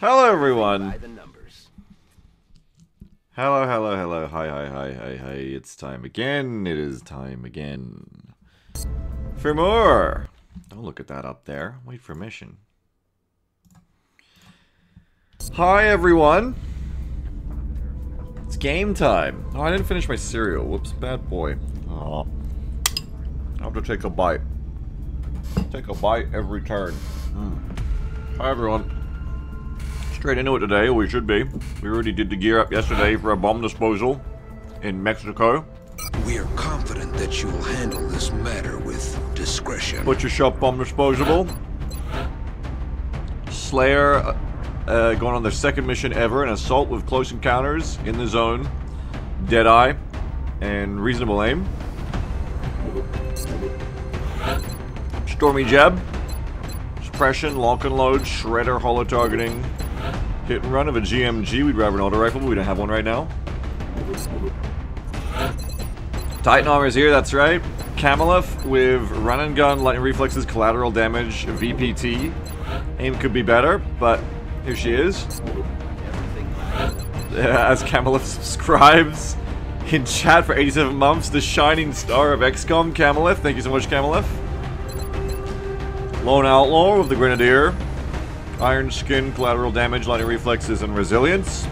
Hello, everyone. By the numbers. Hello, hello, hello. Hi, hi, hi, hi, hi. It's time again. It is time again. For more. Don't look at that up there. Wait for mission. Hi, everyone. It's game time. Oh, I didn't finish my cereal. Whoops, bad boy. Oh. I have to take a bite. Take a bite every turn. Mm. Hi, everyone. Straight into it today, or we should be. We already did the gear up yesterday for a bomb disposal in Mexico. We are confident that you will handle this matter with discretion. Butcher Shop bomb disposable. Slayer uh, uh, going on their second mission ever, an assault with close encounters in the zone, Deadeye, and reasonable aim. Stormy Jeb, suppression, lock and load, shredder, holo targeting, hit and run of a GMG. We'd grab an auto rifle, but we don't have one right now. Titan armor's here, that's right. Cameleth with run and gun, lightning reflexes, collateral damage, VPT. Aim could be better, but here she is. As Cameleth subscribes in chat for 87 months, the shining star of XCOM, Cameleth. Thank you so much, Cameleth. Lone Outlaw with the Grenadier. Iron Skin, collateral damage, lightning reflexes, and resilience.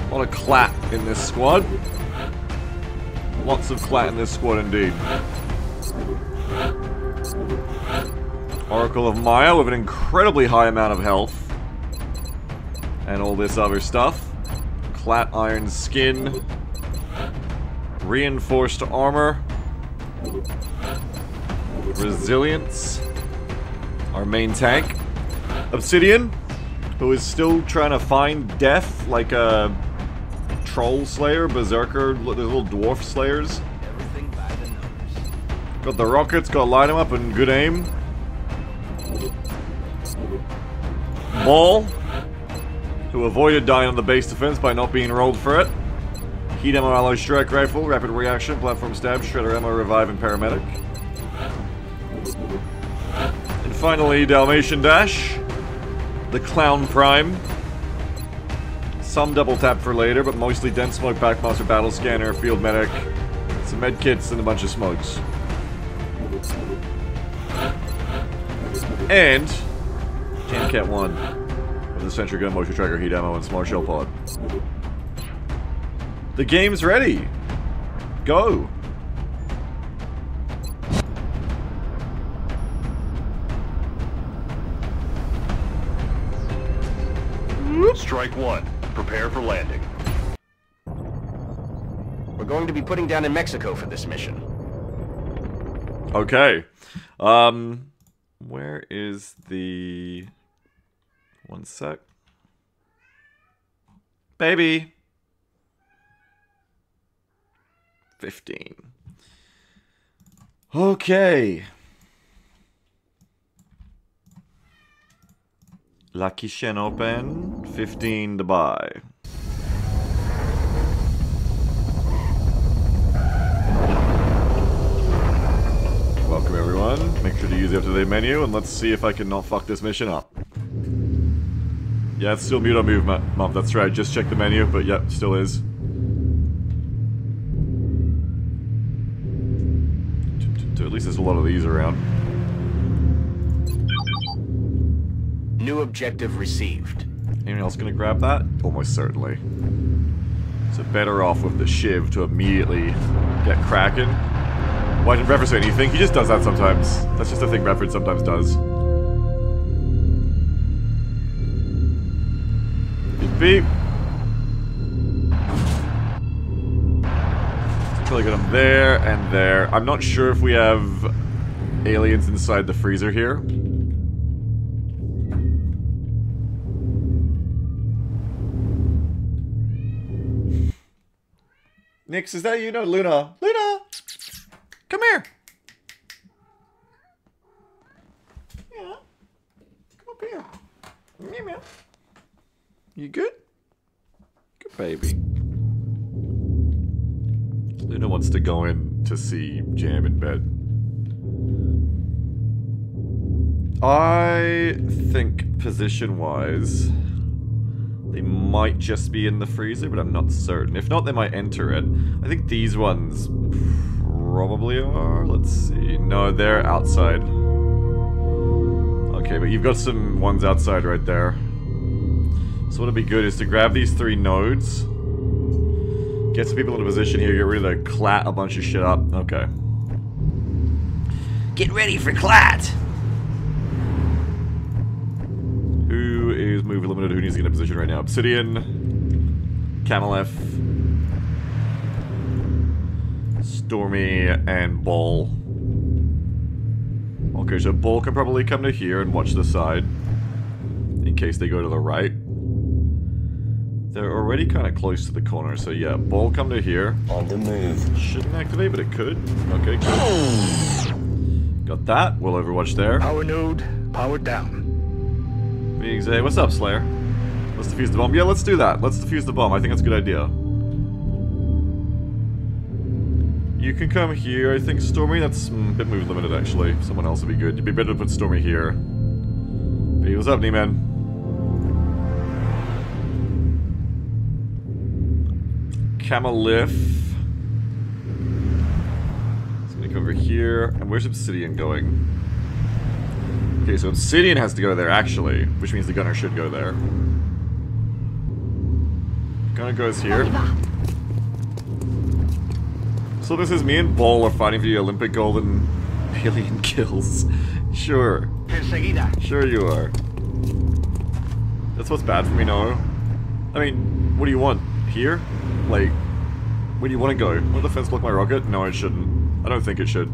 A lot of clat in this squad. Lots of clat in this squad indeed. Oracle of Maya with an incredibly high amount of health. And all this other stuff. Clat Iron Skin. Reinforced Armor. Resilience. Our main tank. Obsidian, who is still trying to find death like a troll slayer, berserker, the little dwarf slayers. Everything by the numbers. Got the rockets, got light 'em up and good aim. Ball, who avoided dying on the base defense by not being rolled for it. Heat ammo alloy strike rifle, rapid reaction, platform stab, shredder ammo, revive, and paramedic. Finally, Dalmatian Dash, the Clown Prime. Some double tap for later, but mostly dense smoke, packmaster, battle scanner, field medic, some med kits, and a bunch of smokes. And Jamcat 1 with the sentry gun, motion tracker, heat ammo, and smart shell pod. The game's ready. Go. Strike one. Prepare for landing. We're going to be putting down in Mexico for this mission. Okay. Um, where is the... One sec. Baby. 15. Okay. Lucky Shen open. 15 to buy. Welcome everyone. Make sure to use the up-to-date menu and let's see if I can not fuck this mission up. Yeah, it's still mute on movement. Mom, that's right. Just check the menu, but yep, still is. At least there's a lot of these around. New objective received. Anyone else gonna grab that? Almost certainly. So better off with the shiv to immediately get cracking. Why did Redford say anything? He just does that sometimes. That's just a thing Redford sometimes does. Beep beep. Probably got them there and there. I'm not sure if we have aliens inside the freezer here. Nix, is that you? No, Luna. Luna! Come here! Yeah. Come up here. Meow, meow. You good? Good baby. Luna wants to go in to see Jam in bed. I think position-wise, they might just be in the freezer, but I'm not certain. If not, they might enter it. I think these ones probably are. Let's see. No, they're outside. Okay, but you've got some ones outside right there. So what'd be good is to grab these three nodes, get some people in a position here, get rid of the clat a bunch of shit up. Okay. Get ready for clat! Limited? Who needs to get in a position right now? Obsidian, Camelef, Stormy, and Ball. Okay, so Ball can probably come to here and watch the side. In case they go to the right. They're already kind of close to the corner, so yeah, Ball come to here. On the move. Shouldn't activate, but it could. Okay, good. Got that. We'll overwatch there. Power node powered down. Being Zay, what's up, Slayer? Let's defuse the bomb. Yeah, let's do that. Let's defuse the bomb. I think that's a good idea. You can come here. I think Stormy, that's a bit move limited, actually. Someone else would be good. It'd be better to put Stormy here. Hey, what's up, Knee-Man? Camelif. gonna make over here. And where's Obsidian going? Okay, so Obsidian has to go there, actually. Which means the gunner should go there. Goes here. So this is me and Ball are fighting for the Olympic gold and alien kills. Sure. Sure you are. That's what's bad for me, no? I mean, what do you want? Here? Like, where do you want to go? Will the fence block my rocket? No, it shouldn't. I don't think it should.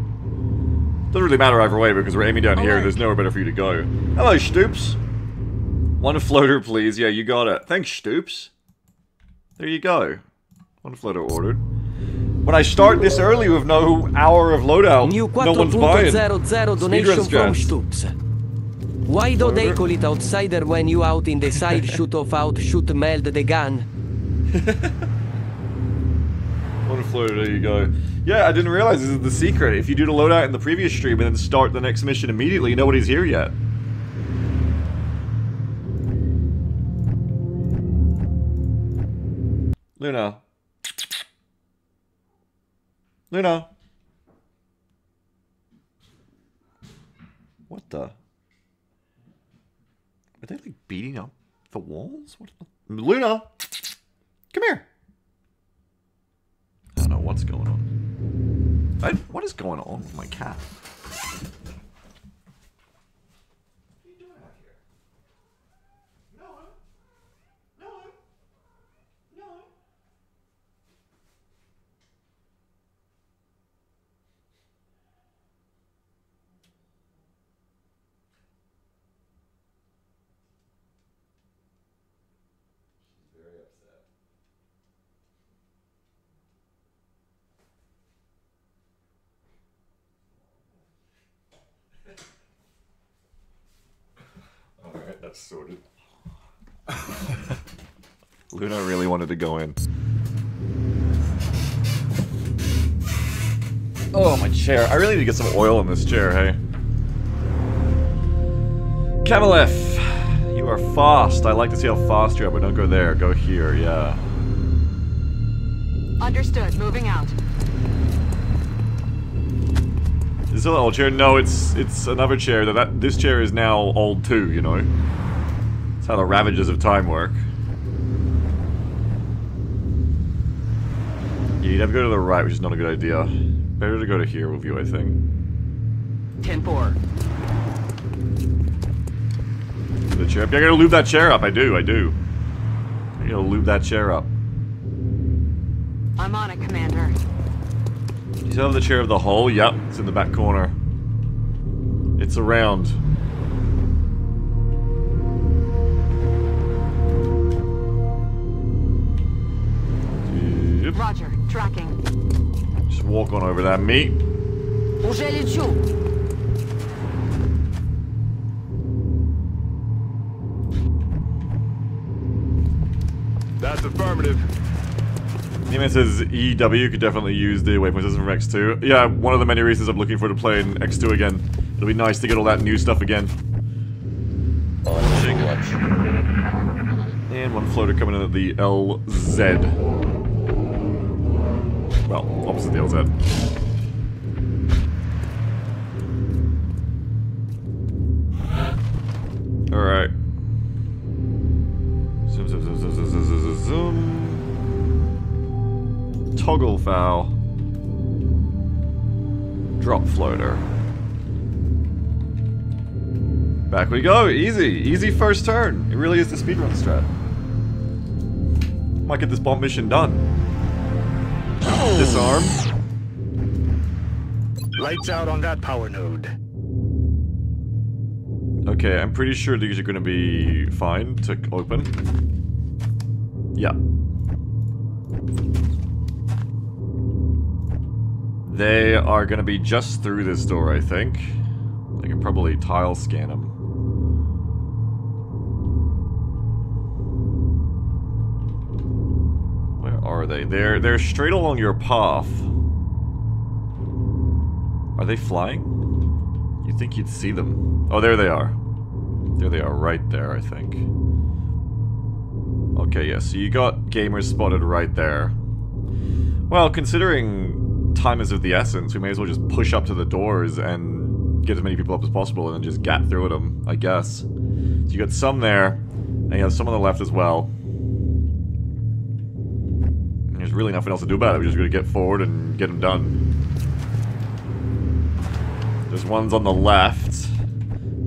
Doesn't really matter either way because we're aiming down here and there's nowhere better for you to go. Hello, Stoops. One floater, please. Yeah, you got it. Thanks, Stoops. There you go. One floater ordered. When I start this early with no hour of loadout, New no one's buying. 4.00 donation from. Stoops. Why do they call it outsider when you out in the side shoot off out shoot meld the gun? One floater, there you go. Yeah, I didn't realize this is the secret. If you do the loadout in the previous stream and then start the next mission immediately, nobody's here yet. Luna. Luna. What the? Are they like beating up the walls? What the? Luna! Come here! I don't know what's going on. I, what is going on with my cat? That's sorted. Luna really wanted to go in. Oh, my chair. I really need to get some oil in this chair, hey? Camelef, you are fast. I like to see how fast you are, but don't go there. Go here, yeah. Understood. Moving out. Is it an old chair? No, it's it's another chair. That, that this chair is now old too. You know. That's how the ravages of time work. Yeah, you'd have to go to the right, which is not a good idea. Better to go to here with you, I think. 10-4. The chair. up. Yeah, I gotta lube that chair up. I do. I do. I gotta lube that chair up. I'm on it, Commander. Do you still have the chair of the hole? Yep, it's in the back corner. It's around. Yep. Roger. Tracking. Just walk on over that meat. Уже лечу. That's affirmative. Neiman says EW could definitely use the waypoint system from X2. Yeah, one of the many reasons I'm looking forward to playing X2 again. It'll be nice to get all that new stuff again. Launching. And one floater coming in at the LZ. Well, opposite the LZ. Toggle. Drop floater. Back we go. Easy. Easy first turn. It really is the speedrun strat. Might get this bomb mission done. Disarm. Lights out on that power node. Okay, I'm pretty sure these are going to be fine to open. Yeah. They are going to be just through this door, I think. I can probably tile scan them. Where are they? They're they're straight along your path. Are they flying? You think you'd see them? Oh, there they are. There they are, right there, I think. Okay, yeah, so you got gamers spotted right there. Well, considering time is of the essence, we may as well just push up to the doors and get as many people up as possible and then just gat through them, I guess. So you got some there, and you have some on the left as well. And there's really nothing else to do about it, we're just gonna get forward and get them done. There's ones on the left.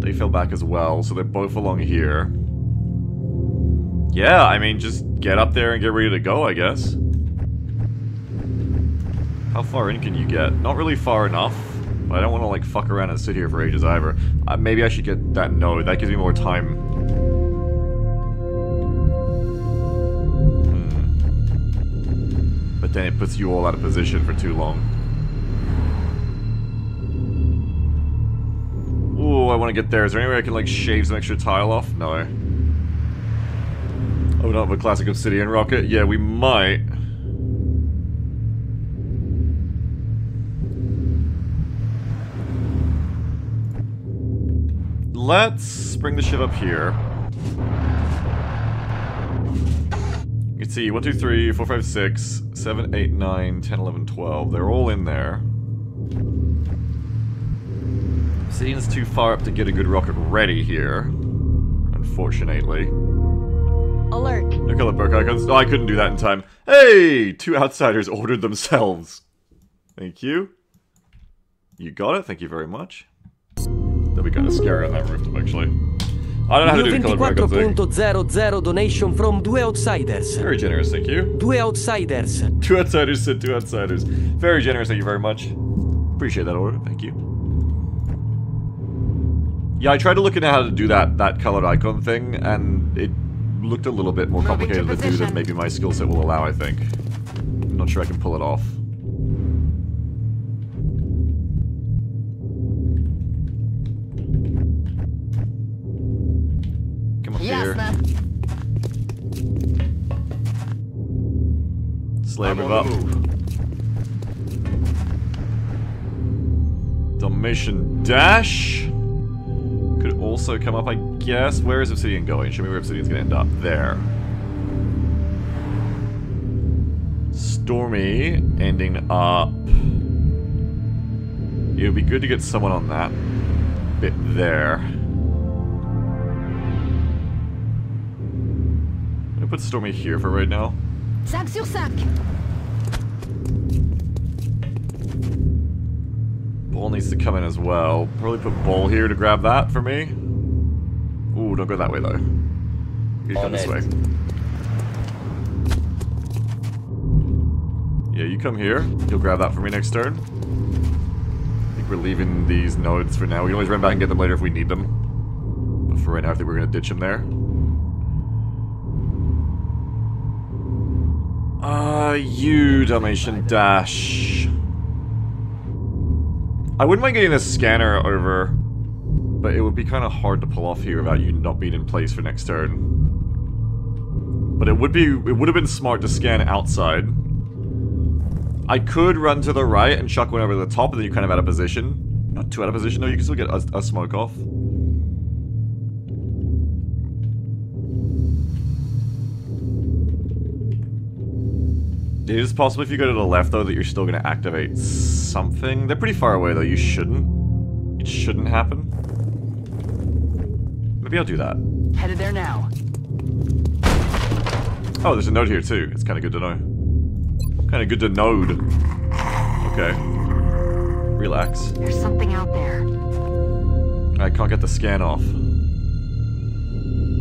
They fell back as well, so they're both along here. Yeah, I mean, just get up there and get ready to go, I guess. How far in can you get? Not really far enough, but I don't want to, like, fuck around and sit here for ages either. Uh, maybe I should get that node. That gives me more time. Hmm. But then it puts you all out of position for too long. Ooh, I want to get there. Is there any way I can, like, shave some extra tile off? No. Oh, not a classic obsidian rocket? Yeah, we might. Let's bring the ship up here. You can see 1, 2, 3, 4, 5, 6, 7, 8, 9, 10, 11, 12. They're all in there. Obsidian's too far up to get a good rocket ready here. Unfortunately. Alert. No color perk icons. No, I couldn't do that in time. Hey! Two outsiders ordered themselves. Thank you. You got it. Thank you very much. That'd be kind of scary on that rooftop, actually. I don't know how to do the color perk thing. 24.00 donation from Due Outsiders. Very generous, thank you. Due Outsiders. Two outsiders said two outsiders. Very generous, thank you very much. Appreciate that order, thank you. Yeah, I tried to look into how to do that that colored icon thing, and it looked a little bit more Moving to complicated to do than maybe my skill set will allow, I think. I'm not sure I can pull it off. Here. Slayer, I'm move on up. the. Dalmatian Dash could also come up, I guess. Where is Obsidian going? Show me where Obsidian's gonna end up. There. Stormy ending up. It would be good to get someone on that bit there. Put Stormy here for right now. 5 sur 5. Ball needs to come in as well. Probably put Ball here to grab that for me. Ooh, don't go that way though. You come this way. Yeah, you come here. You'll grab that for me next turn. I think we're leaving these nodes for now. We can always run back and get them later if we need them. But for right now, I think we're gonna ditch them there. You, Dalmatian Dash. I wouldn't mind getting a scanner over, but it would be kind of hard to pull off here without you not being in place for next turn. But it would be, it would have been smart to scan outside. I could run to the right and chuck one over the top, and then you're kind of out of position. Not too out of position, though. You can still get a, a smoke off. It is possible if you go to the left, though, that you're still going to activate something. They're pretty far away, though. You shouldn't. It shouldn't happen. Maybe I'll do that. Headed there now. Oh, there's a node here, too. It's kind of good to know. Kind of good to node. Okay. Relax. There's something out there. I can't get the scan off.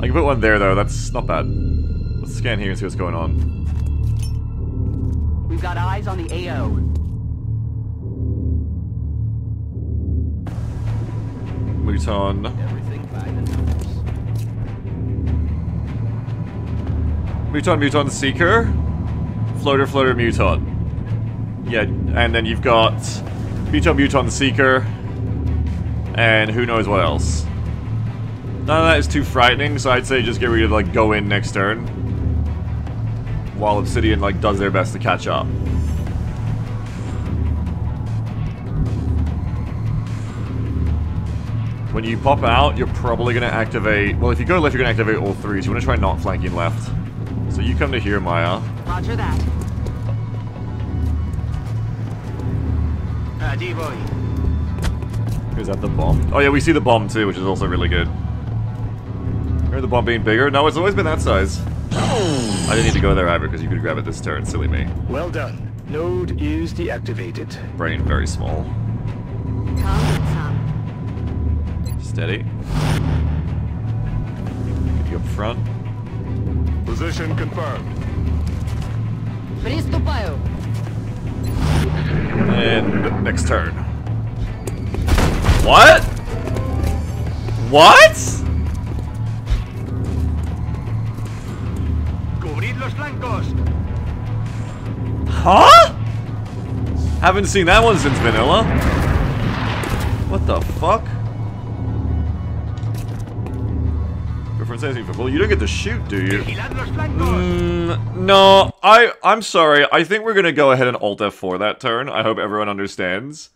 I can put one there, though. That's not bad. Let's scan here and see what's going on. Got eyes on the AO. Muton. Everything by the numbers. Muton, Muton, the Seeker. Floater, Floater, Muton. Yeah, and then you've got Muton, Muton, the Seeker. And who knows what else. None of that is too frightening, so I'd say just get ready to, like, go in next turn. While Obsidian, like, does their best to catch up. When you pop out, you're probably going to activate... Well, if you go left, you're going to activate all three, so you want to try not flanking left. So you come to here, Maya. Roger that. Uh, is that the bomb? Oh yeah, we see the bomb too, which is also really good. Remember the bomb being bigger? No, it's always been that size. I didn't need to go there either, because you could grab it this turn. Silly me. Well done. Node is deactivated. Brain very small. Come with some. Steady. Get you up front. Position confirmed. Приступаю. And next turn. What? What? Cubrid los flancos. Huh? Haven't seen that one since vanilla. What the fuck? Go for anything Well, you don't get to shoot, do you? Vigilad. Mm, no, I I'm sorry. I think we're gonna go ahead and Alt F4 that turn. I hope everyone understands.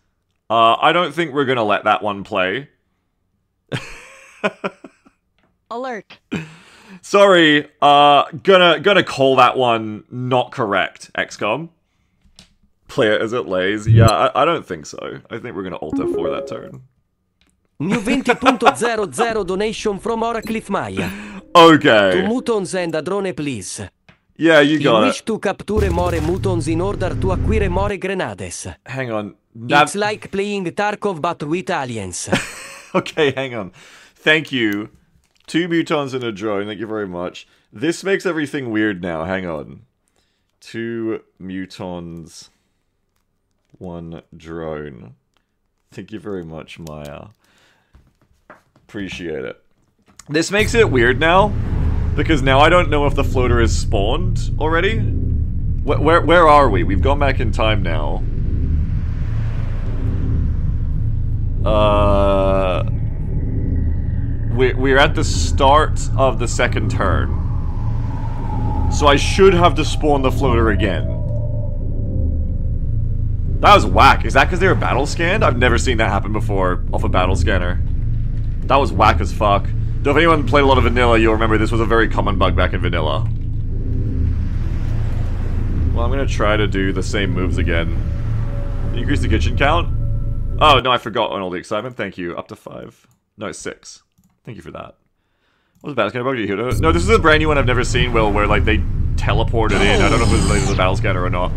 Uh, I don't think we're gonna let that one play. Alert. Sorry, uh, gonna gonna call that one not correct. XCOM. Play it as it lays. Yeah, I, I don't think so. I think we're gonna Alt F4 that turn. New 20.00 donation from Oracle of Maya. To Okay. mutons and a drone please. Yeah, you You got wish it. to capture more mutons in order to acquire more grenades. Hang on. That- It's like playing Tarkov but with aliens. okay, hang on. Thank you. Two mutons and a drone. Thank you very much. This makes everything weird now. Hang on. Two mutons, one drone. Thank you very much, Maya. Appreciate it. This makes it weird now because now I don't know if the floater is spawned already. Where where, where are we? We've gone back in time now. Uh, we're, at the start of the second turn. So I should have to spawn the floater again. That was whack. Is that because they were battle scanned? I've never seen that happen before off a battle scanner. That was whack as fuck. Though if anyone played a lot of vanilla, you'll remember this was a very common bug back in vanilla. Well, I'm gonna try to do the same moves again. Increase the kitchen count? Oh, no, I forgot on all the excitement. Thank you. Up to five. No, six. Thank you for that. What was battle scanner bug? Did you hear it? No, this is a brand new one I've never seen, Will, where, like, they teleported in. I don't know if it was related to the battle scanner or not.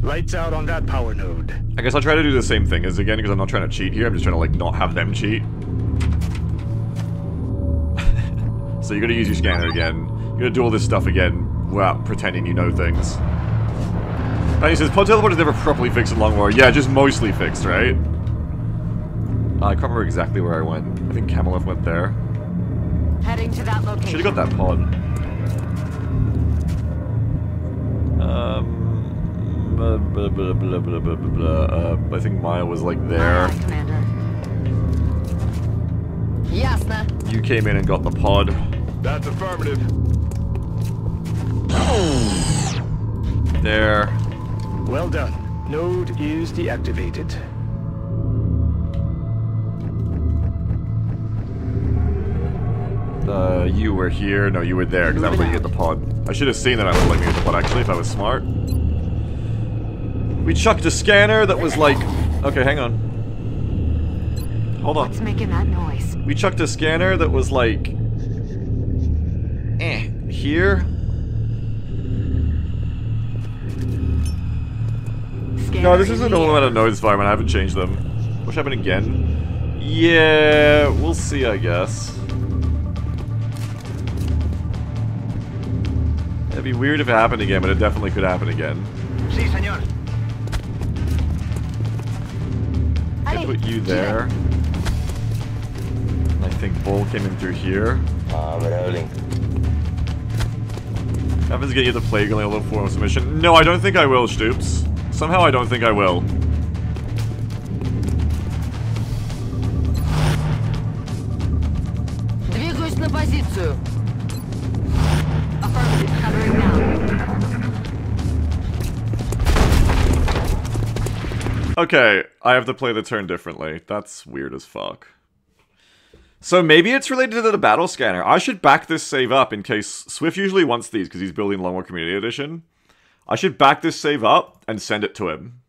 Lights out on that power node. I guess I'll try to do the same thing as again, because I'm not trying to cheat here. I'm just trying to, like, not have them cheat. so you're gonna use your scanner again. You're gonna do all this stuff again without pretending you know things. And he says, Pod teleport is never properly fixed in Long War. Yeah, just mostly fixed, right? Uh, I can't remember exactly where I went. I think Camelot went there. Heading to that location. Should have got that pod. Um, blah, blah, blah, blah, blah, blah, blah. Uh, I think Maya was like there. Aye, Commander. Yasna. You came in and got the pod. That's affirmative. There. Well done. Node is deactivated. Uh, you were here. No, you were there, because that was when you hit the pod. I should have seen that I was letting you hit the pod, actually, if I was smart. We chucked a scanner that was like... Okay, hang on. Hold on. What's making that noise? We chucked a scanner that was like... Eh, here? No, this is a normal amount of nodes, Fireman. I haven't changed them. What should happen again? Yeah, we'll see, I guess. Be weird if it happened again, but it definitely could happen again. Sí, señor. I put you there. And I think Bull came in through here. Ah, I'm rolling. Happens to get you the plague only a little form of submission. No, I don't think I will, Stoops. Somehow I don't think I will. Okay, I have to play the turn differently. That's weird as fuck. So maybe it's related to the battle scanner. I should back this save up in case Swift usually wants these because he's building Long War Community Edition. I should back this save up and send it to him.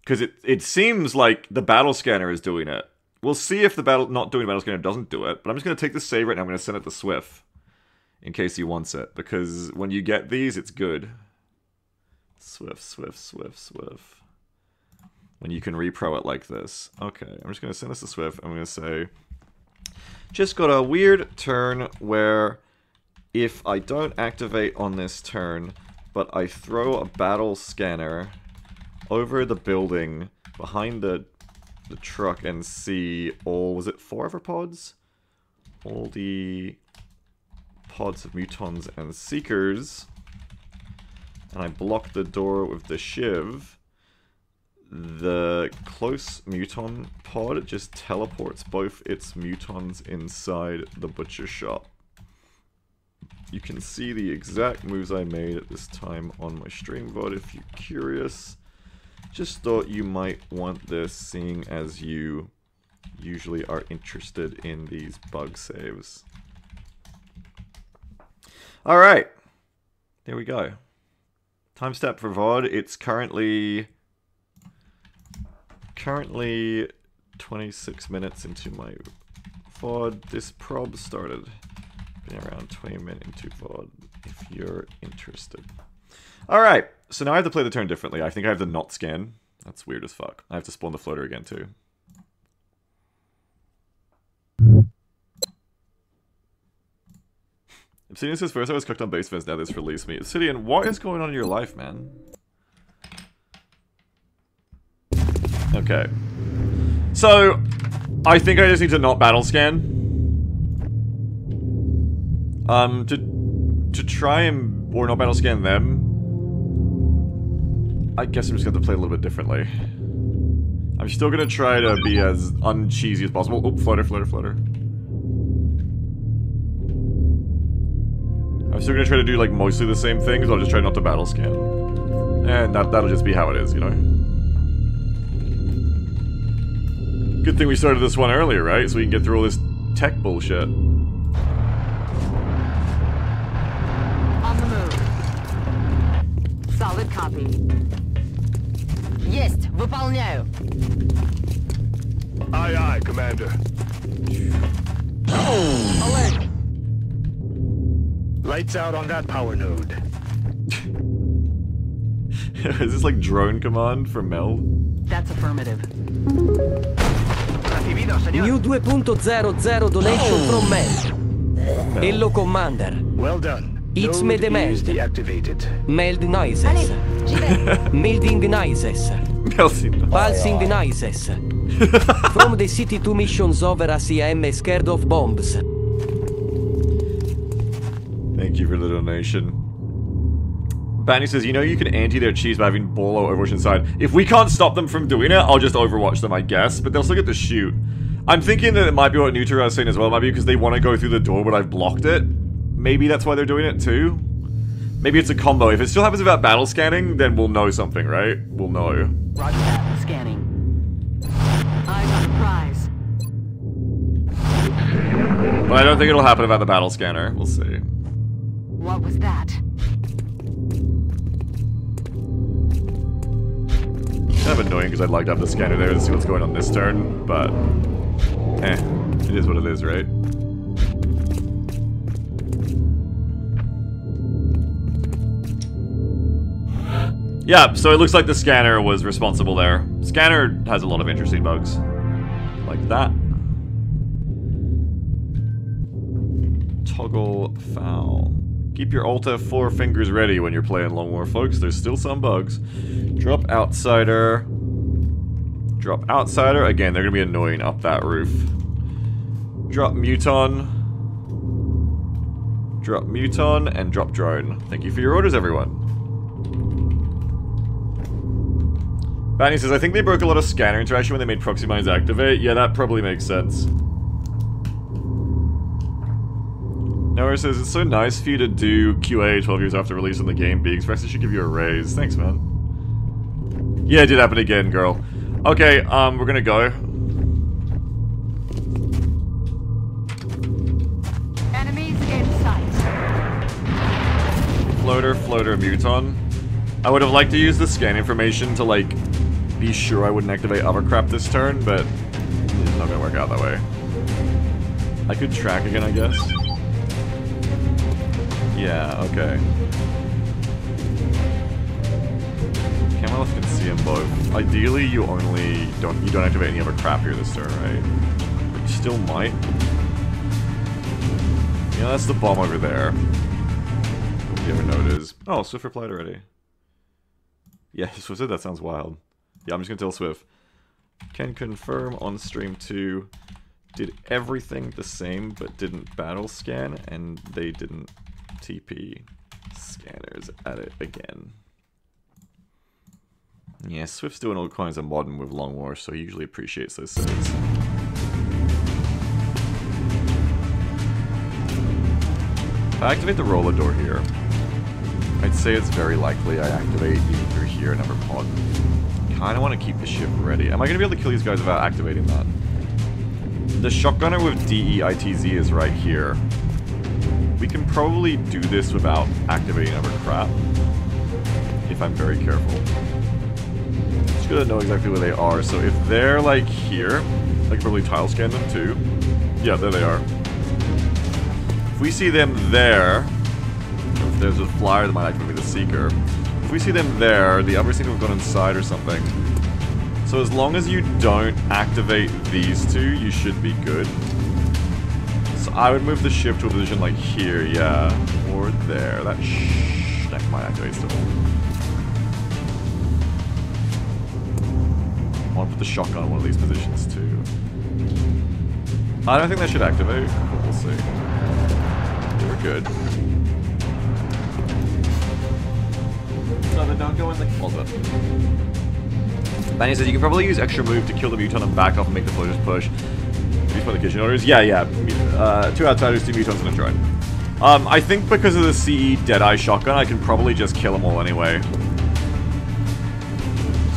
Because it, it seems like the battle scanner is doing it. We'll see if the battle not doing the battle scanner doesn't do it. But I'm just going to take this save right now. I'm going to send it to Swift. In case he wants it. Because when you get these, it's good. Swift, Swift, Swift, Swift. When you can repro it like this. Okay, I'm just going to send this to Swift. I'm going to say, just got a weird turn where if I don't activate on this turn, but I throw a battle scanner over the building behind the the truck and see all, was it four forever pods? All the pods of mutons and seekers and I block the door with the shiv, the close muton pod just teleports both its mutons inside the butcher shop. You can see the exact moves I made at this time on my stream VOD if you're curious. Just thought you might want this seeing as you usually are interested in these bug saves. Alright. There we go. Time step for VOD. It's currently currently 26 minutes into my VOD. This prob started been around 20 minutes into VOD if you're interested. Alright, so now I have to play the turn differently. I think I have to not scan. That's weird as fuck. I have to spawn the floater again too. Obsidian says first I was cooked on base fence, now this released me. Obsidian, what is going on in your life, man? Okay. So, I think I just need to not battle scan. Um, to, to try and, or not battle scan them. I guess I'm just going to play a little bit differently. I'm still to try to be as uncheesy as possible. Oh, floater, floater, floater. still gonna try to do like mostly the same things, I'll just try not to battle scan. And that, that'll just be how it is, you know? Good thing we started this one earlier, right? So we can get through all this tech bullshit. On the move. Solid copy. Есть, выполняю. Aye, aye, Commander. Alert. Lights out on that power node. is this like drone command for Mel? That's affirmative. New 2.00 donation oh. from Mel. Hello Commander. Well done. It's Node Medemeld. is deactivated. Meld Allez, Noises. j'y vais. Melding Noises. Melting. Pulsing Noises. From the city to missions over as I am scared of bombs. You for the donation. Banny says, you know you can anti their cheese by having Bolo Overwatch inside. If we can't stop them from doing it, I'll just Overwatch them, I guess. But they'll still get to shoot. I'm thinking that it might be what Nutra was saying as well. It might be because they want to go through the door, but I've blocked it. Maybe that's why they're doing it too. Maybe it's a combo. If it still happens without battle scanning, then we'll know something, right? We'll know. Roger that. Scanning. Eyes on the prize. But I don't think it'll happen about the battle scanner. We'll see. What was that? Kind of annoying because I'd like to have the scanner there to see what's going on this turn, but... Eh, it is what it is, right? Yeah, so it looks like the scanner was responsible there. Scanner has a lot of interesting bugs. Like that. Toggle foul. Keep your Alt F4 fingers ready when you're playing Long War, folks. There's still some bugs. Drop Outsider. Drop Outsider. Again, they're going to be annoying up that roof. Drop Muton. Drop Muton and drop Drone. Thank you for your orders, everyone. Banny says, I think they broke a lot of scanner interaction when they made proxy mines activate. Yeah, that probably makes sense. Noah says, it's so nice for you to do QA 12 years after release on the game. Big Express should give you a raise. Thanks, man. Yeah, it did happen again, girl. Okay, um, we're gonna go. Enemies in sight. Floater, floater, muton. I would have liked to use the scan information to, like, be sure I wouldn't activate other crap this turn, but it's not gonna work out that way. I could track again, I guess. Yeah, okay. Camelot can see them both. Ideally, you only don't you don't activate any other crap here this turn, right? But you still might. Yeah, that's the bomb over there. You ever note is oh, Swift replied already. Yeah, Swift said that sounds wild. Yeah, I'm just gonna tell Swift. Can confirm on stream 2 did everything the same but didn't battle scan and they didn't TP scanners at it again. Yeah, Swift's doing all kinds of modern with Long War, so he usually appreciates those things. I activate the roller door here, I'd say it's very likely I activate even through here another pod. Kinda want to keep the ship ready. Am I going to be able to kill these guys without activating that? The shotgunner with DEITZ is right here. We can probably do this without activating other crap. If I'm very careful. Just gotta know exactly where they are. So if they're like here, I can probably tile scan them too. Yeah, there they are. If we see them there, if there's a flyer that might actually be the Seeker. If we see them there, the others seem to have gone inside or something. So as long as you don't activate these two, you should be good. So I would move the ship to a position like here, yeah. Or there. That sh that might activate still. I want to put the shotgun in one of these positions too. I don't think that should activate, but we'll see. We're good. No, then don't go in the closet. Danny says you can probably use extra move to kill the muton and back off and make the floaters push. By the kitchen orders. Yeah, yeah. Uh, two outsiders, two mutons, and a drone. Um, I think because of the CE Deadeye shotgun, I can probably just kill them all anyway. So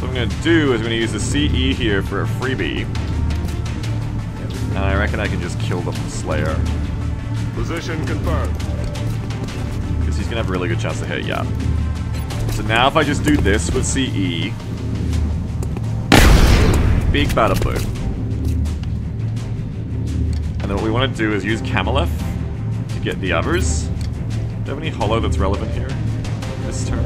what I'm gonna do is I'm gonna use the CE here for a freebie. And I reckon I can just kill the Slayer. Position confirmed. Because he's gonna have a really good chance to hit, yeah. So now if I just do this with CE, big battle boom. And then what we want to do is use Camelef to get the others. Do you have any holo that's relevant here this turn?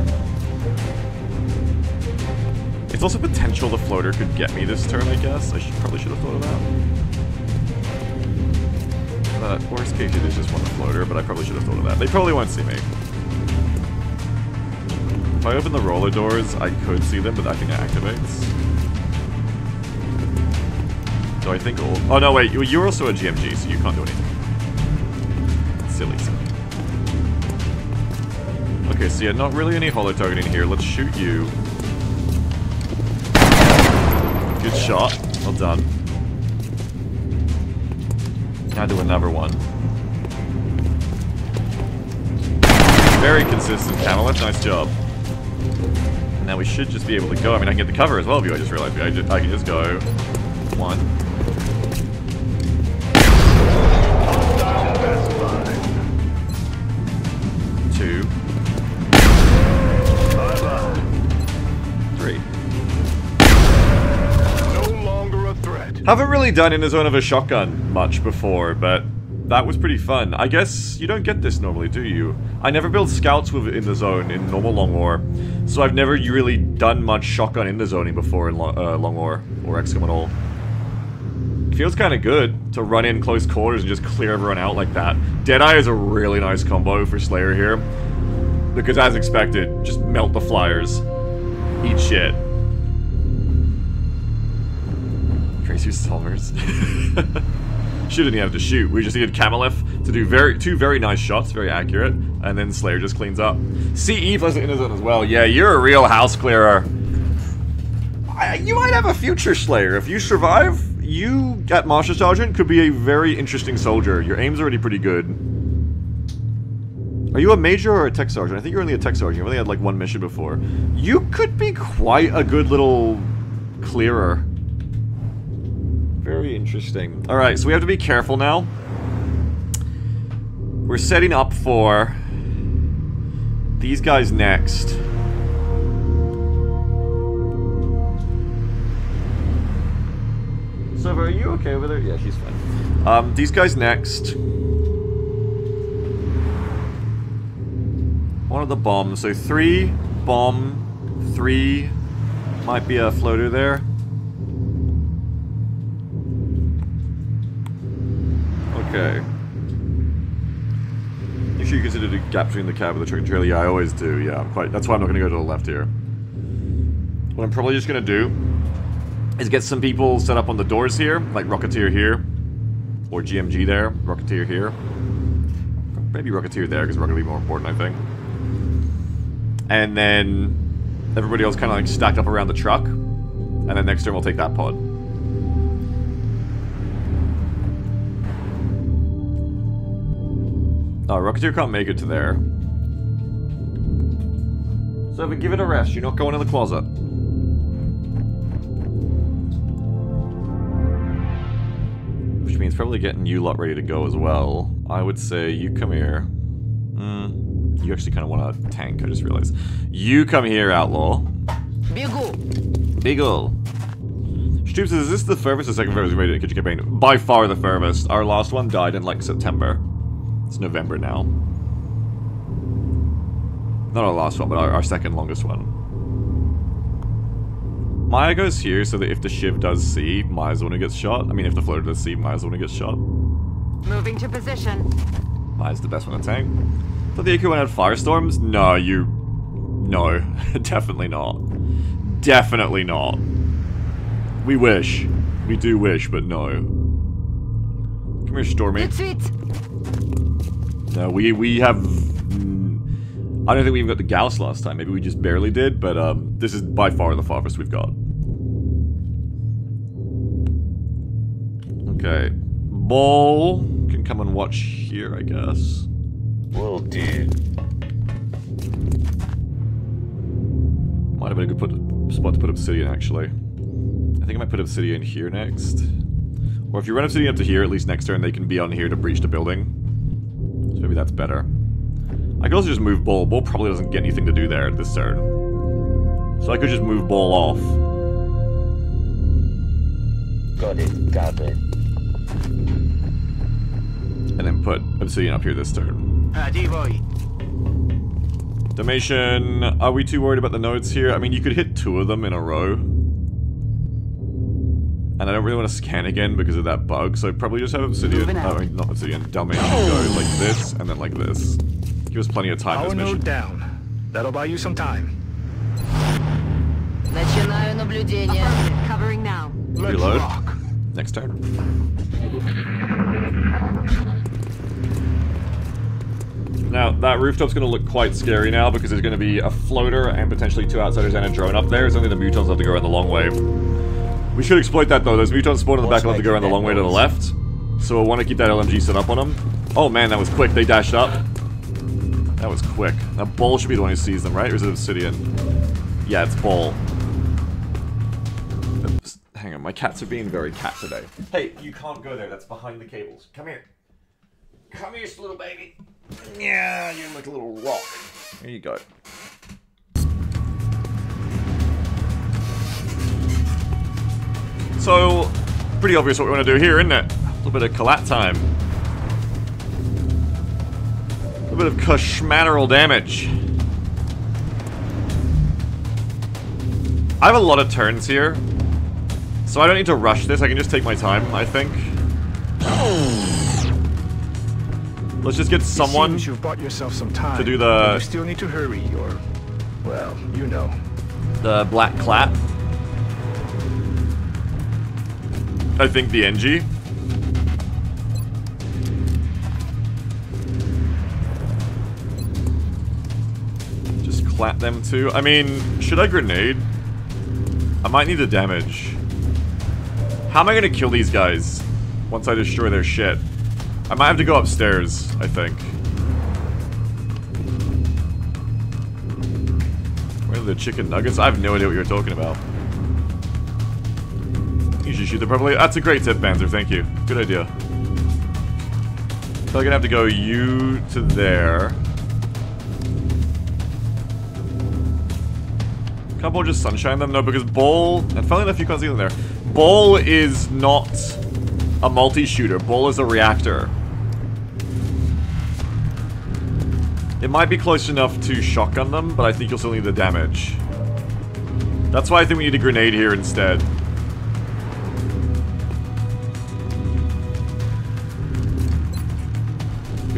It's also potential the floater could get me this turn, I guess. I should, probably should have thought of that. But worst case, it is just one floater, but I probably should have thought of that. They probably won't see me. If I open the roller doors, I could see them, but I think it activates. So I think all... Oh, no, wait. you- You're also a GMG, so you can't do anything. Silly, silly. Okay, so yeah, not really any holo targeting here. Let's shoot you. Good shot. Well done. Now do another one. Very consistent, Camelot. Nice job. Now we should just be able to go. I mean, I can get the cover as well, view. I just realized I, ju- I can just go. One. I haven't really done in the zone of a shotgun much before, but that was pretty fun. I guess you don't get this normally, do you? I never build scouts with in the zone in normal Long War, so I've never really done much shotgun in the zoning before in Lo uh, Long War or XCOM at all. Feels kind of good to run in close quarters and just clear everyone out like that. Deadeye is a really nice combo for Slayer here. Because as expected, just melt the flyers. Eat shit. Tracy Solvers. she didn't have to shoot. We just needed Kamalef to do very two very nice shots, very accurate, and then Slayer just cleans up. See Eve has in his as well. Yeah, you're a real house clearer. I, you might have a future Slayer. If you survive, you, at Master Sergeant, could be a very interesting soldier. Your aim's already pretty good. Are you a major or a tech sergeant? I think you're only a tech sergeant. You've only had like one mission before. You could be quite a good little clearer. Very interesting. Alright, so we have to be careful now. We're setting up for these guys next. So, are you okay over there? Yeah, she's fine. Um, these guys next. One of the bombs. So three bomb, three might be a floater there. Okay. You consider the gap between the cab and the truck and trailer. Yeah, I always do. Yeah, I'm quite. That's why I'm not going to go to the left here. What I'm probably just going to do is get some people set up on the doors here, like Rocketeer here, or GMG there, Rocketeer here. Maybe Rocketeer there, because Rocket will be more important, I think. And then everybody else kind of like stacked up around the truck, and then next turn we'll take that pod. No, Rocketeer can't make it to there. So we give it a rest. You're not going in the closet. Which means probably getting you lot ready to go as well. I would say you come here. Hmm. you actually kind of want a tank, I just realized. You come here, Outlaw. Beagle. Beagle. Stoops, is this the furthest or second furthest rated kitchen campaign? By far the furthest. Our last one died in like September. It's November now. Not our last one, but our, our second longest one. Maya goes here so that if the Shiv does see, Maya's the one who gets shot. I mean, if the floater does see, Maya's the one who gets shot. Moving to position. Maya's the best one to tank. Thought the AK one had firestorms? No, you... No. Definitely not. Definitely not. We wish. We do wish, but no. Come here, Stormy. Tout de suite. No, we we have. mm, I don't think we even got the Gauss last time. Maybe we just barely did, but um, this is by far the farthest we've got. Okay, Ball can come and watch here, I guess. Will do. Might have been a good put, spot to put Obsidian, actually. I think I might put Obsidian here next. Or if you run Obsidian up to here, at least next turn, they can be on here to breach the building. So maybe that's better. I could also just move Bull. Bull probably doesn't get anything to do there at this turn. So I could just move Bull off. Got it. Got it. And then put Obsidian up here this turn. Dalmatian, are we too worried about the nodes here? I mean, you could hit two of them in a row. And I don't really want to scan again because of that bug, so I'd probably just have Obsidian, Moving out. I mean, not Obsidian, Dalmatian go like this, and then like this. Give us plenty of time Power this mission. node down. That'll buy you some time. Начинаю наблюдение. Covering now. Let's Reload. rock. Next turn. Now, that rooftop's going to look quite scary now because there's going to be a floater and potentially two outsiders and a drone up there. It's only the mutons have to go around the long way. We should exploit that though. Those mutons spawn in the back have to go around the long way to the left. So we'll want to keep that LMG set up on them. Oh man, that was quick. They dashed up. That was quick. Now, Bull should be the one who sees them, right? Or is it Obsidian? Yeah, it's Bull. Oops. Hang on, my cats are being very cat today. Hey, you can't go there. That's behind the cables. Come here. Come here, little baby. Yeah, you're like a little rock. There you go. So, pretty obvious what we want to do here, isn't it? A little bit of collat time. A little bit of Kushmaneral damage. I have a lot of turns here. So I don't need to rush this, I can just take my time, I think. Let's just get someone... You've bought yourself some time. to do the- You still need to hurry, or, well, you know. the black clat. I think the NG. Just clap them too. I mean, should I grenade? I might need the damage. How am I gonna kill these guys once I destroy their shit? I might have to go upstairs, I think. Where are the chicken nuggets? I have no idea what you're talking about. You should shoot them properly. That's a great tip, Banzer. Thank you. Good idea. I'm gonna have to go you to there. Couple just sunshine them? No, because Bull... And funnily enough, you can't see them there. Bull is not a multi-shooter. Bull is a reactor. It might be close enough to shotgun them, but I think you'll still need the damage. That's why I think we need a grenade here instead.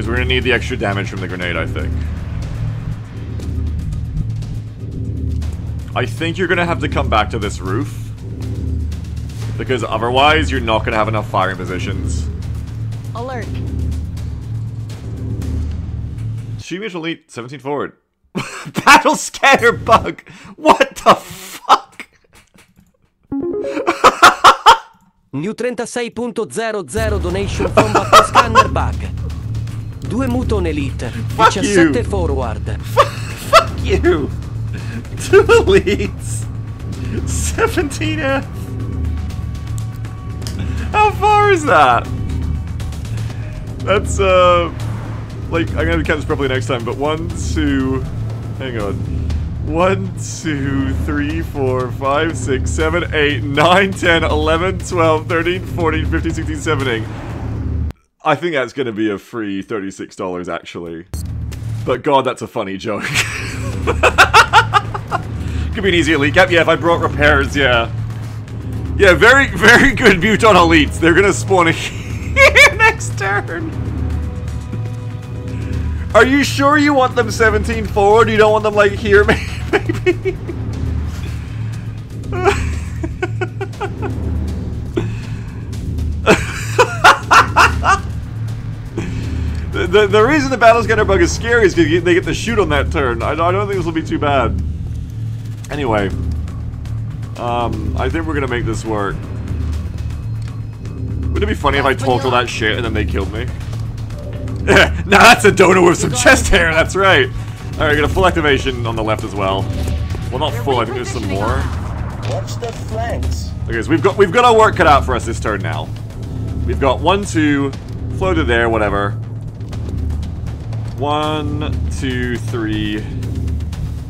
Because we're gonna need the extra damage from the grenade, I think. I think you're gonna have to come back to this roof. Because otherwise, you're not gonna have enough firing positions. Alert. Shoot mutual elite, 17 forward. Battle scatter bug! What the fuck? New 36.00 donation from Battle Scanner Bug. Due Muton Elite, Fuck 17 you. forward. Fuck you! Two elites! 17F! How far is that? That's, uh... Like, I'm gonna count this properly next time, but one, two... Hang on. One, two, three, four, five, six, seven, eight, nine, ten, eleven, twelve, thirteen, fourteen, fifteen, sixteen, seventeen. I think that's gonna be a free $36, actually. But god, that's a funny joke. Could be an easy elite cap. Yeah, if I brought repairs, yeah. Yeah, very, very good Muton elites. They're gonna spawn here next turn. Are you sure you want them 17 forward? You don't want them like here, maybe? The, the, the reason the Battle Scanner Bug is scary is because they get to shoot on that turn. I, I don't think this will be too bad. Anyway. Um, I think we're gonna make this work. Wouldn't it be funny if I talked all that shit and then they killed me? Yeah, now that's a donor with some chest hair, that's right! Alright, got a full activation on the left as well. Well, not full, I think there's some more. Watch the flanks. Okay, so we've got we've got our work cut out for us this turn now. We've got one, two, flow to there, whatever. One, two, three,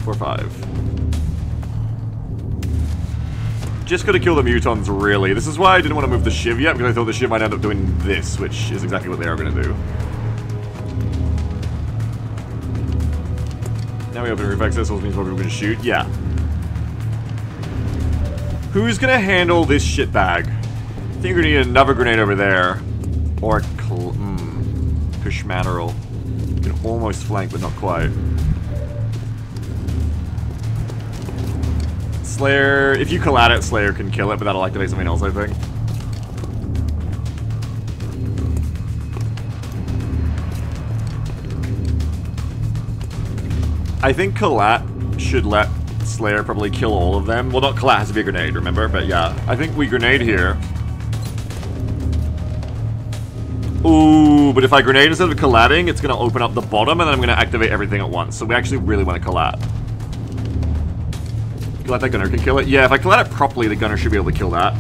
four, five. Just gotta kill the mutons, really. This is why I didn't want to move the shiv yet, because I thought the shiv might end up doing this, which is exactly what they are gonna do. Now we open roof access, which means we're gonna shoot. Yeah. Who's gonna handle this shit bag? I think gonna need another grenade over there. Or cl- mm. You can almost flank, but not quite. Slayer, if you collat it, Slayer can kill it, but that'll activate something else, I think. I think collat should let Slayer probably kill all of them. Well, not collat has to be a grenade, remember? But yeah, I think we grenade here. Ooh, but if I grenade instead of collatting, it's going to open up the bottom, and then I'm going to activate everything at once. So we actually really want to collat. Collat that gunner can kill it? Yeah, if I collat it properly, the gunner should be able to kill that.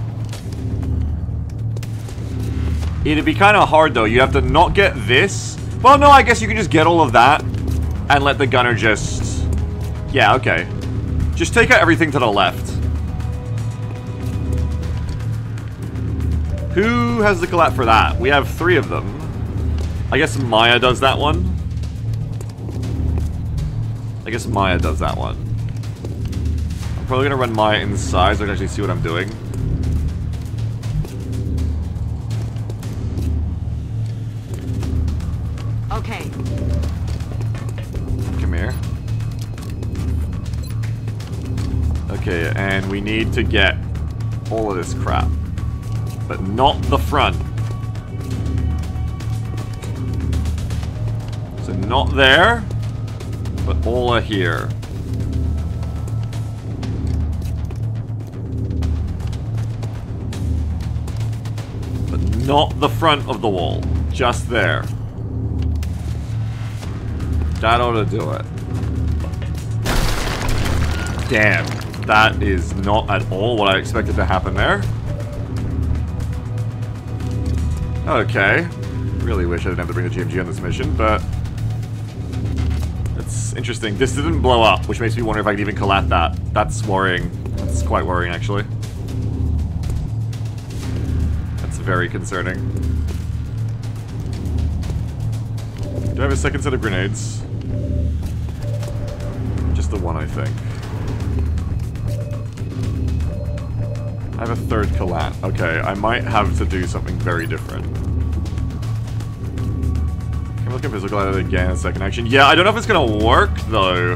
It'd be kind of hard, though. You have to not get this. Well, no, I guess you can just get all of that and let the gunner just... Yeah, okay. Just take out everything to the left. Who has the collat for that? We have three of them. I guess Maya does that one. I guess Maya does that one. I'm probably gonna run Maya inside so I can actually see what I'm doing. Okay. Come here. Okay, and we need to get all of this crap. But not the front. So not there, but all are here. But not the front of the wall. Just there. That ought to do it. Damn. That is not at all what I expected to happen there. Okay. Really wish I didn't have to bring the GMG on this mission, but... It's interesting. This didn't blow up, which makes me wonder if I could even collat that. That's worrying. That's quite worrying, actually. That's very concerning. Do I have a second set of grenades? Just the one, I think. I have a third collat. Okay, I might have to do something very different. Can we look at physical at it again, in second action? Yeah, I don't know if it's gonna work, though.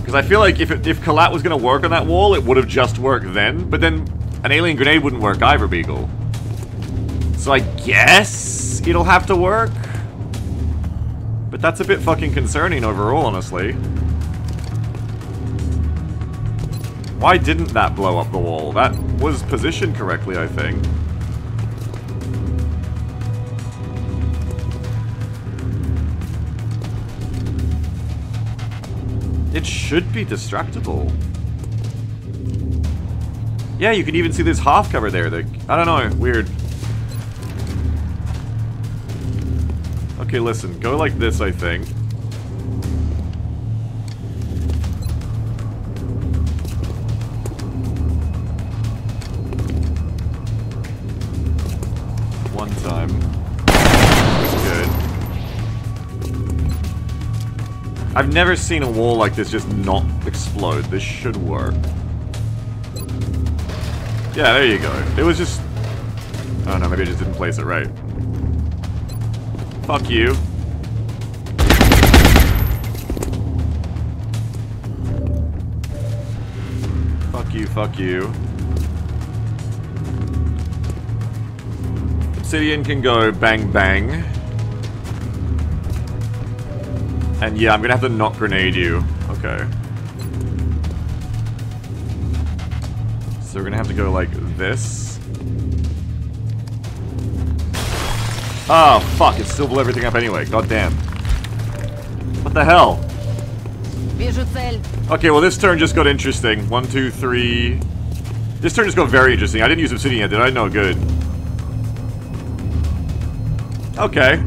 Because I feel like if, it, if collat was gonna work on that wall, it would have just worked then. But then an alien grenade wouldn't work either, Beagle. So I guess it'll have to work. But that's a bit fucking concerning overall, honestly. Why didn't that blow up the wall? That was positioned correctly, I think. It should be destructible. Yeah, you can even see this half cover there. The, I don't know, weird. Okay, listen, go like this, I think. I've never seen a wall like this just not explode. This should work. Yeah, there you go. It was just... I don't know, maybe I just didn't place it right. Fuck you. Fuck you, fuck you. Obsidian can go bang bang. And yeah, I'm gonna have to not grenade you. Okay. So we're gonna have to go like this. Oh, fuck, it still blew everything up anyway. God damn. What the hell? Okay, well this turn just got interesting. One, two, three... This turn just got very interesting. I didn't use obsidian yet, did I? No, good. Okay.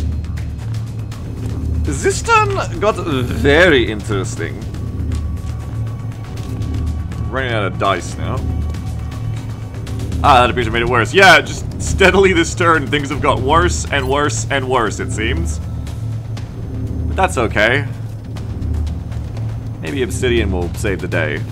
This turn got very interesting. Running out of dice now. Ah, that appears to have made it worse. Yeah, just steadily this turn, things have got worse and worse and worse, it seems. But that's okay. Maybe Obsidian will save the day.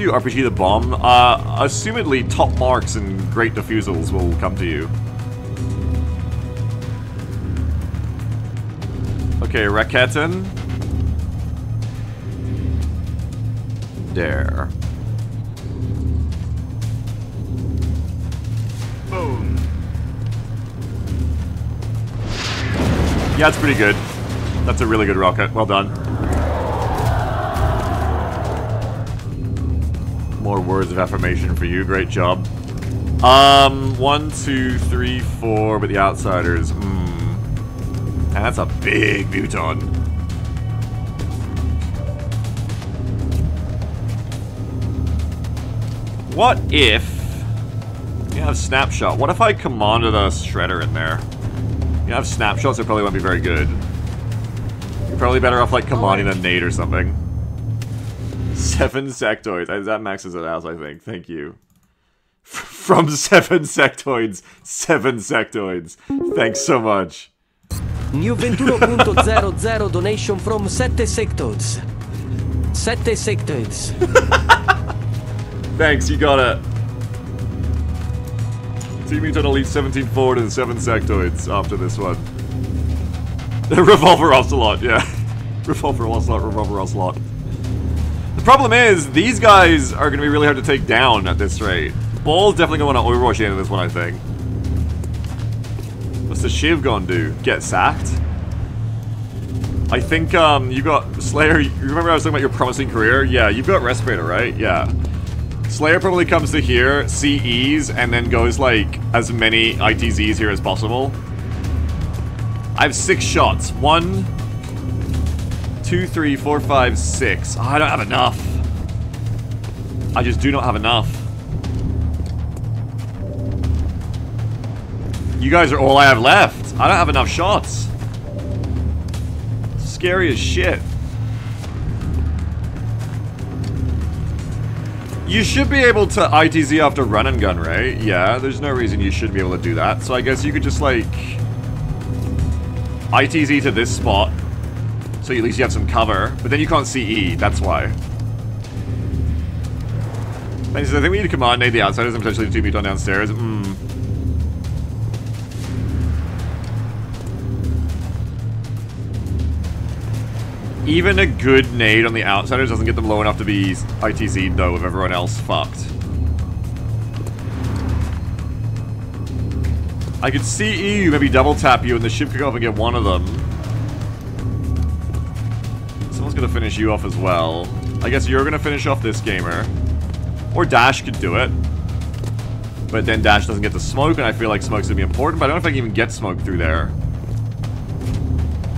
You RPG the bomb, uh, assumedly top marks and great defusals will come to you. Okay, Raketten. There. Boom. Yeah, it's pretty good. That's a really good rocket. Well done. More words of affirmation for you. Great job. Um, one, two, three, four, but the outsiders. And that's a big Muton. What if... You have Snapshot. What if I commanded a Shredder in there? You have snapshots that probably won't be very good. You're probably better off like commanding a nade or something. Seven sectoids. That maxes it out, I think. Thank you. From seven sectoids, seven sectoids. Thanks so much. New 21.00 donation from 7 Sectoids. 7 Sectoids. Thanks, you got it. Team Muton Elite 17 forward and 7 sectoids after this one. Revolver Ocelot, yeah. Revolver Ocelot, Revolver Ocelot. The problem is, these guys are going to be really hard to take down at this rate. Ball's definitely going to want to Overwatch the end of this one, I think. What's the Shiv gonna do? Get sacked? I think, um, you got Slayer. You remember I was talking about your promising career? Yeah, you've got Respirator, right? Yeah. Slayer probably comes to here, CEs, and then goes like as many ITZs here as possible. I have six shots. One, two, three, four, five, six. Oh, I don't have enough. I just do not have enough. You guys are all I have left. I don't have enough shots. Scary as shit. You should be able to ITZ after run and gun, right? Yeah, there's no reason you shouldn't be able to do that. So I guess you could just like ITZ to this spot. So at least you have some cover. But then you can't see E, that's why. I think we need to command nade the outsiders and potentially two Muton downstairs. Hmm. Even a good nade on the outsiders doesn't get them low enough to be ITZ'd though with everyone else fucked. I could see EU maybe double tap you and the ship could go up and get one of them. Gonna finish you off as well. I guess you're gonna finish off this gamer. Or Dash could do it. But then Dash doesn't get the smoke, and I feel like smoke's gonna be important, but I don't know if I can even get smoke through there.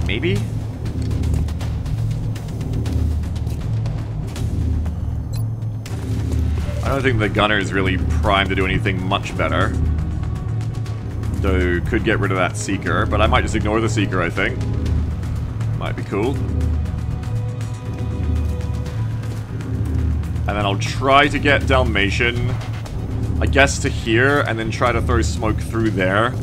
Maybe? I don't think the gunner is really primed to do anything much better. Though, could get rid of that Seeker, but I might just ignore the Seeker, I think. Might be cool. And then I'll try to get Dalmatian, I guess, to here, and then try to throw smoke through there.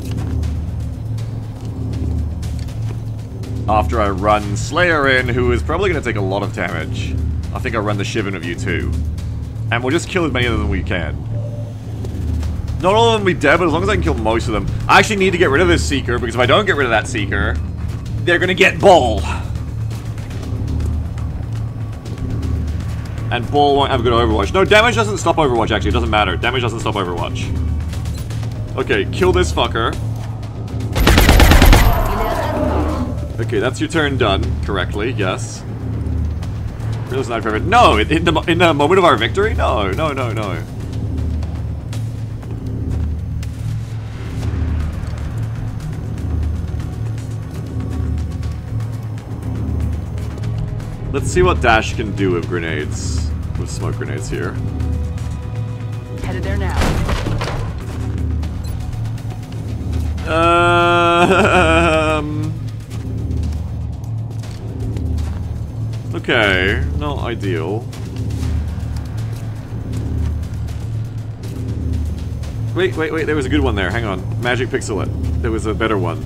After I run Slayer in, who is probably going to take a lot of damage. I think I'll run the Shiv in of you too. And we'll just kill as many of them as we can. Not all of them will be dead, but as long as I can kill most of them. I actually need to get rid of this Seeker, because if I don't get rid of that Seeker, they're gonna get Ball. And Ball won't have a good Overwatch. No, damage doesn't stop Overwatch, actually. It doesn't matter. Damage doesn't stop Overwatch. Okay, kill this fucker. Okay, that's your turn done correctly, yes. Sniper favorite. No, in the, in the moment of our victory? No, no, no, no. Let's see what Dash can do with grenades. With smoke grenades here. Headed there now. Um. Okay, not ideal. Wait, wait, wait, there was a good one there. Hang on. Magic Pixelet. There was a better one.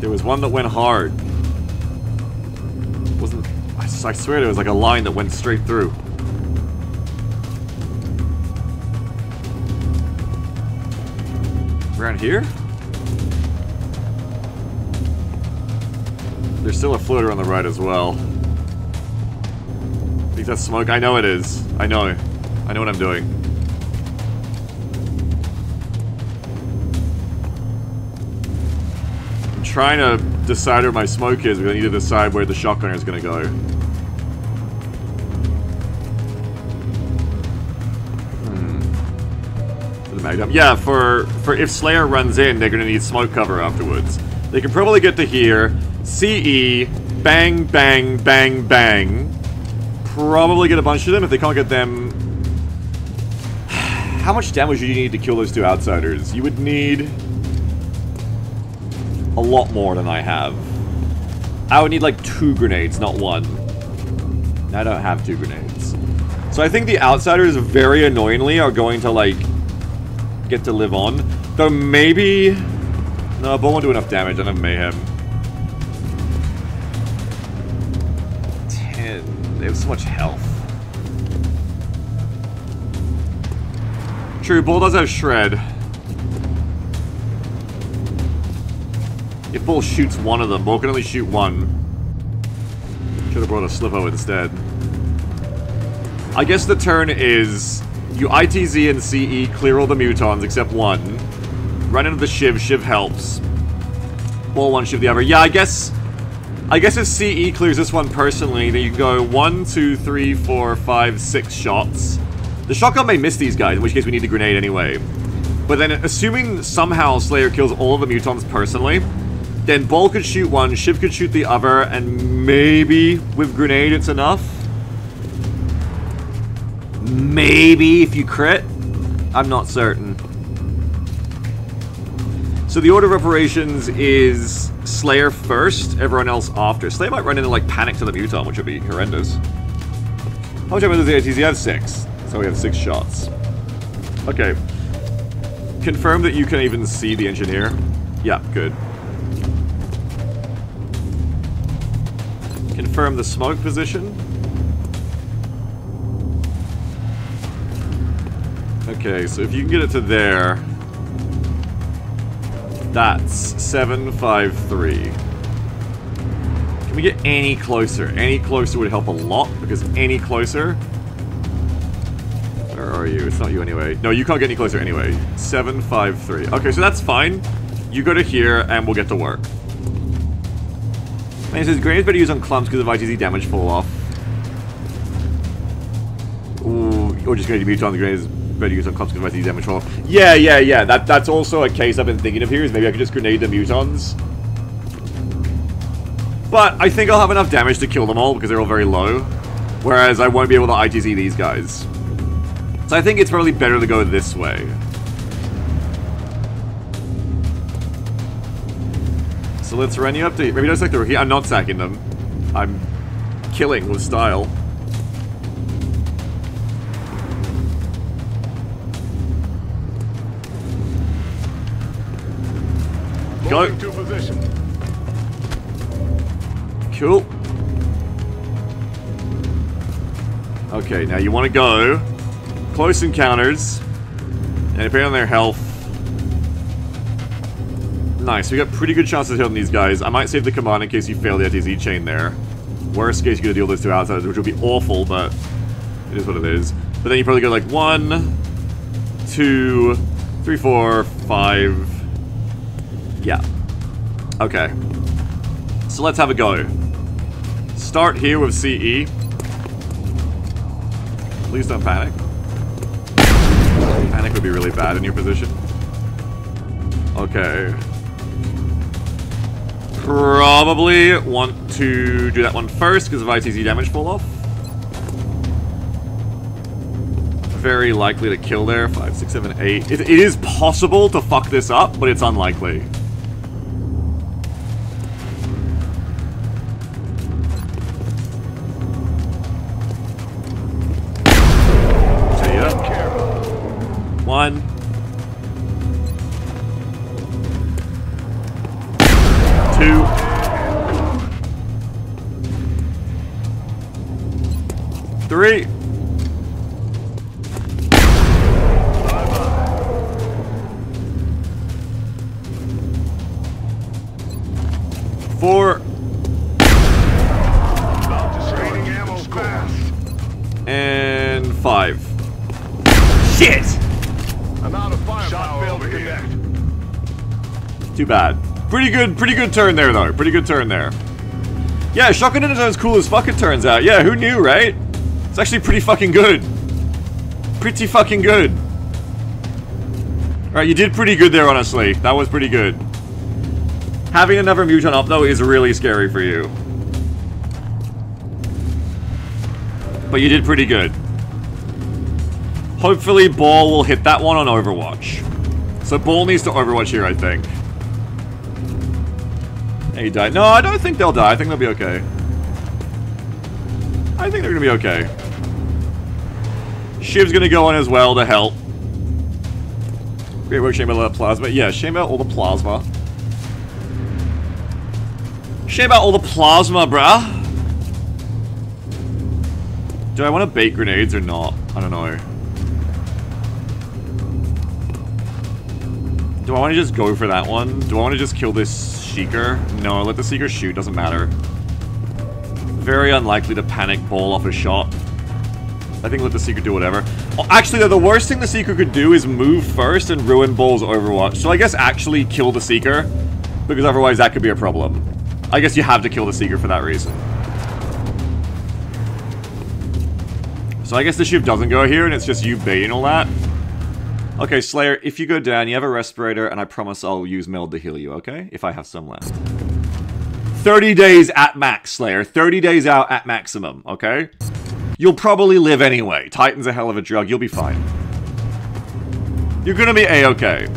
There was one that went hard. I, swear there was like a line that went straight through. Around here? There's still a floater on the right as well. I Think that's smoke? I know it is. I know. I know what I'm doing. I'm trying to decide where my smoke is, but I need to decide where the shotgunner is gonna go. Yeah, for for if Slayer runs in, they're gonna need smoke cover afterwards. They can probably get to here. CE, bang, bang, bang, bang. Probably get a bunch of them. If they can't get them... How much damage do you need to kill those two outsiders? You would need... a lot more than I have. I would need like two grenades, not one. I don't have two grenades. So I think the outsiders very annoyingly are going to like get to live on. Though maybe... No, Bull won't do enough damage. I have Mayhem. 10. They have so much health. True, Bull does have Shred. If Bull shoots one of them, Bull can only shoot one. Should have brought a Slippo instead. I guess the turn is you ITZ and CE clear all the mutons except one. Run into the Shiv, Shiv helps. Ball one, Shiv the other. Yeah, I guess I guess if CE clears this one personally, then you go one, two, three, four, five, six shots. The shotgun may miss these guys, in which case we need the grenade anyway. But then, assuming somehow Slayer kills all of the mutons personally, then Ball could shoot one, Shiv could shoot the other, and maybe with grenade it's enough? Maybe if you crit? I'm not certain. So the order of operations is Slayer first, everyone else after. Slayer might run into like panic to the muton, which would be horrendous. How much ammo does the ATZ have? Six. So we have six shots. Okay. Confirm that you can even see the engineer. Yeah, good. Confirm the smoke position. Okay, so if you can get it to there, that's 753. Can we get any closer? Any closer would help a lot, because any closer... Where are you? It's not you anyway. No, you can't get any closer anyway. 753. Okay, so that's fine. You go to here, and we'll get to work. Man, it says grenades better use on clumps because of ITZ damage fall off. Ooh, or just going to mute on the grenades better use on clumps because ITZ damage off. Yeah, yeah, yeah. That that's also a case I've been thinking of here. Is maybe I could just grenade the mutons. But I think I'll have enough damage to kill them all because they're all very low. Whereas I won't be able to ITZ these guys. So I think it's probably better to go this way. So let's run you up to... Maybe don't sack the rookie. I'm not sacking them. I'm killing with style. Go. To position. Cool. Okay, now you want to go close encounters and depending on their health. Nice, we got pretty good chances of hitting these guys. I might save the command in case you fail the ITZ chain there. Worst case, you gotta deal with those two outsiders, which would be awful, but it is what it is. But then you probably go like one, two, three, four, five. Yeah. Okay. So let's have a go. Start here with CE. Please don't panic. Panic would be really bad in your position. Okay. Probably want to do that one first because of ITZ damage fall off. Very likely to kill there. Five, six, seven, eight. It, it is possible to fuck this up, but it's unlikely. Pretty good, pretty good turn there, though. Pretty good turn there. Yeah, Shotgun is cool as fuck, it turns out. Yeah, who knew, right? It's actually pretty fucking good. Pretty fucking good. Alright, you did pretty good there, honestly. That was pretty good. Having another muton up, though, is really scary for you. But you did pretty good. Hopefully, Ball will hit that one on Overwatch. So Ball needs to Overwatch here, I think. He died. No, I don't think they'll die. I think they'll be okay. I think they're gonna be okay. Shiv's gonna go on as well to help. Great work, shame about all the plasma. Yeah, shame about all the plasma. Shame about all the plasma, bruh. Do I want to bait grenades or not? I don't know. Do I want to just go for that one? Do I want to just kill this Seeker? No, let the Seeker shoot, doesn't matter. Very unlikely to panic ball off a shot. I think let the Seeker do whatever. Oh, actually, though, the worst thing the Seeker could do is move first and ruin Ball's Overwatch. So I guess actually kill the Seeker, because otherwise that could be a problem. I guess you have to kill the Seeker for that reason. So I guess the Shiv doesn't go here, and it's just you baiting all that. Okay, Slayer, if you go down, you have a respirator, and I promise I'll use Meld to heal you, okay? If I have some left. 30 days at max, Slayer. 30 days out at maximum, okay? You'll probably live anyway. Titan's a hell of a drug. You'll be fine. You're gonna be a-okay.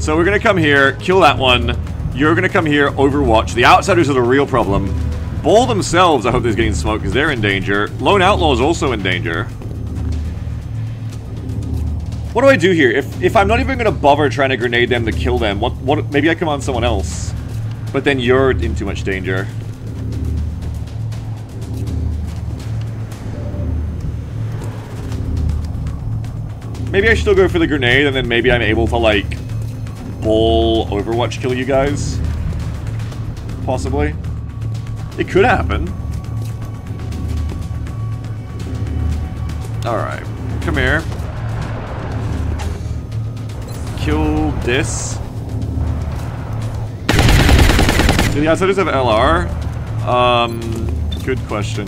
So we're gonna come here, kill that one. You're gonna come here, Overwatch. The Outsiders are the real problem. Bull themselves, I hope they're getting smoked because they're in danger. Lone Outlaw is also in danger. What do I do here? If if I'm not even gonna bother trying to grenade them to kill them, what what maybe I come on someone else. But then you're in too much danger. Maybe I still go for the grenade and then maybe I'm able to like bull Overwatch kill you guys. Possibly. It could happen. Alright. Come here. Kill this. The outsiders have LR? Um, good question.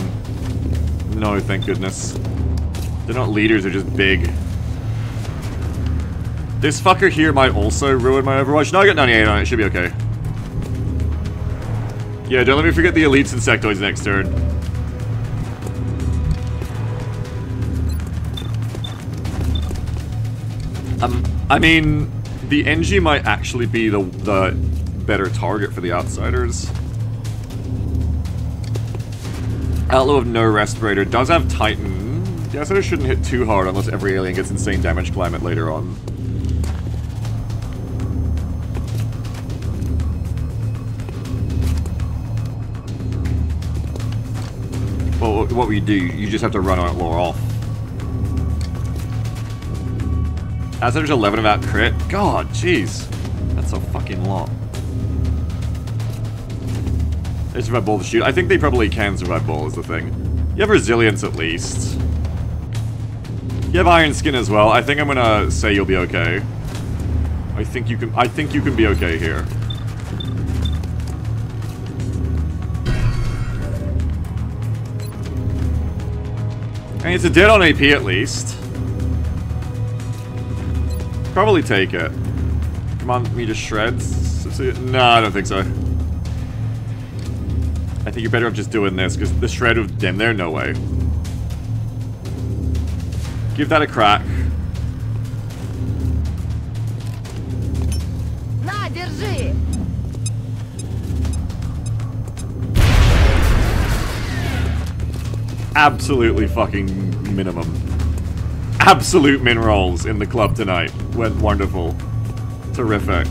No, thank goodness. They're not leaders, they're just big. This fucker here might also ruin my Overwatch. No, I got 98 on it, should be okay. Yeah, don't let me forget the elites insectoids next turn. Um, I mean, the NG might actually be the, the better target for the outsiders. Outlaw of no respirator does have Titan. The outsiders shouldn't hit too hard unless every alien gets insane damage climate later on. Well, what we do, you just have to run Outlaw off. Outsiders 11 about crit? God, jeez. That's a fucking lot. They survive ball to shoot. I think they probably can survive ball is the thing. You have resilience at least. You have iron skin as well. I think I'm gonna say you'll be okay. I think you can I think you can be okay here. I And it's a dead on AP at least Probably take it. Come on, me to shreds. No, I don't think so. I think you're better off just doing this, because the shred of them there, no way. Give that a crack. На, держи! Absolutely fucking minimum. Absolute min rolls in the club tonight. Went wonderful. Terrific.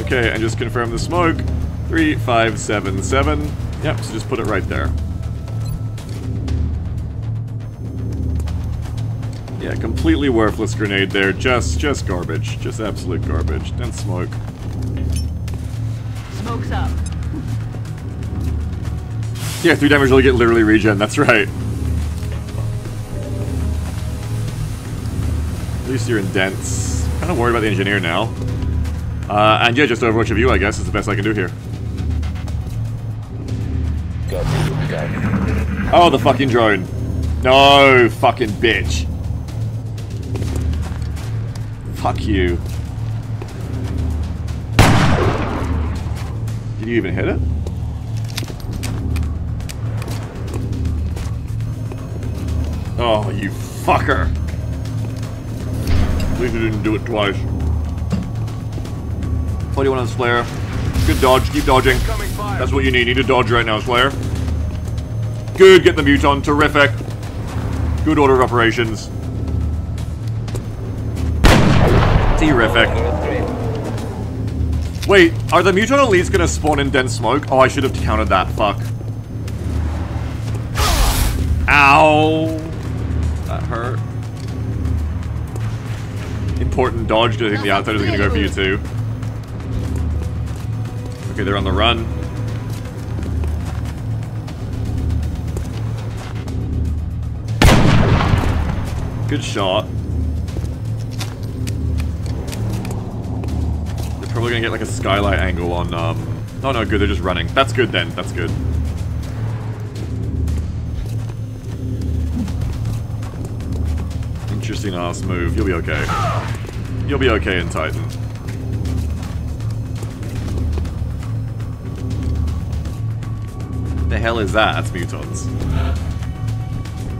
Okay, and just confirm the smoke. 3577. Yep, so just put it right there. Yeah, completely worthless grenade there. Just just garbage. Just absolute garbage. Then smoke. Smoke's up. Yeah, three damage will get literally regen, that's right. Least you're in dense. Kinda worried about the engineer now. Uh, and yeah, just Overwatch of you, I guess, is the best I can do here. Got you. Got you. Oh, the fucking drone. No, fucking bitch. Fuck you. Did you even hit it? Oh, you fucker. Least you didn't do it twice. 41 on Slayer. Good dodge. Keep dodging. That's what you need. You need to dodge right now, Slayer. Good. Get the Muton. Terrific. Good order of operations. Terrific. Wait, are the Muton Elites gonna spawn in dense smoke? Oh, I should have counted that. Fuck. Ow. That hurt. Important dodge, 'cause I think the outsiders are gonna go for you too. Okay, they're on the run. Good shot. They're probably gonna get like a skylight angle on, um... Oh no, good, they're just running. That's good then, that's good. Interesting ass move. You'll be okay. You'll be okay in Titan. The hell is that? That's mutons.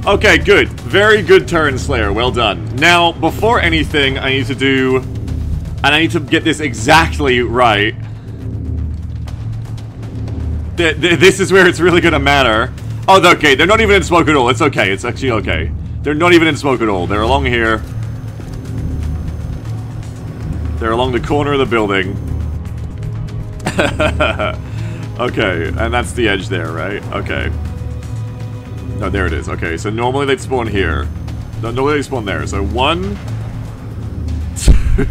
Okay, good. Very good turn, Slayer. Well done. Now, before anything, I need to do... And I need to get this exactly right. Th th this is where it's really gonna matter. Oh, okay, they're not even in smoke at all. It's okay. It's actually okay. They're not even in smoke at all. They're along here. They're along the corner of the building. okay, and that's the edge there, right? Okay. No, there it is. Okay, so normally they'd spawn here. No, normally they spawn there. So one,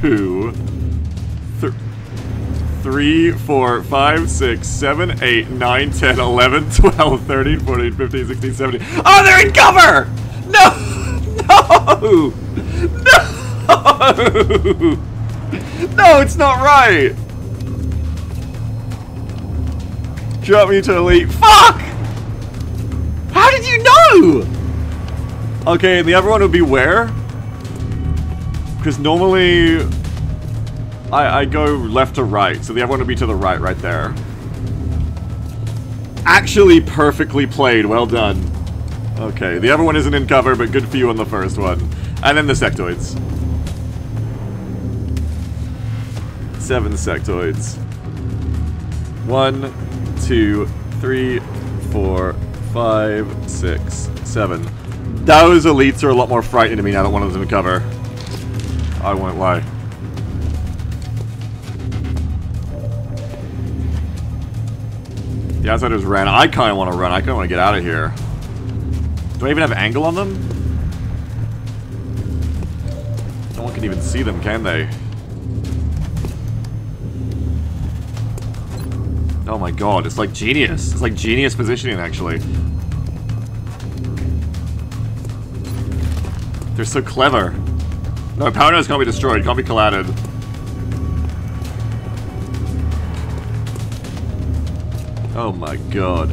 two, th three, four, five, six, seven, eight, nine, ten, eleven, twelve, thirteen, fourteen, fifteen, sixteen, seventeen. Oh, they're in cover! No! No! No! No, it's not right! Drop me to elite. Fuck! How did you know? Okay, and the other one would be where? Because normally I, I go left to right, so the other one would be to the right, right there. Actually perfectly played, well done. Okay, the other one isn't in cover, but good for you on the first one. And then the sectoids. Seven sectoids. One, two, three, four, five, six, seven. Those elites are a lot more frightening to me now that one of them's in cover. I won't lie. The outsiders ran. I kind of want to run. I kind of want to get out of here. Do I even have angle on them? No one can even see them, can they? Oh my god, it's like genius. It's like genius positioning, actually. They're so clever. No, power nodes can't be destroyed, can't be collided. Oh my god.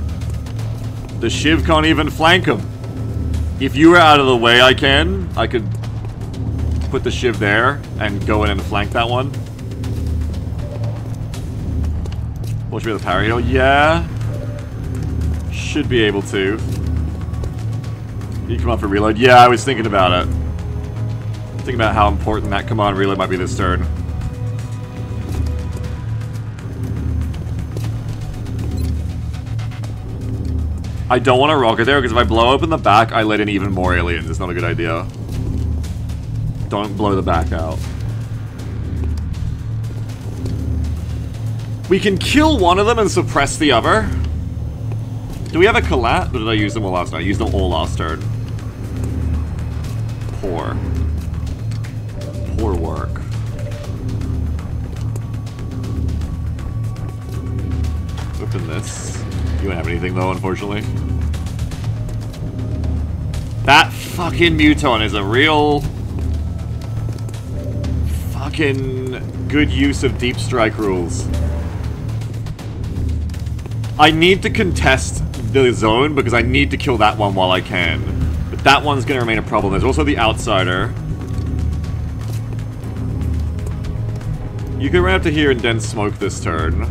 The Shiv can't even flank him. If you were out of the way, I can. I could put the Shiv there and go in and flank that one. Watch me with a power heal. Yeah. Should be able to. You come up for reload. Yeah, I was thinking about it. Thinking about how important that command reload might be this turn. I don't want to rocket there because if I blow open the back, I let in even more aliens. It's not a good idea. Don't blow the back out. We can kill one of them and suppress the other. Do we have a collat? Or did I use them all last night? I used them all last turn. Poor. Poor work. Open this. You don't have anything though, unfortunately. That fucking Muton is a real... Fucking good use of deep strike rules. I need to contest the zone because I need to kill that one while I can. But that one's going to remain a problem. There's also the outsider. You can run up to here and then smoke this turn.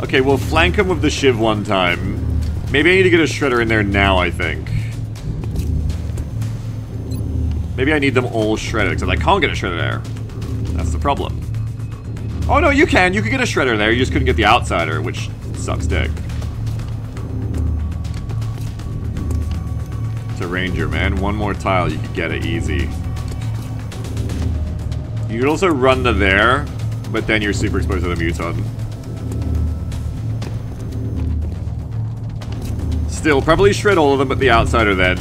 Okay, we'll flank him with the Shiv one time. Maybe I need to get a Shredder in there now, I think. Maybe I need them all shredded, except I can't get a Shredder there. That's the problem. Oh no, you can! You could get a Shredder there, you just couldn't get the Outsider, which sucks dick. It's a Ranger, man. One more tile, you could get it easy. You could also run to there, but then you're super exposed to the Muton. Still, probably shred all of them but the Outsider then.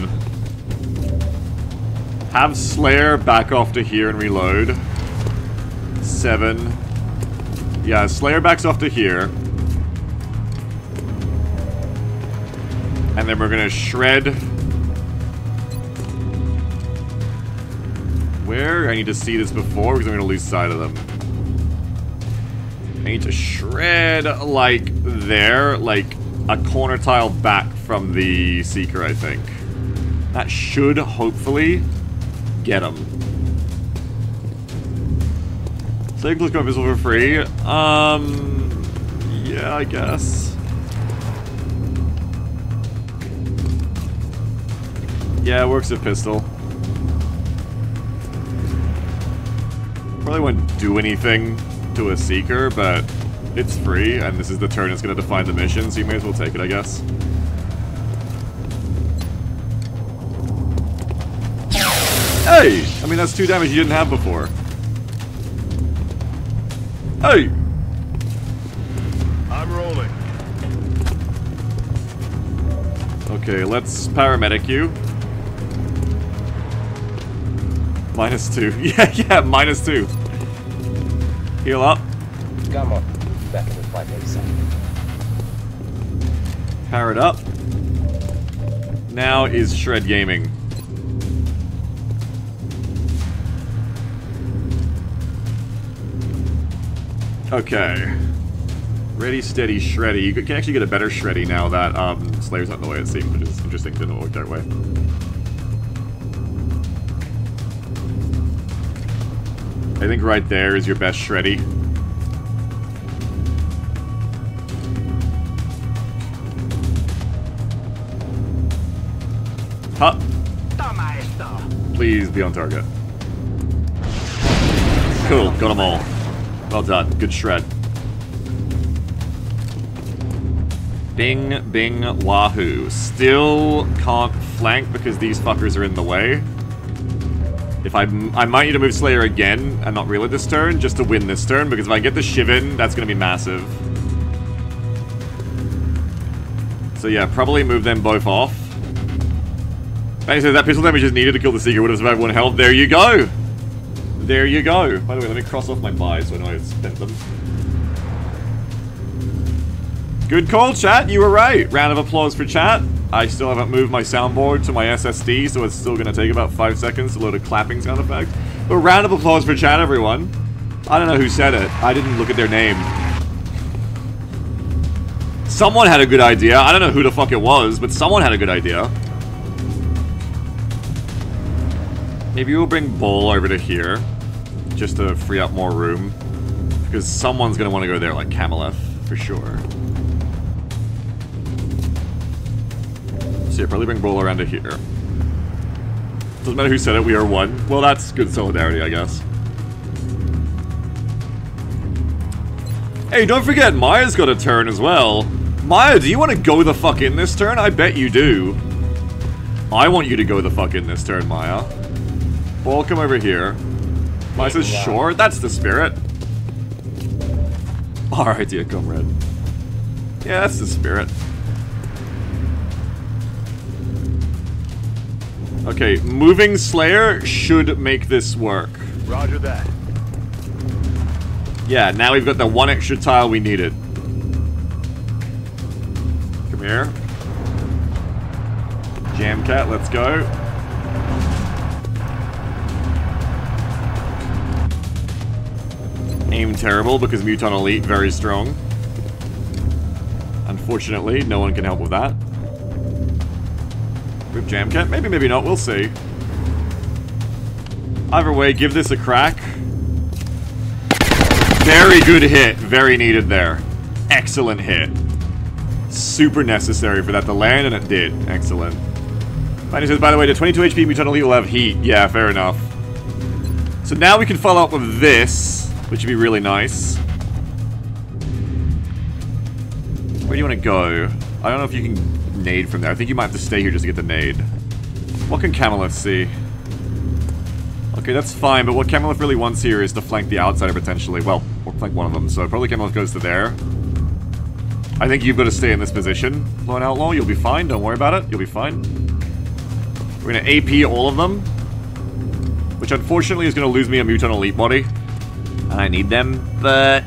Have Slayer back off to here and reload. Seven. Yeah, Slayer backs off to here. And then we're gonna shred... Where? I need to see this before because I'm gonna lose sight of them. I need to shred, like, there, like, a corner tile back from the Seeker, I think. That should, hopefully, get him. Click go visible for free. Um, yeah, I guess. Yeah, it works with pistol. Probably won't do anything to a Seeker, but it's free, and this is the turn it's going to define the mission, so you may as well take it, I guess. I mean, that's two damage you didn't have before. Hey! I'm rolling. Okay, let's paramedic you. Minus two. Yeah, yeah, minus two. Heal up. Come on. Back in the fight inside. Power it up. Now is Shred Gaming. Okay. Ready, steady, shreddy. You can actually get a better shreddy now that um, Slayer's not the way it seems, which is interesting. Didn't work that way. I think right there is your best shreddy. Huh. Please be on target. Cool, got them all. Well done, good shred. Bing, bing, wahoo. Still can't flank because these fuckers are in the way. If I, I might need to move Slayer again and not reload this turn just to win this turn because if I get the Shiv in, that's going to be massive. So yeah, probably move them both off. Basically, that pistol damage is needed to kill the Seeker would have survived one health. There you go! There you go. By the way, let me cross off my buys so I know I spent them. Good call, chat. You were right. Round of applause for chat. I still haven't moved my soundboard to my SSD, so it's still going to take about five seconds to load a clapping sound effect. But round of applause for chat, everyone. I don't know who said it. I didn't look at their name. Someone had a good idea. I don't know who the fuck it was, but someone had a good idea. Maybe we'll bring Bull over to here, just to free up more room. Because someone's going to want to go there, like Cameleth, for sure. So yeah, probably bring Bull around to here. Doesn't matter who said it, we are one. Well, that's good solidarity, I guess. Hey, don't forget, Maya's got a turn as well. Maya, do you want to go the fuck in this turn? I bet you do. I want you to go the fuck in this turn, Maya. Bull, come over here. Maya says, sure, that's the spirit. Alright, dear comrade. Yeah, that's the spirit. Okay, moving Slayer should make this work. Roger that. Yeah, now we've got the one extra tile we needed. Come here. Jamcat, let's go. Aim terrible because Muton Elite very strong. Unfortunately, no one can help with that. Rip Jamcat? Maybe, maybe not. We'll see. Either way, give this a crack. Very good hit. Very needed there. excellent hit. Super necessary for that to land, and it did. Excellent. Manny says, by the way, the 22 HP Muton Elite will have heat. Yeah, fair enough. So now we can follow up with this, which would be really nice. Where do you want to go? I don't know if you can nade from there. I think you might have to stay here just to get the nade. What can Camelot see? Okay, that's fine, but what Camelot really wants here is to flank the outsider potentially. Well, or flank one of them, so probably Camelith goes to there. I think you've got to stay in this position, Lone Outlaw. You'll be fine, don't worry about it. You'll be fine. We're going to AP all of them. Which unfortunately is going to lose me a Muton Elite body. I need them, but...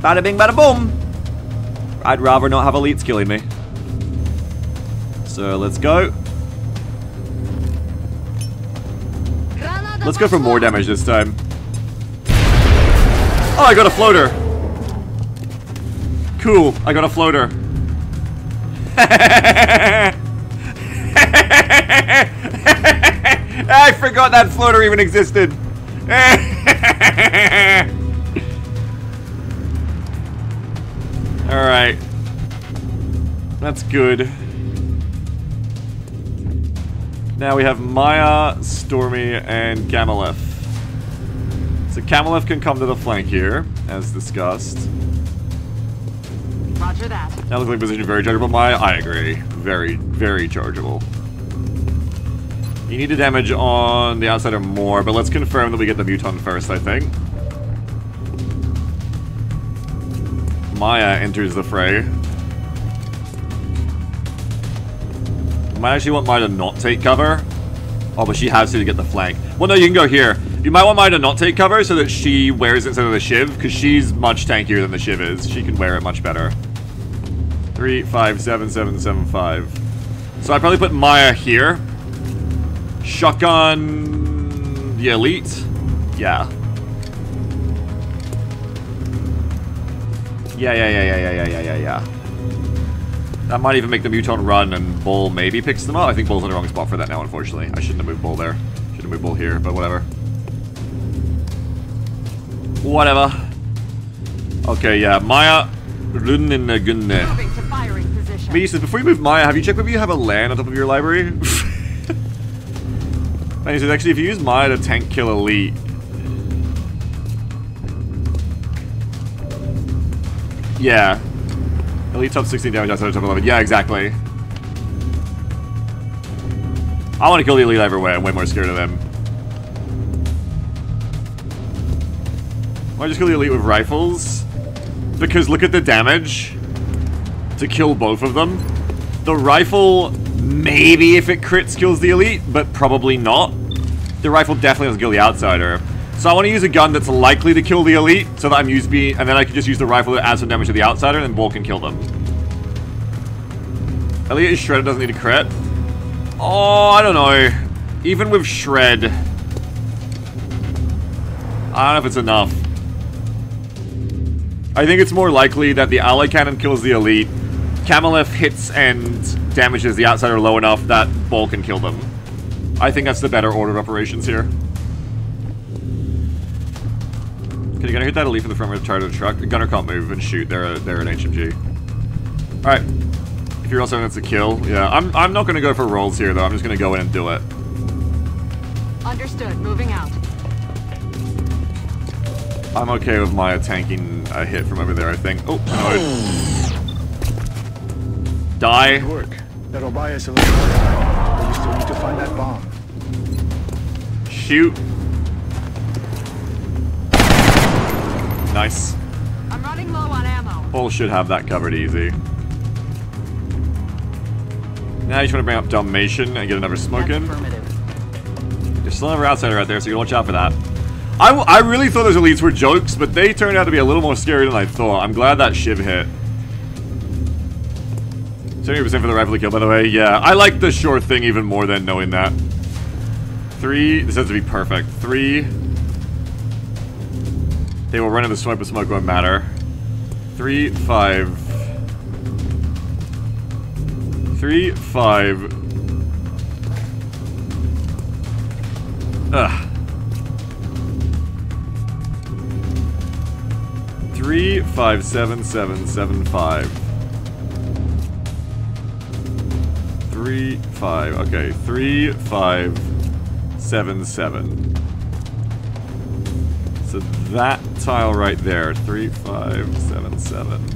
Bada bing, bada boom! I'd rather not have elites killing me. So let's go. Let's go for more damage this time. Oh, I got a floater. Cool, I got a floater. I forgot that floater even existed. Alright. That's good. Now we have Maya, Stormy, and Gamalef. So Gamalef can come to the flank here, as discussed. Roger that. Now looks like position very chargeable. Maya, I agree. Very, very chargeable. You need to damage on the outsider more, but let's confirm that we get the Muton first, I think. Maya enters the fray. Might actually want Maya to not take cover. Oh, but she has to to get the flank. Well, no, you can go here. You might want Maya to not take cover so that she wears it instead of the Shiv, because she's much tankier than the Shiv is. She can wear it much better. Three, five, seven, seven, seven, five. So I probably put Maya here. Shotgun... The Elite? Yeah. Yeah, yeah, yeah, yeah, yeah, yeah, yeah, yeah. That might even make the Muton run, and Bull maybe picks them up. I think Bull's in the wrong spot for that now, unfortunately. I shouldn't have moved Bull there. Should have moved Bull here, but whatever. Whatever. Okay, yeah, Maya... Gunne. Moving to firing position. Before you move Maya, have you checked whether you have a land on top of your library? and he says, actually, if you use Maya to tank kill Elite... Yeah. Elite top 16 damage outside of top 11. Yeah, exactly. I want to kill the Elite way. I'm way more scared of them. Why just kill the Elite with rifles? Because look at the damage to kill both of them. The rifle, maybe if it crits kills the elite, but probably not. The rifle definitely doesn't kill the outsider. So I want to use a gun that's likely to kill the elite, so that I'm used be, and then I can just use the rifle that adds some damage to the outsider, and then Bull can kill them. Elite is shredded, doesn't need a crit. Oh, I don't know. Even with shred, I don't know if it's enough. I think it's more likely that the alloy cannon kills the elite. Camelef hits and damages the outsider low enough that Bull can kill them. I think that's the better order of operations here. Can you gonna hit that elite from the front with a charter truck? The gunner can't move and shoot. They're a, they're an HMG. All right. If you're also that's a kill, yeah. I'm I'm not gonna go for rolls here though. I'm just gonna go in and do it. Understood. Moving out. I'm okay with Maya tanking a hit from over there. I think. Oh no. Die. Good work. That'll buy us a little time. But you still need to find that bomb. Shoot. Nice. I'm running low on ammo. Bull should have that covered easy. Now you just want to bring up Dalmatian and get another smoke in. Affirmative. There's still another outsider out there, so you gotta watch out for that. I, w I really thought those elites were jokes, but they turned out to be a little more scary than I thought. I'm glad that Shiv hit. 70% for the rifle kill, by the way. Yeah, I like the sure thing even more than knowing that. Three. This has to be perfect. Three. They will run in the swipe but smoke won't matter. Three, five. Three, five. Ugh. Three five seven seven seven five. Three five. Okay, three five seven seven. So that tile right there, three five seven seven.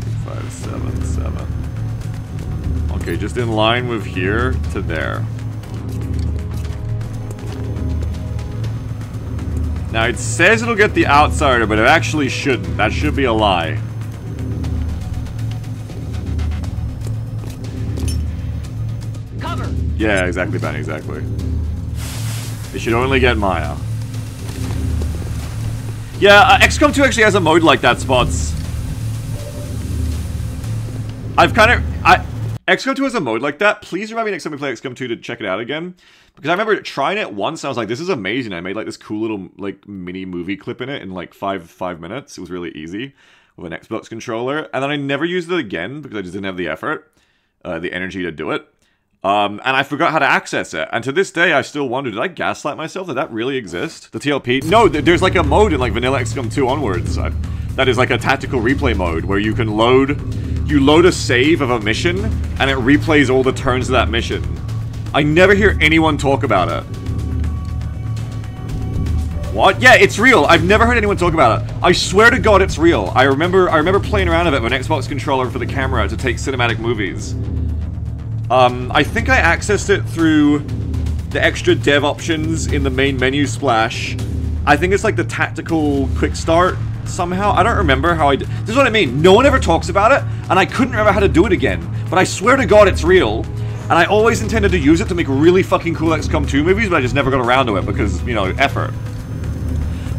Three five seven seven. Okay, just in line with here to there. Now it says it'll get the outsider, but it actually shouldn't. That should be a lie. Yeah, exactly, Ben, exactly. It should only get Maya. Yeah, uh, XCOM 2 actually has a mode like that, Spots. I've kind of... I XCOM 2 has a mode like that. Please remind me next time we play XCOM 2 to check it out again. Because I remember trying it once, and I was like, this is amazing. I made like this cool little like mini movie clip in it in like five five minutes. It was really easy with an Xbox controller. And then I never used it again because I just didn't have the effort, uh, the energy to do it. Um, and I forgot how to access it. And to this day, I still wonder, did I gaslight myself? Did that really exist? The TLP? No, th there's like a mode in like Vanilla XCOM 2 onwards. I, that is like a tactical replay mode where you can load, you load a save of a mission and it replays all the turns of that mission. I never hear anyone talk about it. What? Yeah, it's real. I've never heard anyone talk about it. I swear to God, it's real. I remember, I remember playing around with it with an Xbox controller for the camera to take cinematic movies. Um, I think I accessed it through the extra dev options in the main menu splash. I think it's like the tactical quick start somehow. I don't remember how I did. This is what I mean. No one ever talks about it, and I couldn't remember how to do it again. But I swear to God, it's real. And I always intended to use it to make really fucking cool XCOM 2 movies, but I just never got around to it because, you know, effort.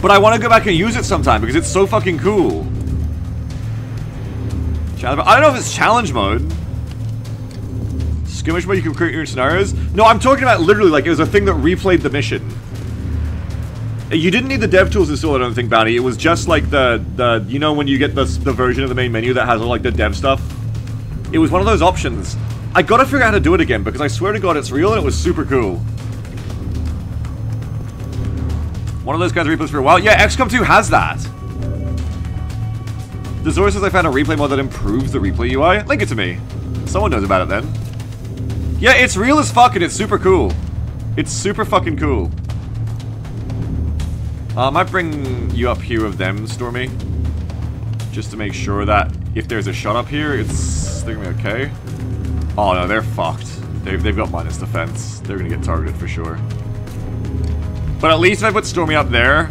But I want to go back and use it sometime because it's so fucking cool. I don't know if it's challenge mode. Skirmish mode, you can create your scenarios. No, I'm talking about literally like it was a thing that replayed the mission. You didn't need the dev tools installed, I don't think, Bounty. It was just like the, the you know when you get the, the version of the main menu that has all like the dev stuff? It was one of those options. I gotta figure out how to do it again because I swear to god it's real and it was super cool. One of those guys replays for a while. Yeah, XCOM 2 has that. The Zora says I found a replay mod that improves the replay UI. Link it to me. Someone knows about it then. Yeah, it's real as fuck and it's super cool. It's super fucking cool. Uh, I might bring you up here with them, Stormy. Just to make sure that if there's a shot up here, it's... they're gonna be okay. Oh no, they're fucked. They've, they've got minus defense. They're gonna get targeted for sure. But at least if I put Stormy up there,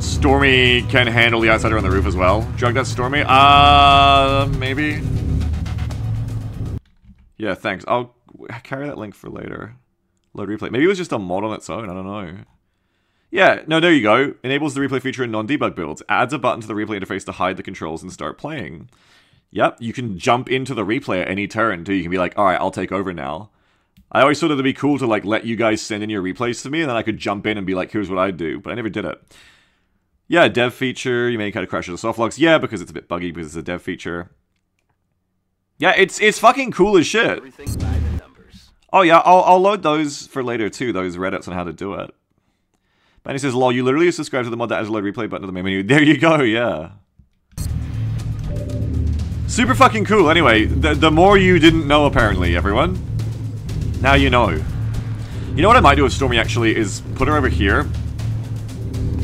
Stormy can handle the outsider on the roof as well. Drug that Stormy? Uh, maybe? Yeah, thanks. I'll carry that link for later. Load replay. Maybe it was just a mod on its own. I don't know. Yeah, no, there you go. Enables the replay feature in non-debug builds. Adds a button to the replay interface to hide the controls and start playing. Yep, you can jump into the replay at any turn, too. You can be like, alright, I'll take over now. I always thought it'd be cool to, like, let you guys send in your replays to me, and then I could jump in and be like, here's what I do. But I never did it. Yeah, dev feature. You may kind of crash the softlocks. Yeah, because it's a bit buggy because it's a dev feature. Yeah, it's it's fucking cool as shit. Oh yeah, I'll, I'll load those for later too, those Reddits on how to do it. Benny says, lol, you literally subscribe to the mod that has a load replay button to the main menu. There you go, yeah. Super fucking cool. Anyway, the, the more you didn't know, apparently, everyone. Now you know. You know what I might do with Stormy, actually, is put her over here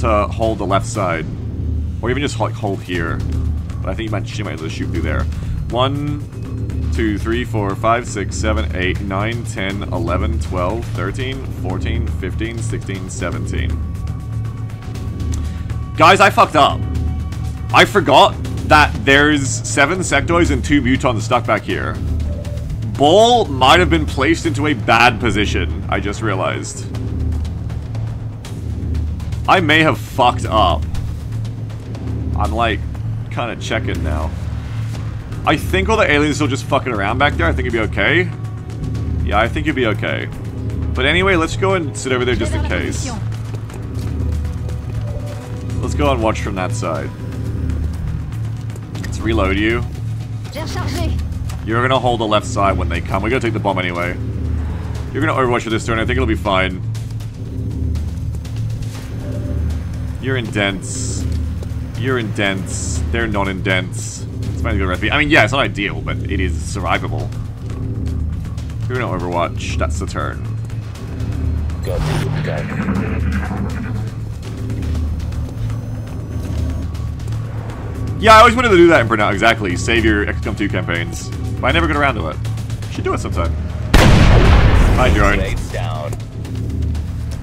to hold the left side. Or even just like hold here. But I think might, she might be able to shoot through there. One, two, three, four, five, six, seven, eight, nine, ten, eleven, twelve, thirteen, fourteen, fifteen, sixteen, seventeen. Guys, I fucked up. I forgot that there's seven sectoids and two mutons stuck back here. Bull might have been placed into a bad position, I just realized. I may have fucked up. I'm like, kind of checking now. I think all the aliens will just fucking around back there. I think it'd be okay. Yeah, I think it'd be okay. But anyway, let's go and sit over there just in case. Let's go and watch from that side. Let's reload you. You're gonna hold the left side when they come. We're gonna take the bomb anyway. You're gonna overwatch this turn. I think it'll be fine. You're in dense. You're in dense. They're not in dense. It's fine to go recipe. I mean, yeah, it's not ideal, but it is survivable. You're in Overwatch. That's the turn. Go, dude, go. Yeah, I always wanted to do that in Burnout, exactly. Save your XCOM 2 campaigns. But I never got around to it. Should do it sometime. Hi, drone. Grenades down.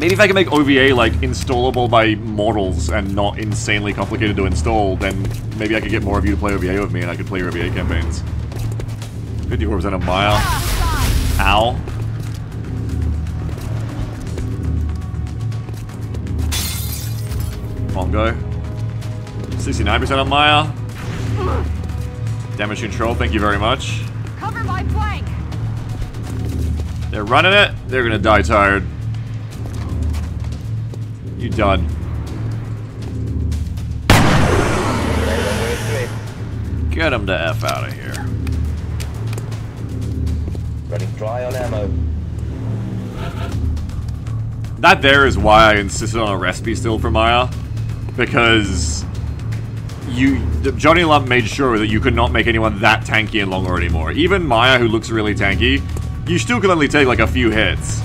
Maybe if I can make OVA, like, installable by mortals and not insanely complicated to install, then maybe I could get more of you to play OVA with me and I could play your OVA campaigns. 54% of Maya. Ow. Bongo. 69% on Maya. Damage control, thank you very much. Cover my flank. They're running it. They're gonna die tired. You done. Get him the F out of here. Running dry on ammo. That there is why I insisted on a recipe still for Maya. Because you Johnny Lump made sure that you could not make anyone that tanky and longer anymore. Even Maya, who looks really tanky, you still can only take like a few hits.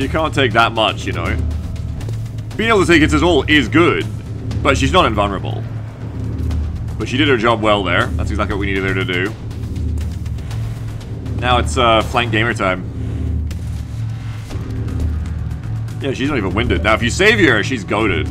You can't take that much, you know. Being able to take hits at all is good, but she's not invulnerable. But she did her job well there. That's exactly what we needed her to do. Now it's uh, flank gamer time. Yeah, she's not even winded. Now, if you Savior her, she's goaded.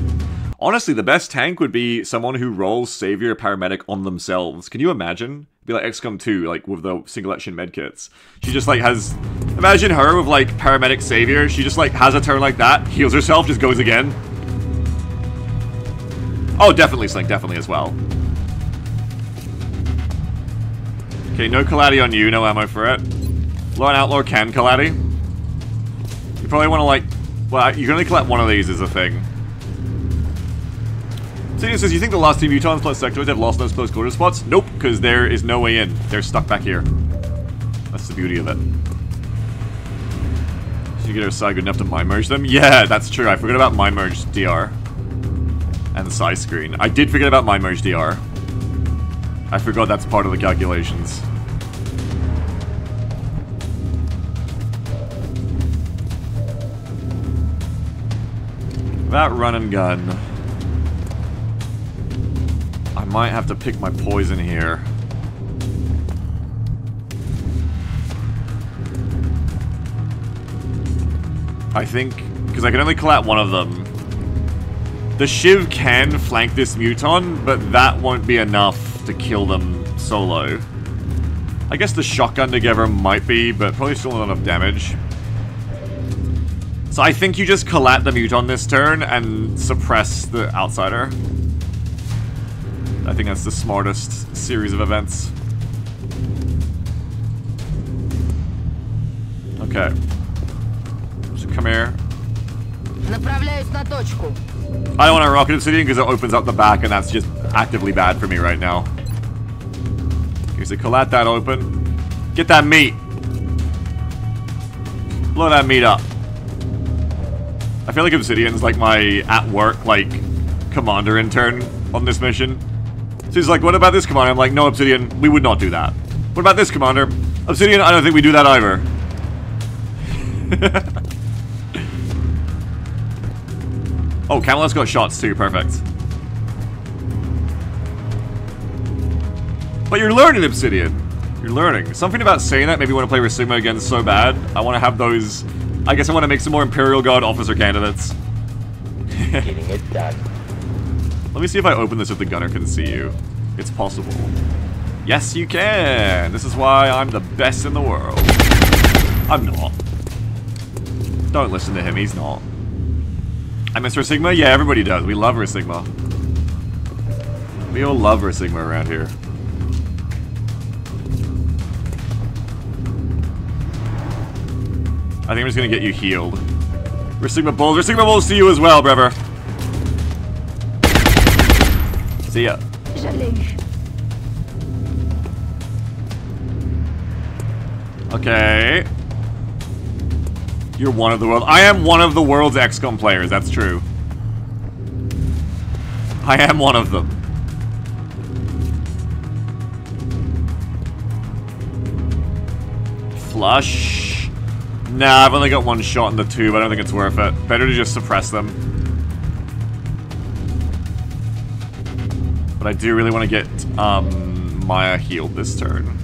Honestly, the best tank would be someone who rolls Savior Paramedic on themselves. Can you imagine? Be like XCOM 2, like with the single action medkits. She just like has... Imagine her with like Paramedic Savior. She just like has a turn like that, heals herself, just goes again. Oh, definitely Slink, definitely as well. Okay, no Kaladi on you, no ammo for it. And Outlaw can Kaladi. You probably want to like... Well, you can only collect one of these is a thing. Senior says, you think the last two mutons plus sectoids have lost those close quarter spots? Nope, because there is no way in. They're stuck back here. That's the beauty of it. Should you get our side good enough to mind merge them? Yeah, that's true. I forgot about mind merge DR. And the size screen. I did forget about mind merge DR. I forgot that's part of the calculations. That run and gun. Might have to pick my poison here. I think, because I can only collect one of them. The Shiv can flank this Muton, but that won't be enough to kill them solo. I guess the shotgun together might be, but probably still not enough damage. So I think you just collat the Muton this turn and suppress the Outsider. I think that's the smartest series of events. Okay. So come here. I don't want to rocket obsidian because it opens up the back and that's just actively bad for me right now. Okay, so collat that open. Get that meat. Blow that meat up. I feel like obsidian is like my at work like commander intern on this mission. So he's like, what about this commander? I'm like, no, Obsidian, we would not do that. What about this commander? Obsidian, I don't think we do that either. oh, Camelot's got shots too, perfect. But you're learning, Obsidian. You're learning. Something about saying that made me want to play with Sigma again so bad. I want to have those... I guess I want to make some more Imperial Guard officer candidates. Getting it done. Let me see if I open this if the gunner can see you. It's possible. Yes, you can! This is why I'm the best in the world. I'm not. Don't listen to him, he's not. I miss Sigma? Yeah, everybody does. We love Sigma. We all love Sigma around here. I think I'm just gonna get you healed. Sigma Bulls. Sigma Bulls to you as well, brother. See ya. Okay. You're one of the world. I am one of the world's XCOM players, that's true. I am one of them. Flush. Nah, I've only got one shot in the tube. I don't think it's worth it. Better to just suppress them. But I do really want to get um, Maya healed this turn.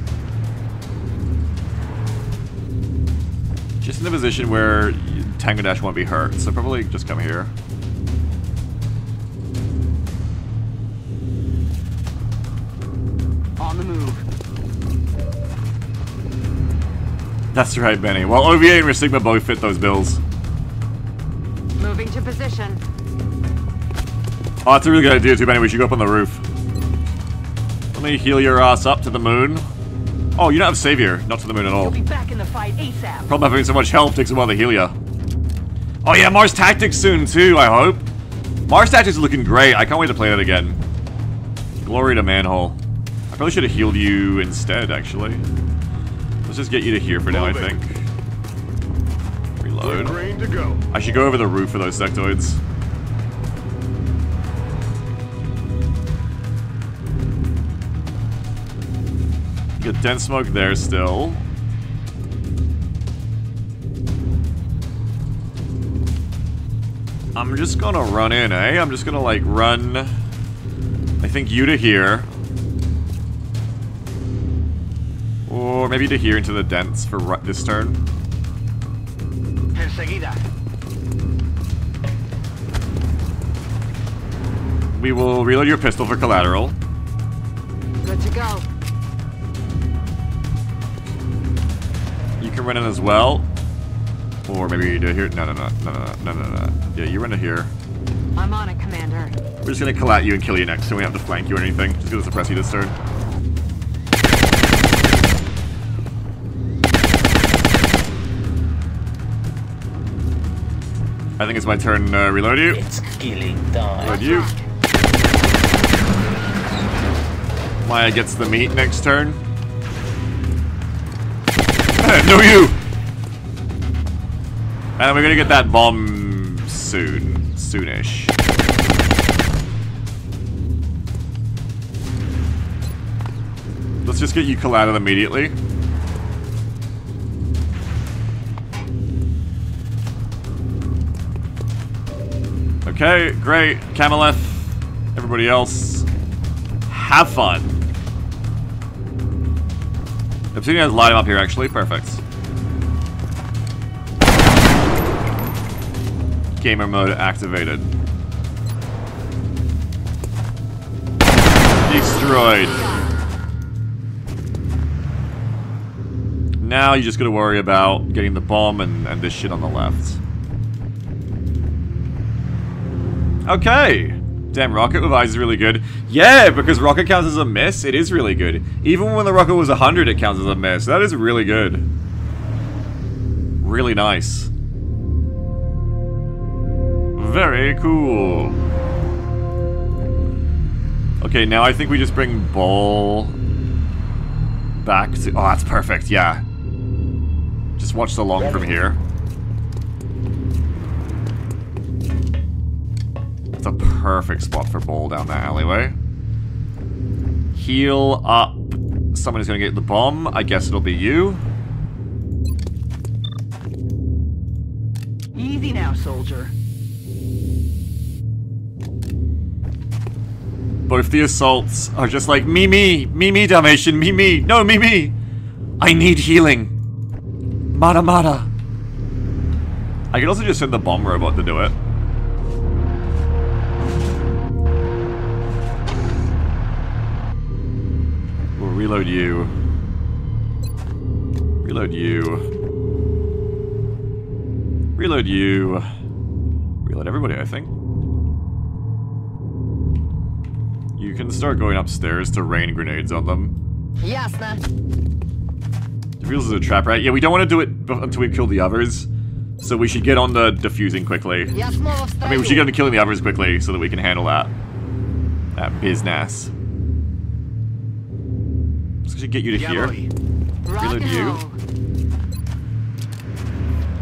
Just in a position where Tango Dash won't be hurt, so probably just come here. On the move. That's right, Benny. Well, OVA and Resigma both fit those bills. Moving to position. Oh, that's a really good idea too, Benny. We should go up on the roof. Let me heal your ass up to the moon. Oh, you don't have Savior. Not to the moon at all. You'll be back in the fight ASAP. Problem having so much health takes a while to heal ya. Oh yeah, Mars Tactics soon too, I hope. Mars Tactics is looking great. I can't wait to play that again. Glory to Manhole. I probably should have healed you instead, actually. Let's just get you to here for now, I think. Reload. Green to go. I should go over the roof for those sectoids. Dense smoke there still. I'm just gonna run in, eh? I'm just gonna like run. I think you to here. Or maybe to here into the dents for this turn. We will reload your pistol for collateral. Good to go. Can run in as well. Or maybe to here. No, no, no, no, no, no, no, no. Yeah, you run to here. I'm on it, Commander. We're just gonna collat you and kill you next, so we don't have to flank you or anything. Just gonna suppress you this turn. I think it's my turn to uh, reload you. It's killing time. Reload you. Maya gets the meat next turn. No, you! And we're gonna get that bomb soon. Soonish. Let's just get you collated immediately. Okay, great. Cameleth, everybody else, have fun. Obsidian has light up here, actually. Perfect. Gamer mode activated. Destroyed. Now you just gotta worry about getting the bomb and, and this shit on the left. Okay. Damn, Rocket with Eyes is really good. Yeah, because Rocket counts as a miss, it is really good. Even when the Rocket was 100, it counts as a miss. That is really good. Really nice. Very cool. Okay, now I think we just bring Ball back to... Oh, that's perfect, yeah. Just watch the long from here. A perfect spot for Ball down that alleyway. Heal up. Someone is going to get the bomb. I guess it'll be you. Easy now, soldier. Both the assaults are just like, me, me, me, me, Dalmatian, me, me, no, me, me. I need healing. Mata, mata. I could also just send the bomb robot to do it. Reload you. Reload you. Reload you. Reload everybody, I think. You can start going upstairs to rain grenades on them. Yes, man. Reveals is a trap, right? Yeah, we don't want to do it until we kill the others. So we should get on the defusing quickly. I mean, we should get on to killing the others quickly so that we can handle that. That business So we should get you to Ya here. voy. Rock reload and you. roll.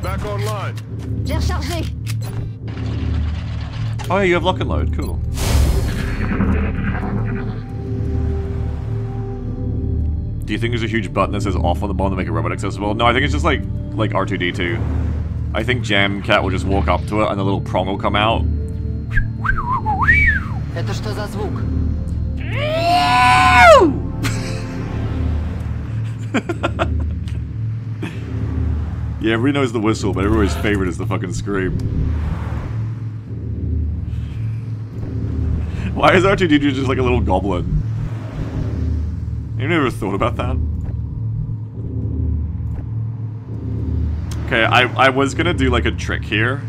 Back online. J'ai rechargé. Oh, yeah, you have lock and load. Cool. Do you think there's a huge button that says off on the bottom to make a robot accessible? No, I think it's just like like R2D2. I think Jam Cat will just walk up to it and the little prong will come out. Это что за звук? Yeah, everybody knows the whistle, but everybody's favorite is the fucking scream. Why is R2D2 just like a little goblin? You never thought about that? Okay, I, I was gonna do like a trick here.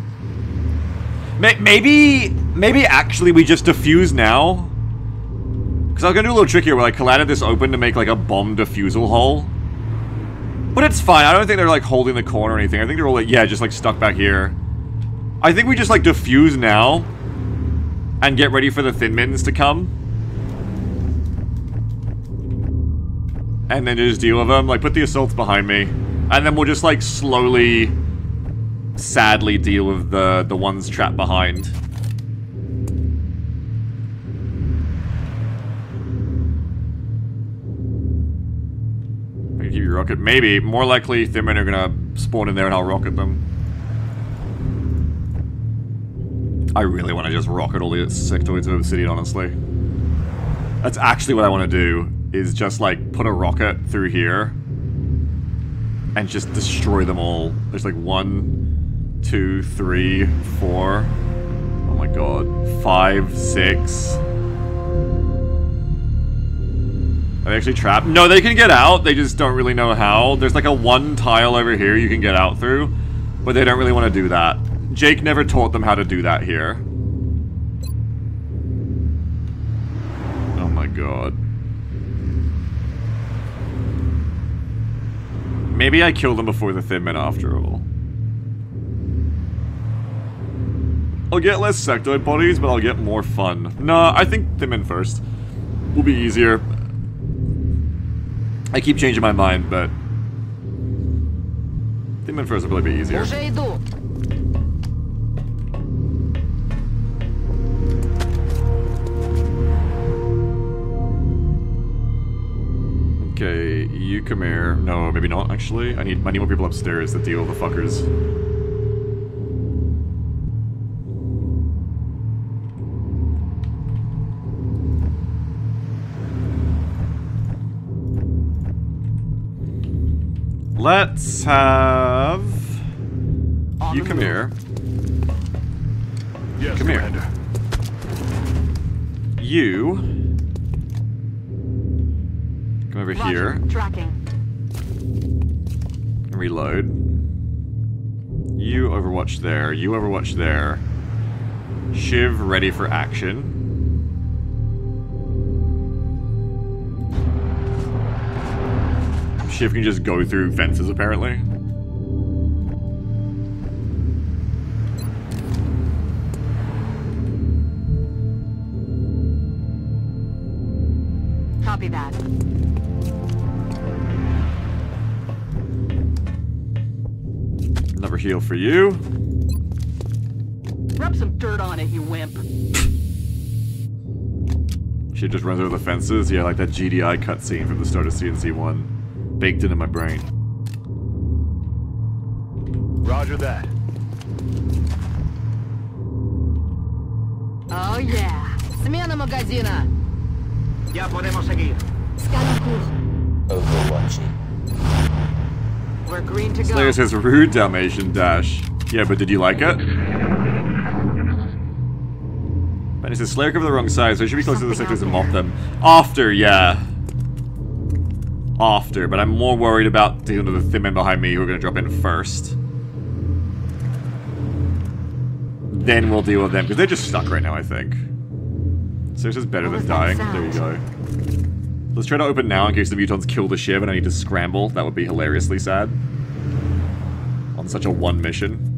May, maybe, maybe actually we just defuse now? Because I was gonna do a little trick here where I collided this open to make like a bomb defusal hole. But it's fine. I don't think they're like holding the corner or anything. I think they're all like, yeah, just like stuck back here. I think we just like defuse now and get ready for the thin mittens to come. And then just deal with them. Like put the assaults behind me. And then we'll just like slowly, sadly deal with the, the ones trapped behind. Rocket. Maybe. More likely, Thinmen are gonna spawn in there and I'll rocket them. I really want to just rocket all the sectoids of Obsidian, honestly. That's actually what I want to do, is just, like, put a rocket through here and just destroy them all. There's, like, one, two, three, four. Oh my god. Five, six. Are they actually trapped? No, they can get out. They just don't really know how. There's like a one tile over here you can get out through, but they don't really want to do that. Jake never taught them how to do that here. Oh my god. Maybe I kill them before the Thin Men after all. I'll get less sectoid bodies, but I'll get more fun. Nah, I think Thin Men first. Will be easier. I keep changing my mind, but... Team in first will probably be easier. Okay, you come here. No, maybe not, actually. I need, I need more people upstairs to deal with the fuckers. Let's have... You come here. Yes, Come here. Commander. You... Come over Roger. here. Tracking. Reload. You overwatch there. You overwatch there. Shiv ready for action. Shiv can just go through fences apparently. Copy that. Another heal for you. Rub some dirt on it, you wimp. She just runs over the fences. Yeah, like that GDI cutscene from the start of CNC 1 baked into my brain. Roger that. Oh yeah. Смена магазина. Ya podemos seguir. Overwatching. We're green to go. Slayer says rude Dalmatian dash. Yeah, but did you like it? Benny says Slayer covered the wrong side, so it should be close to the sectoids and mop them. After, yeah. After, but I'm more worried about dealing with the thin men behind me who are going to drop in first. Then we'll deal with them, because they're just stuck right now, I think. So this is better What than dying. There you go. Let's try to open now in case the mutons kill the ship and I need to scramble. That would be hilariously sad. On such a one mission.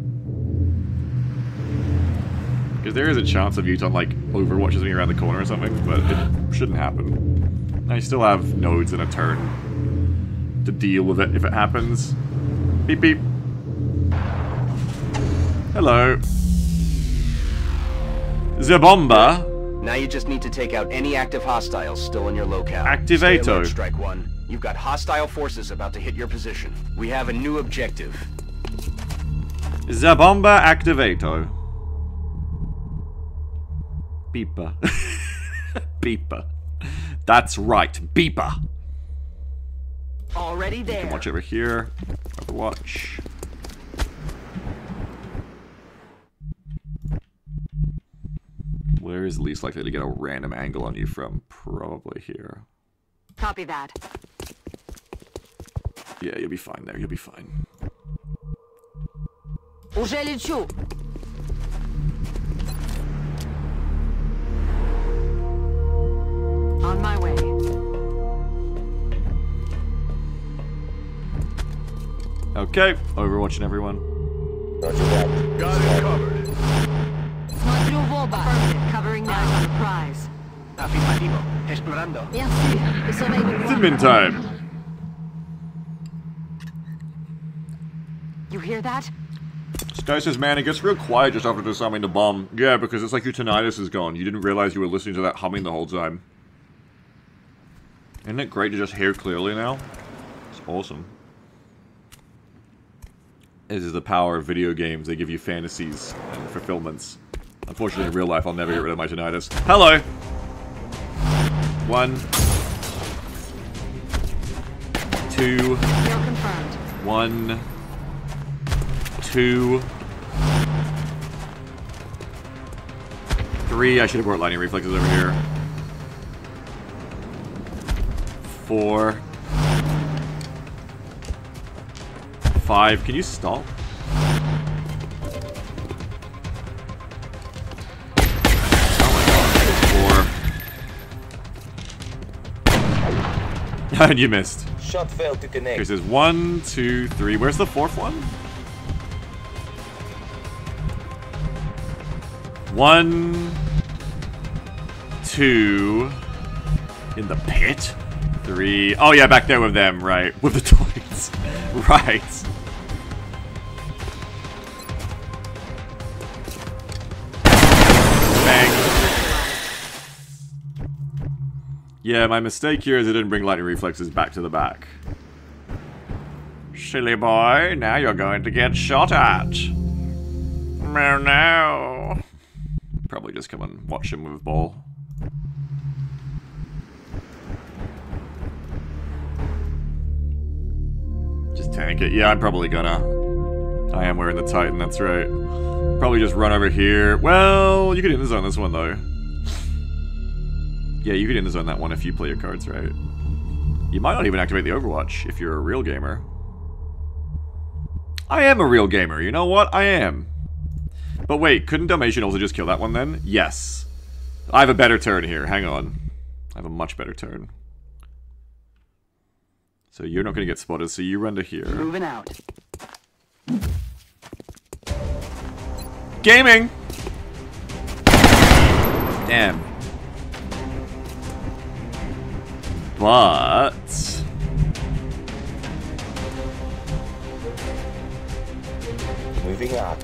Because there is a chance of Muton, like, overwatches me around the corner or something, but it shouldn't happen. I still have nodes in a turn to deal with it if it happens. Beep beep. Hello. The bomba. Now you just need to take out any active hostiles still in your locale. Activato. Alert, Strike One. You've got hostile forces about to hit your position. We have a new objective. Zabomba Activato. Beeper. Beeper. That's right, Beeper. Already You can there. watch over here. Overwatch. Where is least likely to get a random angle on you from? Probably here. Copy that. Yeah, you'll be fine there. You'll be fine. Уже лечу. On my way. Okay, overwatching everyone. Roger that. Got it covered. Module. Covering. Affirmativo. Explorando. Merci. It's in time. You hear that? Sky says, man, it gets real quiet just after disarming the bomb. Yeah, because it's like your tinnitus is gone. You didn't realize you were listening to that humming the whole time. Isn't it great to just hear clearly now? It's awesome. This is the power of video games. They give you fantasies and fulfillments. Unfortunately, in real life, I'll never get rid of my tinnitus. Hello! One. Two. One. Two. Three. I should have brought lightning reflexes over here. Four. Five. Can you stop? Oh my god. Four. and you missed. Shot failed to connect. So there's one, two, three. Where's the fourth one? One, two, in the pit. Three. Oh yeah, back there with them, right? With the toys, right? Yeah, my mistake here is I didn't bring lightning reflexes back to the back. Silly boy, now you're going to get shot at. Oh no. Probably just come and watch him move ball. Just tank it. Yeah, I'm probably gonna. I am wearing the Titan, that's right. Probably just run over here. Well, you could in the zone this one though. Yeah, you could in the zone that one if you play your cards right. You might not even activate the Overwatch if you're a real gamer. I am a real gamer, you know what? I am. But wait, couldn't Dalmatian also just kill that one then? Yes. I have a better turn here, hang on. I have a much better turn. So you're not gonna get spotted, so you run to here. Moving out. Gaming! Damn. But... Moving out.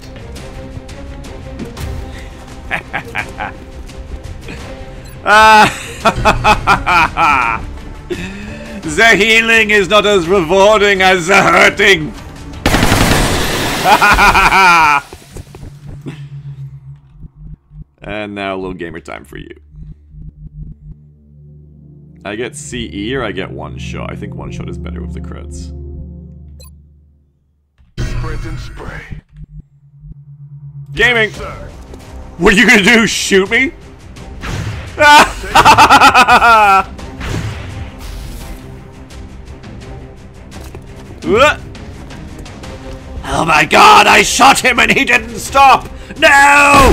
Ah! the healing is not as rewarding as the hurting! and now a little gamer time for you. I get CE or I get one shot? I think one shot is better with the crits. Sprint and spray. Gaming! Sir. What are you gonna do? Shoot me? What? Oh my god, I shot him and he didn't stop! No!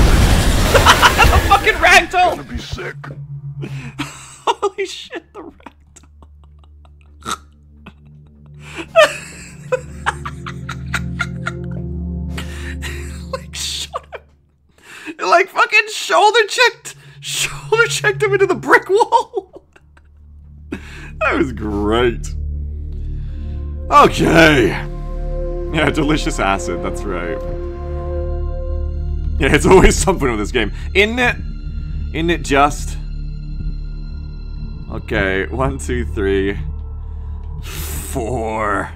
the fucking ragdoll! Gonna be sick. Holy shit, the ragdoll. like. It, like, fucking shoulder checked, shoulder checked him into the brick wall. that was great. Okay. Yeah, delicious acid, that's right. Yeah, it's always something with this game. In Isn't it just? Okay, one, two, three, four.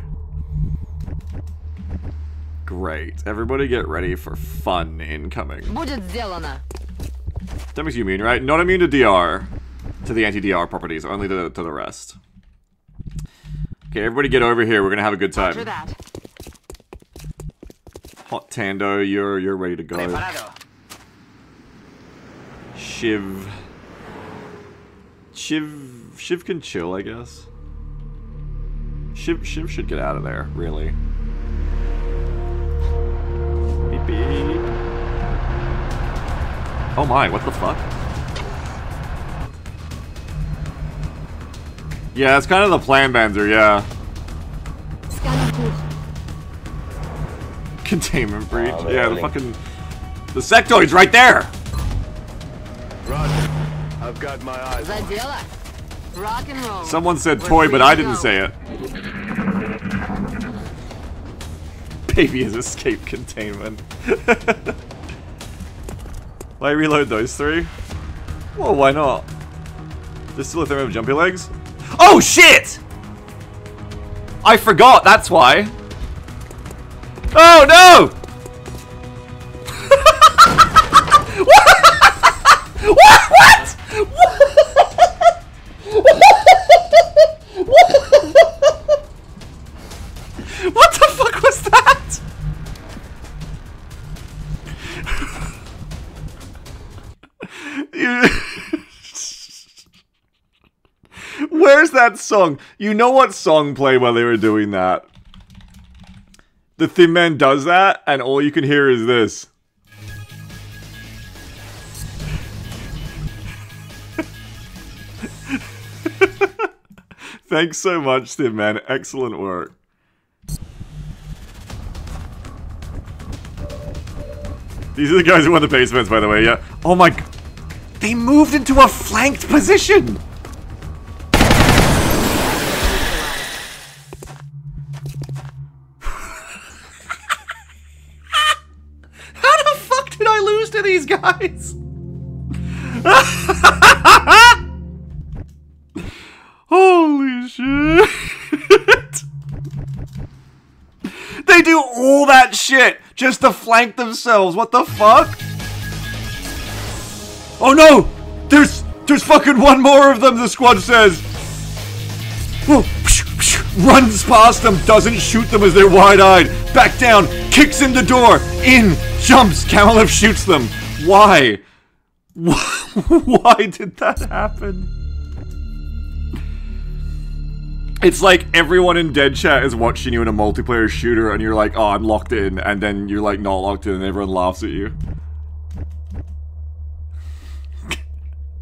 Great. Everybody get ready for fun incoming. Будет сделано. That makes you immune, right? Not immune to DR. To the anti-DR properties, only to, to the rest. Okay, everybody get over here. We're gonna have a good Roger time. that. Hot Tando, you're you're ready to go. Preparado. Shiv. Shiv. Shiv can chill, I guess. Shiv. Shiv should get out of there, really. Beep beep. Oh my! What the fuck? Yeah, it's kind of the plan, Banzer. Yeah. Scan en cours. Containment breach. Oh, yeah, the fucking. The sectoid's right there. Roger. I've got my eyes Rock and roll. Someone said We're toy, but I didn't go. say it. Baby has escaped containment. Why reload those three? Well, why not? There's still a thermo of jumpy legs? Oh shit! I forgot, that's why. Oh no! That song? You know what song played while they were doing that? The Thin Man does that, and all you can hear is this. Thanks so much, Thin Man. Excellent work. These are the guys who won the basements, by the way, yeah. Oh my... They moved into a flanked position! How the fuck did I lose to these guys? Holy shit. they do all that shit just to flank themselves. What the fuck? Oh no! There's there's fucking one more of them, the squad says. Runs past them, doesn't shoot them as they're wide-eyed. Back down, kicks in the door, in, jumps, Kamalev shoots them. Why? Why did that happen? It's like everyone in Dead Chat is watching you in a multiplayer shooter and you're like, oh, I'm locked in, and then you're like not locked in and everyone laughs at you.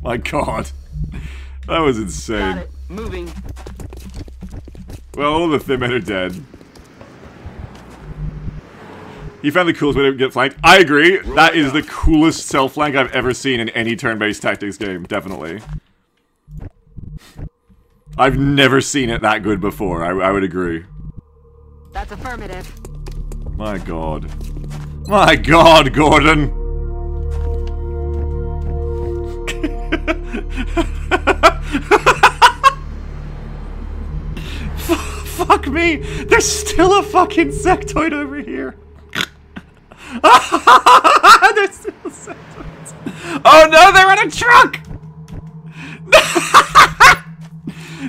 My god. That was Got insane. it. Moving. Well, all the thin men are dead. He found the coolest way to get flanked. I agree. That is the coolest self flank I've ever seen in any turn based tactics game. Definitely. I've never seen it that good before. I, I would agree. That's affirmative. My god. My god, Gordon! F- fuck me! There's still a fucking sectoid over here! There's still a sectoid! Oh no, they're in a truck!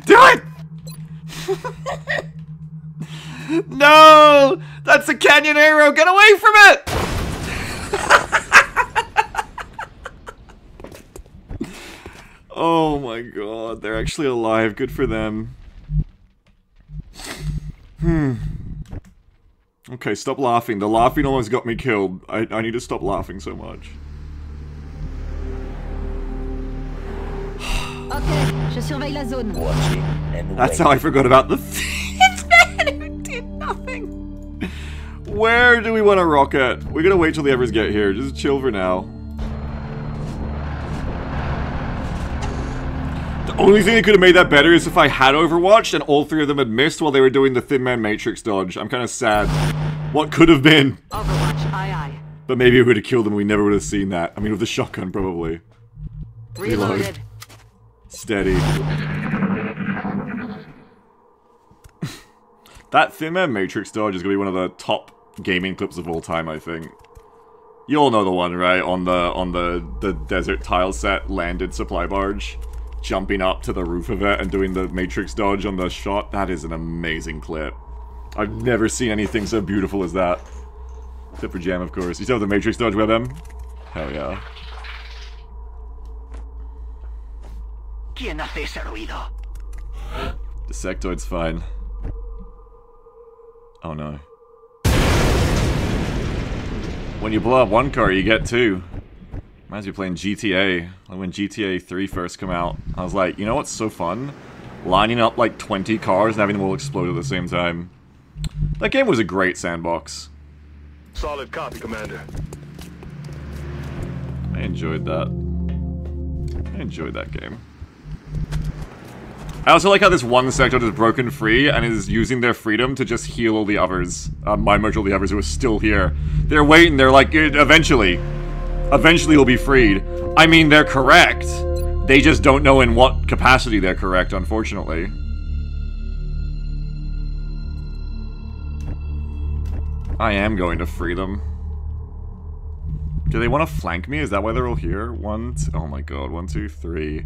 Do it! No! That's a canyon arrow! Get away from it! oh my god, they're actually alive. Good for them. Hmm. Okay, stop laughing. The laughing almost got me killed. I, I need to stop laughing so much. Ok, je surveille la zone. Watch it and That's how I forgot about the fifth man who did nothing. Where do we want to rocket? We're gonna wait till the Evers get here. Just chill for now. The only thing that could have made that better is if I had Overwatched and all three of them had missed while they were doing the Thin Man Matrix dodge. I'm kind of sad. What could have been? Overwatch, aye aye. But maybe it would have killed them. We never would have seen that. I mean, with the shotgun, probably. Reloaded. Steady. that Thin Man Matrix dodge is gonna be one of the top gaming clips of all time, I think. You all know the one, right? On the on the the desert tile set landed supply barge, jumping up to the roof of it and doing the Matrix dodge on the shot. That is an amazing clip. I've never seen anything so beautiful as that. Except for Jam, of course. You still have the Matrix dodge with him? Hell yeah. ¿Quién hace ese ruido? The sectoid's fine. Oh no. When you blow up one car, you get two. Reminds me of playing GTA. Like when GTA 3 first came out, I was like, you know what's so fun? Lining up like 20 cars and having them all explode at the same time. That game was a great sandbox. Solid copy, Commander. I enjoyed that. I enjoyed that game. I also like how this one sectoid is broken free and is using their freedom to just heal all the others. Uh, mind merge all the others who are still here. They're waiting, they're like, "Eh, eventually. Eventually he'll be freed. I mean, they're correct. They just don't know in what capacity they're correct, unfortunately. I am going to free them. Do they want to flank me? Is that why they're all here? One, t- oh my god, one, two, three.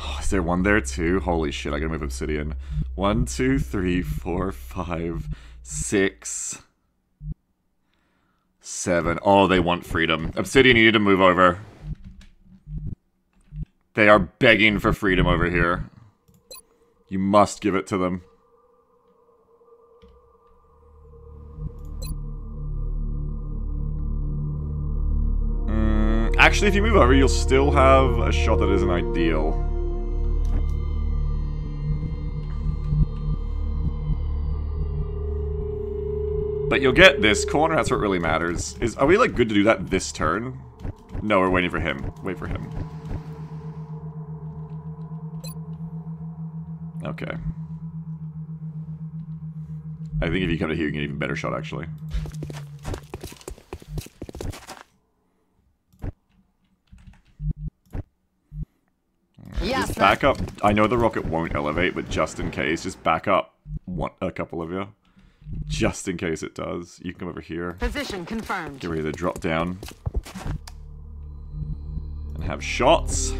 Oh, is there one there too? Holy shit, I gotta move obsidian. One, two, three, four, five, six, seven. Oh, they want freedom. Obsidian, you need to move over. They are begging for freedom over here. You must give it to them. Mm, actually, if you move over, you'll still have a shot that isn't ideal. But you'll get this corner, that's what really matters. Is Are we, like, good to do that this turn? No, we're waiting for him. Wait for him. Okay. I think if you come to here, you get an even better shot, actually. Yes, Just back up. I know the rocket won't elevate, but just in case, just back up one, a couple of you. Just in case it does. You can come over here. Position confirmed. Get ready to drop down. And have shots.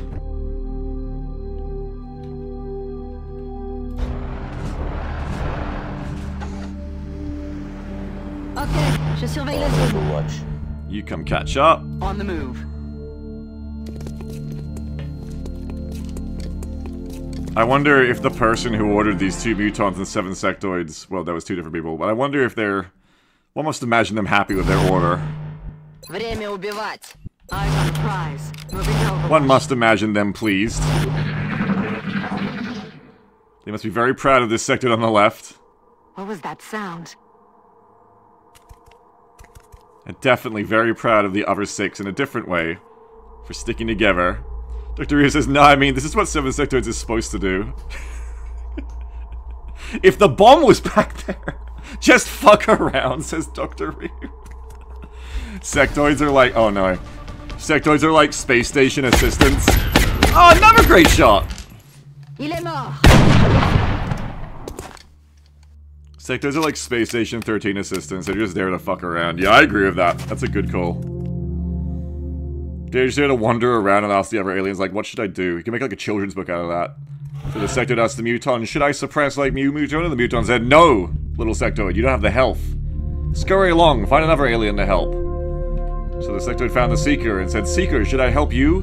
Ok, je surveille la zone. You come catch up. On the move. I wonder if the person who ordered these two mutons and seven sectoids, well, that was two different people, but I wonder if they're, one must imagine them happy with their order. One must imagine them pleased. They must be very proud of this sectoid on the left. What was that sound? And definitely very proud of the other six in a different way for sticking together. Dr. Ryu says, no, I mean, this is what Seven Sectoids is supposed to do. if the bomb was back there, just fuck around, says Dr. Ryu. Sectoids are like, oh no. Sectoids are like space station assistants. Oh, another great shot! Il est mort. Sectoids are like Space Station 13 assistants. They're just there to fuck around. Yeah, I agree with that. That's a good call. They're just to wander around and ask the other aliens, like, what should I do? You can make like a children's book out of that. So the sectoid asked the muton, should I suppress like Mew Muton? And the muton said, no, little sectoid, you don't have the health. Scurry along, find another alien to help. So the sectoid found the Seeker and said, Seeker, should I help you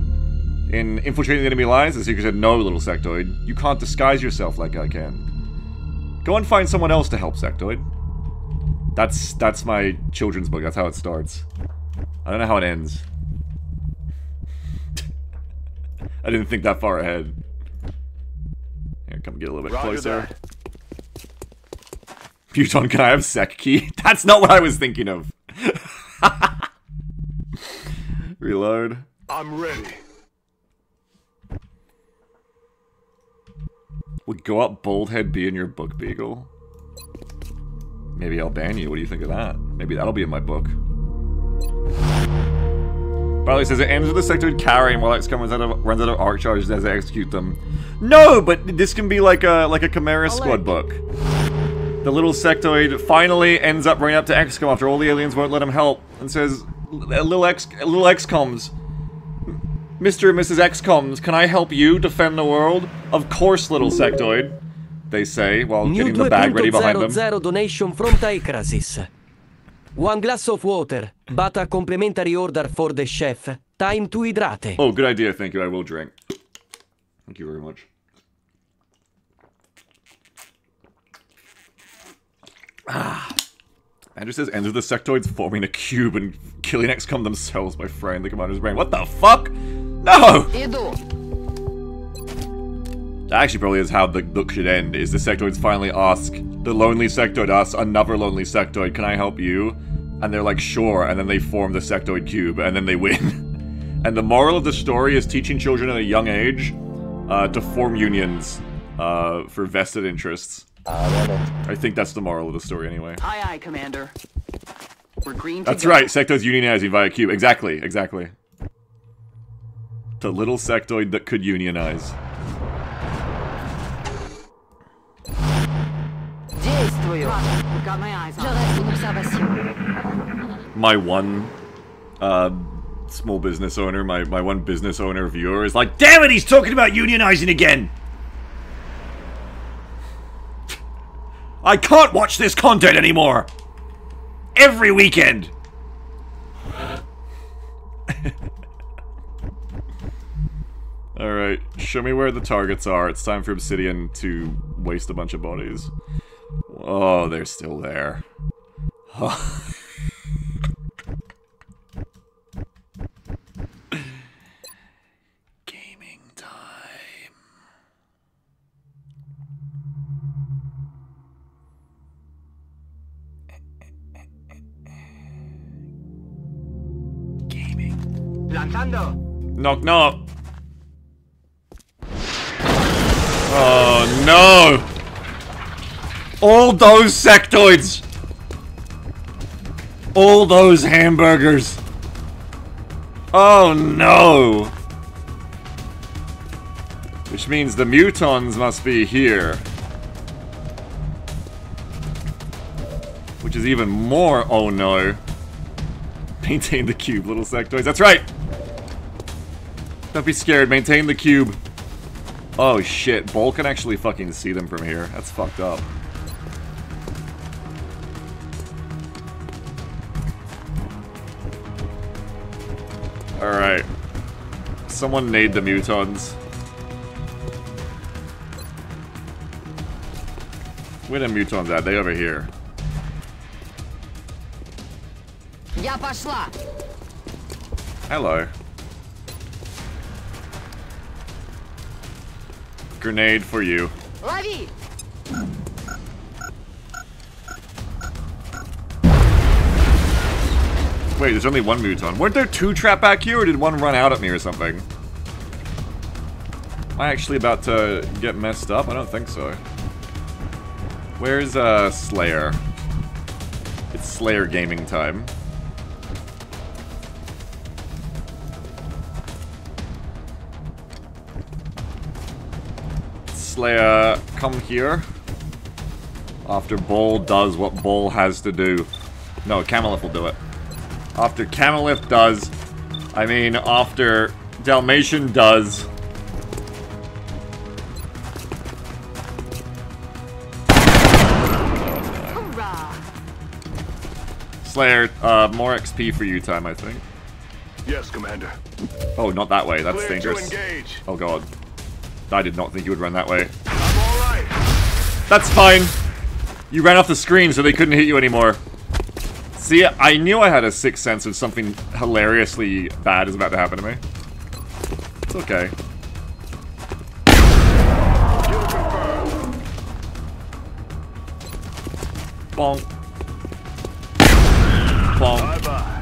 in infiltrating the enemy lines? The Seeker said, no, little sectoid, you can't disguise yourself like I can. Go and find someone else to help, Sectoid. That's that's my children's book. That's how it starts. I don't know how it ends. I didn't think that far ahead. Here, come get a little bit Roger closer. Buton, can I have sec key? That's not what I was thinking of. Reload. I'm ready. Would go up bold head be in your book, Beagle? Maybe I'll ban you. What do you think of that? Maybe that'll be in my book. Barley says it ends with the sectoid carrying while XCOM runs out of runs out of arc charges as they execute them. No, but this can be like a like a Chimera Squad book. The little sectoid finally ends up running up to XCOM after all the aliens won't let him help and says, "Little X, little XCOMs, Mr. and Mrs. XCOMs, can I help you defend the world?" Of course, little sectoid. They say while New getting the bag ready behind them. 2.00 donation from Tycrasis. One glass of water, but a complimentary order for the chef. Time to hydrate. Oh, good idea. Thank you. I will drink. Thank you very much. Ah. Andrew says ends with the sectoids forming a cube and killing XCOM themselves by frying the commander's brain. What the fuck? No! That actually probably is how the book should end, is the sectoids finally ask the lonely sectoid asks another lonely sectoid, can I help you? And they're like, sure, and then they form the sectoid cube, and then they win. and the moral of the story is teaching children at a young age uh, to form unions uh, for vested interests. I think that's the moral of the story anyway. Aye aye, Commander. We're green That's right, sectoids unionizing via cube. Exactly, exactly. The little sectoid that could unionize. My eyes Je on. reste en observation. my one uh, small business owner, my, my one business owner viewer is like, Damn it, he's talking about unionizing again! I can't watch this content anymore! Every weekend! Alright, show me where the targets are. It's time for Obsidian to waste a bunch of bodies. Oh, they're still there. Gaming time. Gaming. Lanzando. Knock knock. Oh no! All those sectoids! All those hamburgers! Oh no! Which means the mutons must be here. Which is even more oh no. Maintain the cube, little sectoids. That's right! Don't be scared, maintain the cube. Oh shit, Bull can actually fucking see them from here. That's fucked up. Alright. Someone nade the mutons. Where the mutons at? They over here. Я пошла. Hello. Grenade for you. Лови. Wait, there's only one muton. Weren't there two trap back here, or did one run out at me or something? Am I actually about to get messed up? I don't think so. Where's, uh, Slayer? It's Slayer gaming time. Slayer, come here. After Bull does what Bull has to do. No, Camelot will do it. After Camelith does. I mean, after Dalmatian does. Slayer, uh, more XP for you time, I think. Yes, Commander. Oh, not that way. That's Clear dangerous. Oh, God. I did not think you would run that way. I'm all right. That's fine. You ran off the screen so they couldn't hit you anymore. See, I knew I had a sixth sense of something hilariously bad is about to happen to me. It's okay. Bonk. Bonk. Bye-bye. Bonk.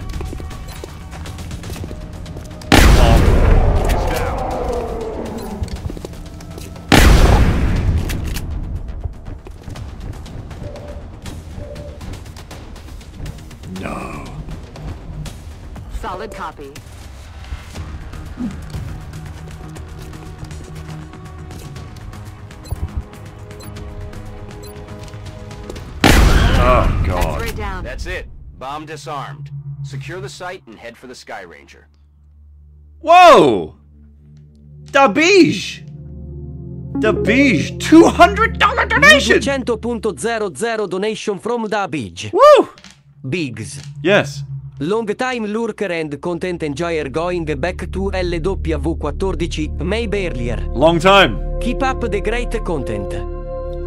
Solid copy. Oh, God. That's, down. That's it. Bomb disarmed. Secure the site and head for the Skyranger. Whoa! Dabij! Dabij! $200 donation! 200.00 donation from Dabij. Woo! Bigs. Yes. Long time lurker and content enjoyer going back to LW14 maybe earlier. Long time. Keep up the great content.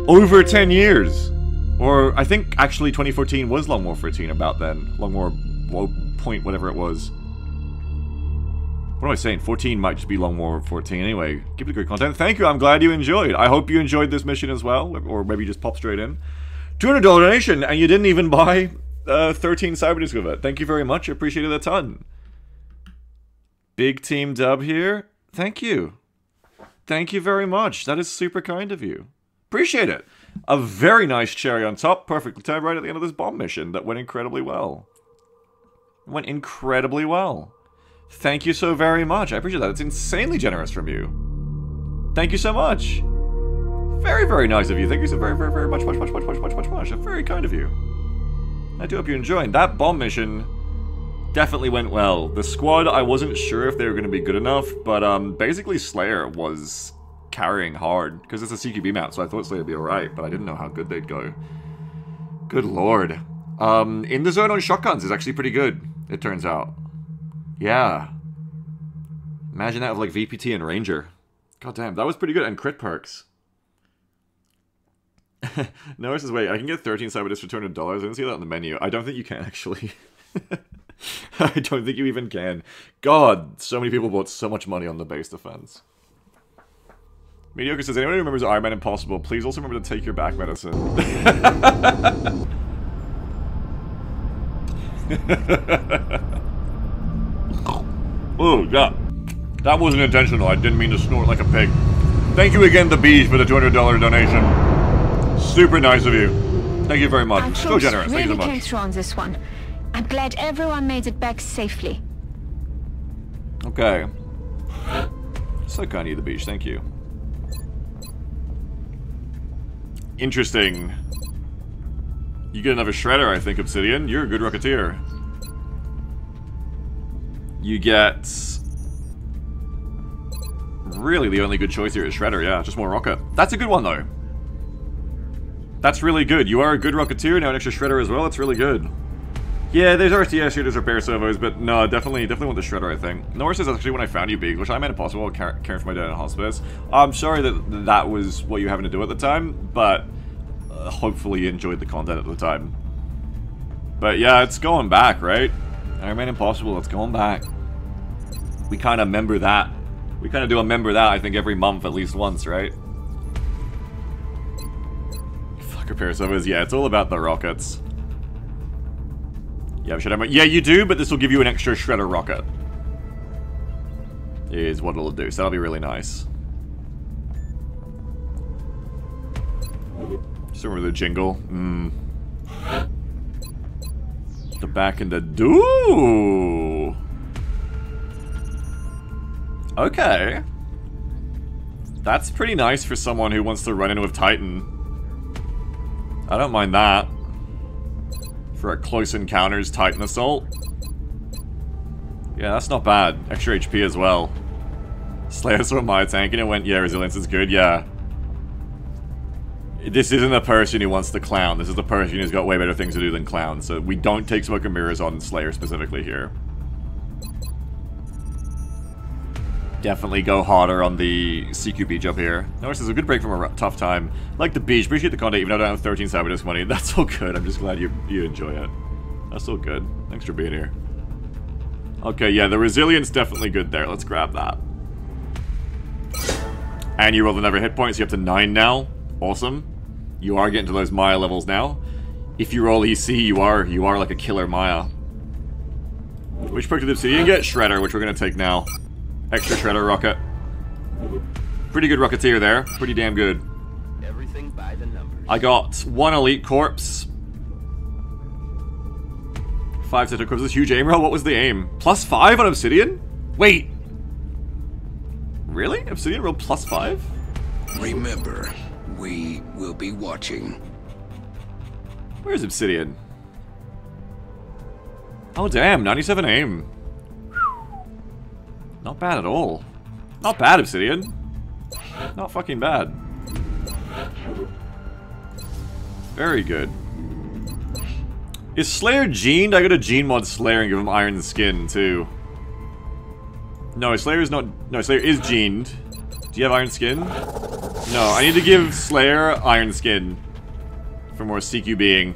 Over 10 years. Or I think actually 2014 was Long War 14 about then. Longmore low point whatever it was. What am I saying? 14 might just be Long War 14 anyway. Keep the good content. Thank you. I'm glad you enjoyed. I hope you enjoyed this mission as well. Or maybe just pop straight in. $200 donation and you didn't even buy uh, 13 Cyberdisc of it. Thank you very much. I appreciate it a ton. Big team dub here. Thank you. Thank you very much. That is super kind of you. Appreciate it. A very nice cherry on top. Perfectly timed right at the end of this bomb mission that went incredibly well. Went incredibly well. Thank you so very much. I appreciate that. It's insanely generous from you. Thank you so much. Very, very nice of you. Thank you so very, very, very much, much, much, much, much, much, much, much. Very kind of you. I do hope you're enjoying. That bomb mission definitely went well. The squad, I wasn't sure if they were going to be good enough, but um, basically Slayer was carrying hard, because it's a CQB map, so I thought Slayer would be alright, but I didn't know how good they'd go. Good lord. Um, in the zone on shotguns is actually pretty good, it turns out. Yeah. Imagine that with like VPT and Ranger. God damn, that was pretty good, and crit perks. Norris says, wait, I can get 13 Cyberdiscs for $200. I didn't see that on the menu. I don't think you can, actually. I don't think you even can. God, so many people bought so much money on the base defense. Mediocre says, anyone who remembers Iron Man Impossible, please also remember to take your back medicine. oh, God. That wasn't intentional. I didn't mean to snort like a pig. Thank you again, The Bees, for the $200 donation. Super nice of you. Thank you very much. So generous. Thank you really so came much. through on this one. I'm glad everyone made it back safely. Okay. So kind of you, The Beach. Thank you. Interesting. You get another Shredder, I think, Obsidian. You're a good Rocketeer. You get... Really, the only good choice here is Shredder, yeah. Just more Rocket. That's a good one, though. That's really good. You are a good Rocketeer, now an extra Shredder as well. That's really good. Yeah, there's RTS shooters, repair servos, but no, definitely, definitely want the Shredder, I think. Norris says actually when I found you, Big, which I made it possible caring for my dad in hospice. I'm sorry that that was what you were having to do at the time, but uh, hopefully you enjoyed the content at the time. But yeah, it's going back, right? Iron Man Impossible, it's going back. We kind of remember that. We kind of do a member that, I think, every month at least once, right? Repair servos, yeah, it's all about the rockets. Yeah, should I? Yeah, you do, but this will give you an extra shredder rocket. Is what it'll do. So that'll be really nice. Just remember the jingle. Mm. The back and the do. Okay. That's pretty nice for someone who wants to run in with Titan. I don't mind that for a close encounters Titan Assault. Yeah, that's not bad. Extra HP as well. Slayer saw my tank and it went, yeah, resilience is good, yeah. This isn't the person who wants to clown. This is the person who's got way better things to do than clown. So we don't take smoke and mirrors on Slayer specifically here. Definitely go harder on the CQB job here. Notice is a good break from a tough time. Like the beach, appreciate the content even though I don't have 13 Cyberdisc money. That's all good. I'm just glad you, you enjoy it. That's all good. Thanks for being here. Okay, yeah, the resilience definitely good there. Let's grab that. And you roll another hit points. You're up to 9 now. Awesome. You are getting to those Maya levels now. If you roll EC, you are you are like a killer Maya. Which perk did Obsidian get? Shredder, which we're going to take now. Extra Shredder rocket. Pretty good Rocketeer there. Pretty damn good. Everything by the numbers. I got one Elite Corpse. Five Center Corpses. Huge aim roll. What was the aim? Plus five on Obsidian? Wait. Really? Obsidian rolled plus five? Remember, we will be watching. Where's Obsidian? Oh damn, 97 aim. Not bad at all. Not bad, Obsidian. Not fucking bad. Very good. Is Slayer gened? I got a gene mod Slayer and give him iron skin too. No, Slayer is not. No, Slayer is gened. Do you have iron skin? No, I need to give Slayer iron skin for more CQ being.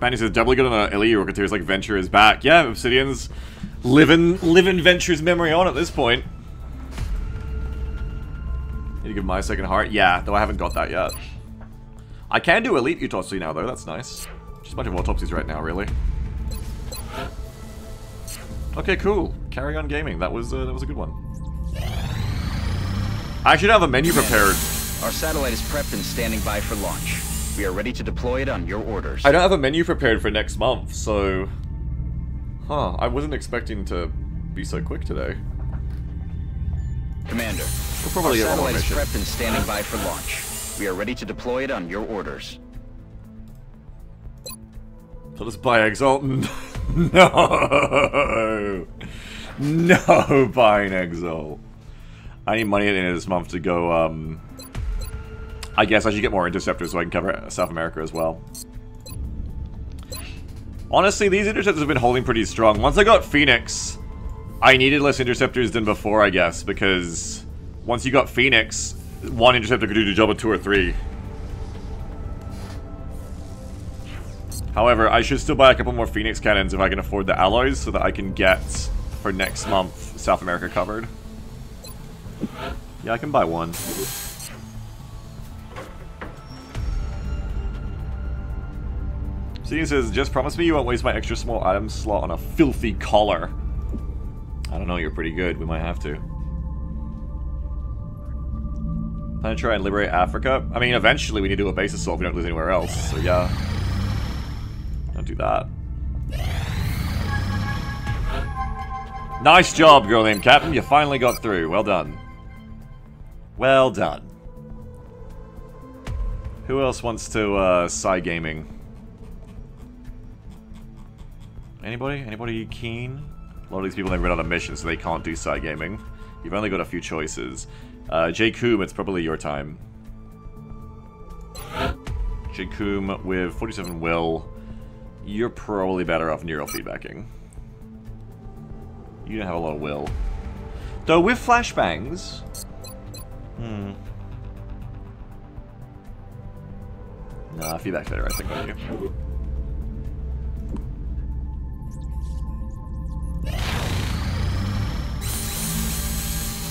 Manny says doubly good on the LE Rocketeers like Venture is back. Yeah, Obsidian's living living Venture's memory on at this point. Need to give my second heart. Yeah, though I haven't got that yet. I can do Elite Autopsy now though, that's nice. Just a bunch of autopsies right now, really. Okay, cool. Carry on gaming. That was uh, that was a good one. I should have a menu prepared. Our satellite is prepped and standing by for launch. We are ready to deploy it on your orders. I don't have a menu prepared for next month, so... Huh, I wasn't expecting to be so quick today. Commander, We'll probably our get one more satellite is prepped and standing by for launch. We are ready to deploy it on your orders. So Let us buy Exalt. no! No buying Exalt. I need money at the end of this month to go, um... I guess I should get more interceptors so I can cover South America as well. Honestly, these interceptors have been holding pretty strong. Once I got Phoenix, I needed less interceptors than before, I guess, because once you got Phoenix, one interceptor could do the job of two or three. However, I should still buy a couple more Phoenix cannons if I can afford the alloys so that I can get, for next month, South America covered. Yeah, I can buy one. Steven says, just promise me you won't waste my extra small item slot on a filthy collar. I don't know, you're pretty good. We might have to. Plan to try and liberate Africa? I mean, eventually we need to do a base assault if we don't lose anywhere else, so yeah. Don't do that. Nice job, girl named Captain. You finally got through. Well done. Well done. Who else wants to, uh, Psy Gaming? Anybody? Anybody keen? A lot of these people never been on a mission, so they can't do side Gaming. You've only got a few choices. Uh, J. Coom, it's probably your time. J. Coom with 47 will. You're probably better off neural feedbacking. You don't have a lot of will. Though with flashbangs... Hmm. Nah, feedback's better, I think, on you.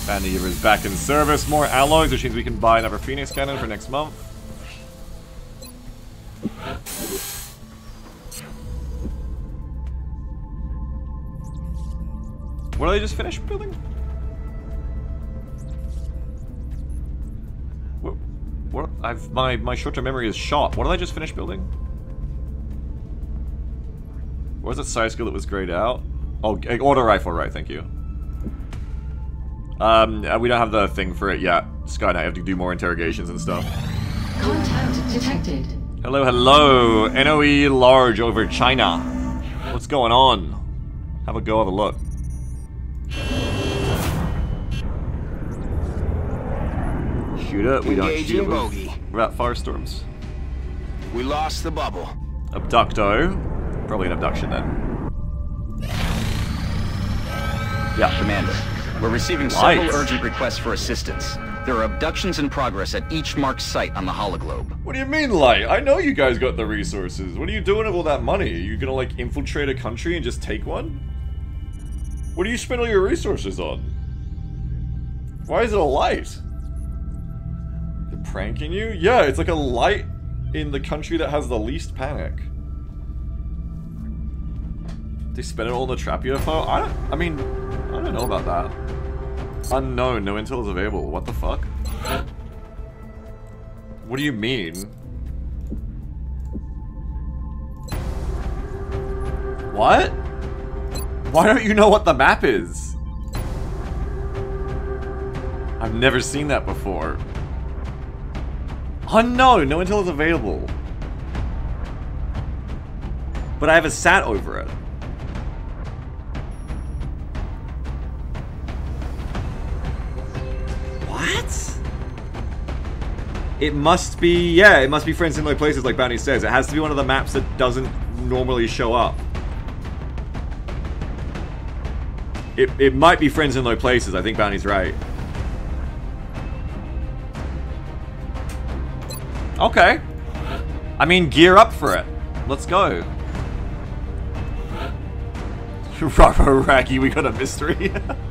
Bandigiver is back in service. More alloys, which means we can buy another Phoenix Cannon for next month. What did they just finish building? What? What? I've my my short-term memory is shot. What did I just finish building? Was it side skill that was grayed out? Oh, g- auto rifle, right? Thank you. Um, uh, we don't have the thing for it yet. Sky I have to do more interrogations and stuff. Contact detected. Hello, hello. NOE large over China. What's going on? Have a go, have a look. Shoot it. We don't Engaging shoot it. bogey. We're at firestorms. We lost the bubble. Abducto. Probably an abduction then. Yeah. Commander, we're receiving several urgent requests for assistance. There are abductions in progress at each marked site on the hologlobe. What do you mean, light? I know you guys got the resources. What are you doing with all that money? Are you gonna, like, infiltrate a country and just take one? What do you spend all your resources on? Why is it a light? They're pranking you? Yeah, it's like a light in the country that has the least panic. They spend it all on the trap UFO? I don't, I mean, I don't know about that. Unknown, no intel is available. What the fuck? What do you mean? What? Why don't you know what the map is? I've never seen that before. No, no intel is available. But I have a sat over it. It must be, yeah, it must be friends in low places like Bounty says. It has to be one of the maps that doesn't normally show up. It, it might be friends in low places. I think Bounty's right. Okay. I mean, gear up for it. Let's go. Raggy, we got a mystery.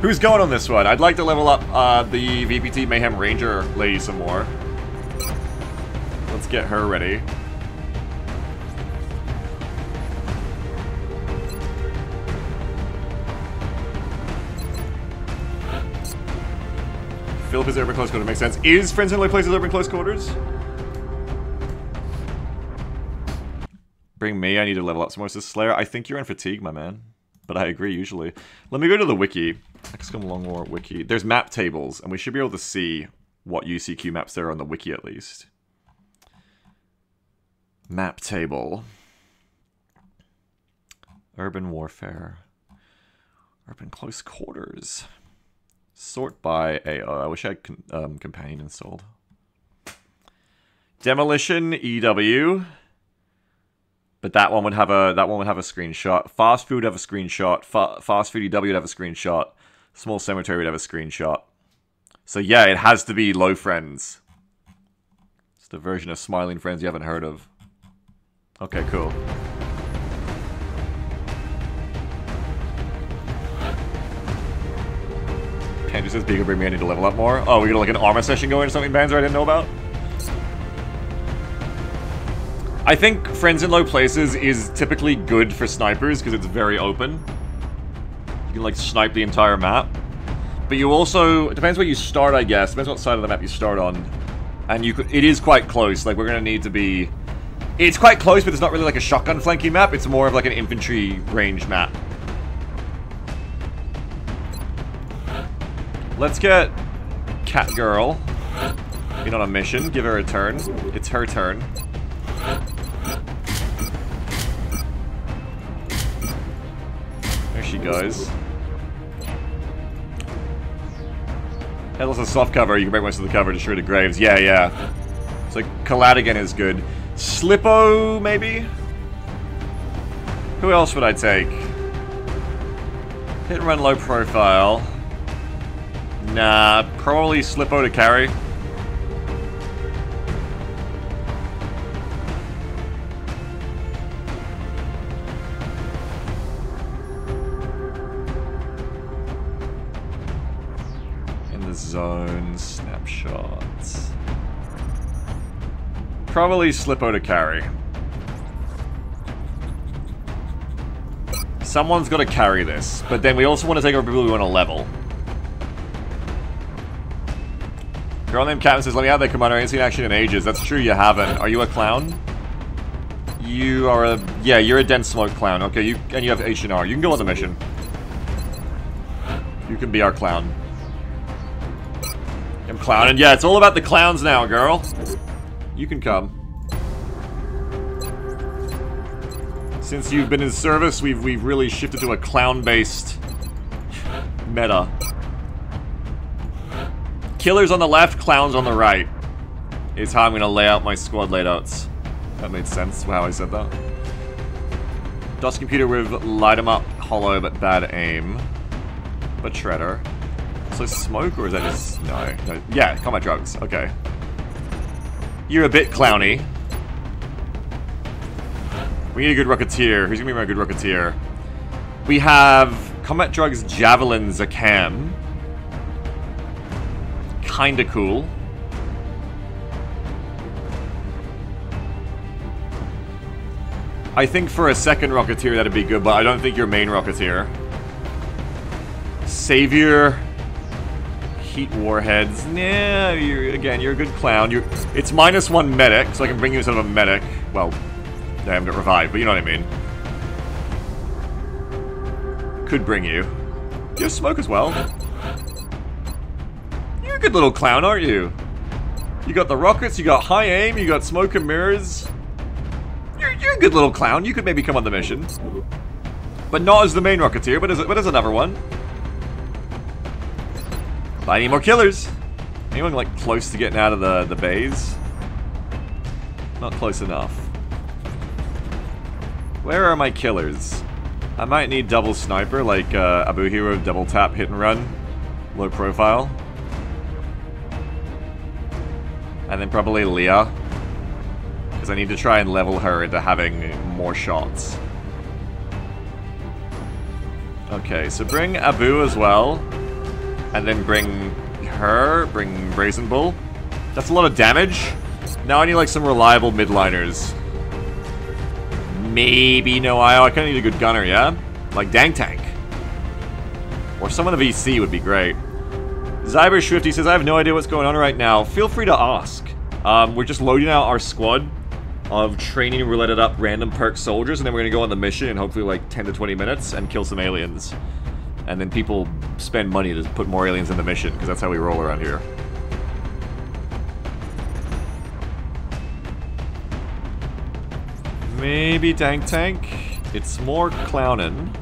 Who's going on this one? I'd like to level up uh, the VPT Mayhem Ranger lady some more. Let's get her ready. Philip is urban close quarters. Makes sense. Is Friends in Low Places urban close quarters? Bring me. I need to level up some more. Says Slayer. I think you're in fatigue, my man. But I agree, usually. Let me go to the wiki. XCOM Long War wiki. There's map tables, and we should be able to see what UCQ maps there are on the wiki, at least. Map table. Urban Warfare. Urban Close Quarters. Sort by AO. I wish I had um, Companion installed. Demolition EW. But that one would have a that one would have a screenshot. Fast food have a screenshot. Fa fast food EW would have a screenshot. Small cemetery would have a screenshot. So yeah, it has to be low friends. It's the version of smiling friends you haven't heard of. Okay, cool. Andrew says, Beagle bring me, I need to level up more. Oh, we got like an armor session going or something, Banzer, I didn't know about? I think Friends in Low Places is typically good for snipers because it's very open. Can like snipe the entire map. But you also, it depends where you start I guess, depends what side of the map you start on. And you could, it is quite close, like we're gonna need to be... It's quite close, but it's not really like a shotgun flanking map, it's more of like an infantry range map. Let's get Cat Girl in on a mission. Give her a turn. It's her turn. There she goes. Headless a soft cover. You can break most of the cover to Shredded Graves. Yeah, yeah. So Kaladigan is good. Slippo, maybe? Who else would I take? Hit and run low profile. Nah, probably Slippo to carry. Zone, snapshots. Probably Slippo to carry. Someone's got to carry this, but then we also want to take over people we want to level. Girl named Captain says, let me out there, Commander. I ain't seen action in ages. That's true, you haven't. Are you a clown? You are a... Yeah, you're a dense smoke clown. Okay, you and you have H&R. You can go on the mission. You can be our clown. I'm clowning. Yeah, it's all about the clowns now, girl. You can come. Since you've been in service, we've, we've really shifted to a clown-based meta. Killers on the left, clowns on the right. Is how I'm gonna lay out my squad layouts. That made sense, how I said that. DOS computer with light 'em up, hollow but bad aim. But shredder. So smoke or is that just no, no yeah, combat drugs, okay. You're a bit clowny. We need a good rocketeer. Who's gonna be my good rocketeer? We have combat drugs javelin Zakam kinda cool. I think for a second Rocketeer that'd be good, but I don't think you're main Rocketeer. Savior. Heat Warheads. Nah, you're, again, you're a good clown. You're, it's minus one medic, so I can bring you instead of a medic. Well, I haven't revived, but you know what I mean. Could bring you. You have smoke as well. You're a good little clown, aren't you? You got the rockets, you got high aim, you got smoke and mirrors. You're, you're a good little clown. You could maybe come on the mission. But not as the main Rocketeer, but as, but as another one. But I need more killers. Anyone like close to getting out of the, the bays? Not close enough. Where are my killers? I might need double sniper, like uh, Abu Hero double tap hit and run. Low profile. And then probably Leah. Because I need to try and level her into having more shots. Okay, so bring Abu as well. And then bring her, bring Brazen Bull. That's a lot of damage. Now I need like some reliable midliners. Maybe no IO. I kind of need a good gunner, yeah? Like Dank Tank. Or someone of EC would be great. Zyber Swifty says, I have no idea what's going on right now. Feel free to ask. Um, we're just loading out our squad of training rouletted up random perk soldiers, and then we're to go on the mission in hopefully like 10 to 20 minutes and kill some aliens. And then people spend money to put more aliens in the mission, because that's how we roll around here. Maybe Dank Tank. It's more clowning.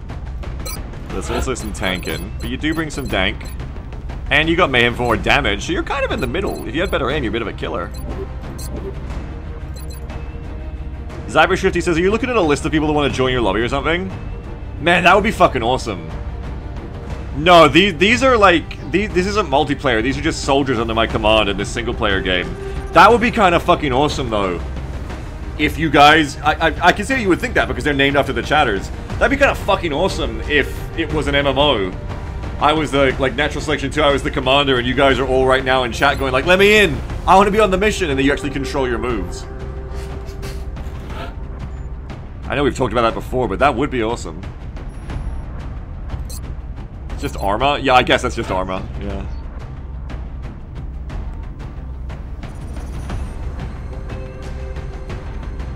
There's also some tanking, but you do bring some dank. And you got Mayhem for more damage, so you're kind of in the middle. If you had better aim, you're a bit of a killer. Zyber Shifty says, are you looking at a list of people that want to join your lobby or something? Man, that would be fucking awesome. No, these these are like, these, this isn't multiplayer. These are just soldiers under my command in this single player game. That would be kind of fucking awesome though. If you guys, I, I, I can see you would think that because they're named after the chatters. That'd be kind of fucking awesome if it was an MMO. I was the, like, Natural Selection 2, I was the commander, and you guys are all right now in chat going like, let me in! I want to be on the mission, and then you actually control your moves. I know we've talked about that before, but that would be awesome. It's just Arma? Yeah, I guess that's just Arma, yeah.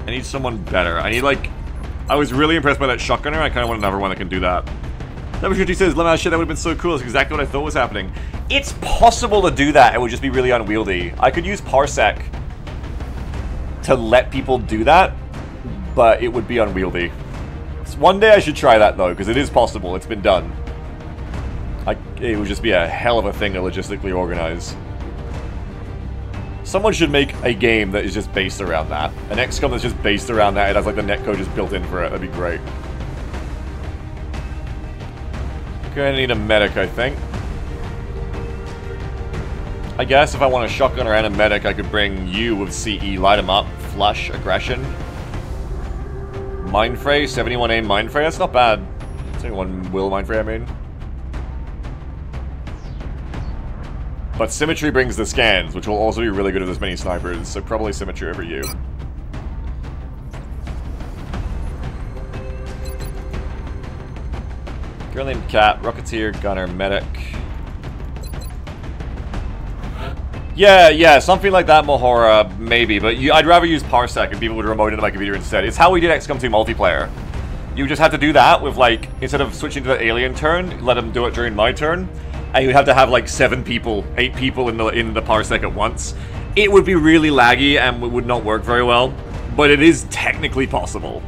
I need someone better. I need, like... I was really impressed by that shotgunner, I kind of want another one that can do that. Number 50 says, Lemon shit, that would have been so cool. That's exactly what I thought was happening. It's possible to do that. It would just be really unwieldy. I could use Parsec to let people do that, but it would be unwieldy. One day I should try that, though, because it is possible. It's been done. I, it would just be a hell of a thing to logistically organize. Someone should make a game that is just based around that. An XCOM that's just based around that. It has like the netcode just built in for it. That'd be great. Gonna need a medic, I think. I guess if I want a shotgunner and a medic, I could bring you with CE, light him up, flush, aggression. Mindfray, 71 aim Mindfray, that's not bad. It's only one will Mindfray, I mean. But Symmetry brings the scans, which will also be really good with as many snipers, so probably Symmetry over you. Girl named Cat, Rocketeer, Gunner, Medic. Yeah, yeah, something like that, Mohora, maybe, but you, I'd rather use Parsec and people would remote into my computer instead. It's how we did XCOM 2 multiplayer. You just had to do that with, like, instead of switching to the alien turn, let them do it during my turn, and you would have to have, like, seven people, eight people in the, in the Parsec at once. It would be really laggy and would not work very well, but it is technically possible.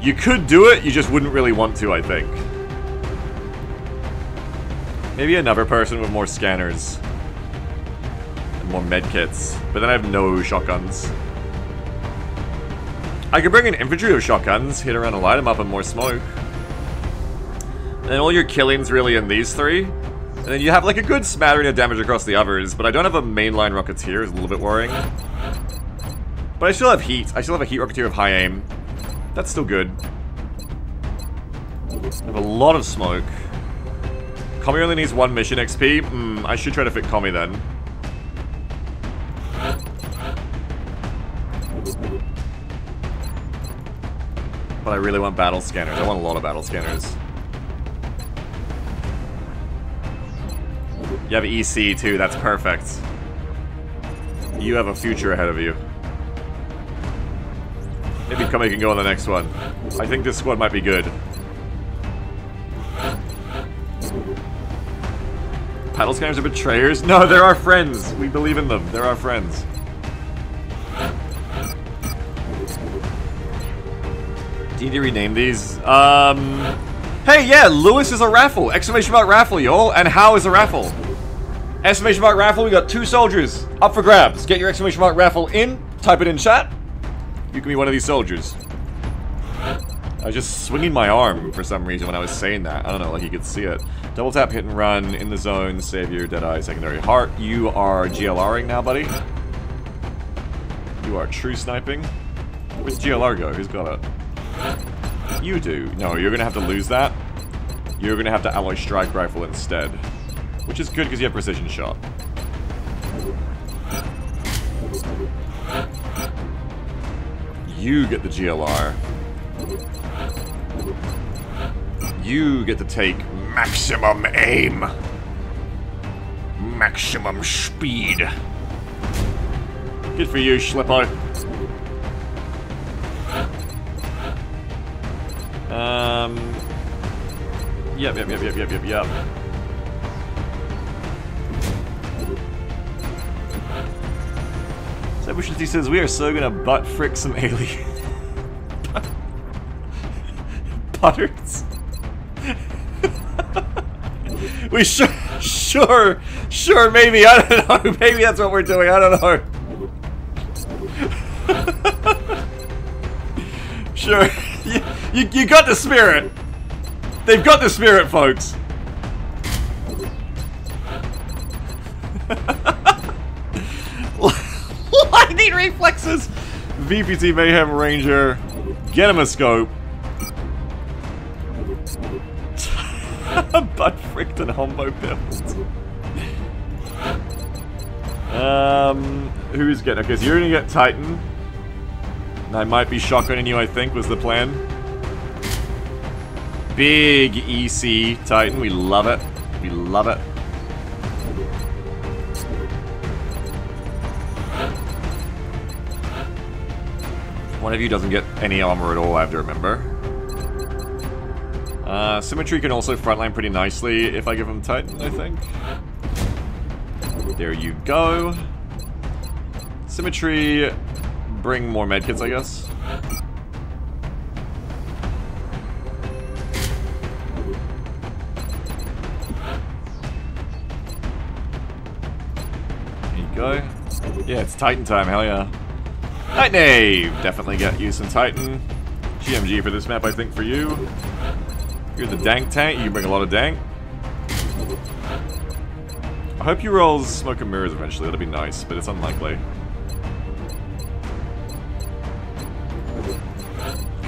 You could do it, you just wouldn't really want to, I think. Maybe another person with more scanners. And more medkits. But then I have no shotguns. I could bring an infantry of shotguns, hit around and light them up and more smoke. And all your killings really in these three. And then you have like a good smattering of damage across the others, but I don't have a mainline Rocketeer, it's a little bit worrying. But I still have heat. I still have a heat Rocketeer of high aim. That's still good. I have a lot of smoke. Commie only needs one mission XP? Hmm, I should try to fit Commie then. But I really want battle scanners. I want a lot of battle scanners. You have EC too, that's perfect. You have a future ahead of you. Maybe Commie can go on the next one. I think this one might be good. Battle scanners are betrayers? No, they're our friends. We believe in them. They're our friends. Do you rename these? Um... Hey, yeah, Lewis is a raffle! Exclamation about raffle, y'all! And how is a raffle? Exclamation mark raffle, we got two soldiers up for grabs. Get your exclamation mark raffle in, type it in chat. You can be one of these soldiers. I was just swinging my arm for some reason when I was saying that. I don't know, like you could see it. Double tap, hit and run, in the zone, save your Deadeye, secondary heart. You are GLRing now, buddy. You are true sniping. Where's GLR go? Who's got it? You do. No, you're gonna have to lose that. You're gonna have to alloy strike rifle instead. Which is good because you have precision shot. You get the GLR. You get to take maximum aim. Maximum speed. Good for you, Schlippo. Um. Yep, yep, yep, yep, yep, yep, yep. Cybershifty says we are so gonna butt frick some alien butters. we sure, sure, sure, maybe. I don't know. Maybe that's what we're doing. I don't know. sure. You, you, you got the spirit. They've got the spirit, folks. Lightning reflexes. VPT Mayhem Ranger. Get him a scope. Butt fricked and homo build. Um, who's getting? Okay, so you're gonna get Titan. And I might be shotgunning you. I think was the plan. Big EC Titan. We love it. We love it. One of you doesn't get any armor at all, I have to remember. Uh, Symmetry can also frontline pretty nicely if I give him Titan, I think. There you go. Symmetry, bring more medkits, I guess. There you go. Yeah, it's Titan time, hell yeah. Night Knave! Definitely get you some Titan. GMG for this map, I think, for you. You're the dank tank, you bring a lot of dank. I hope you rolls smoke and mirrors eventually, that'd be nice, but it's unlikely.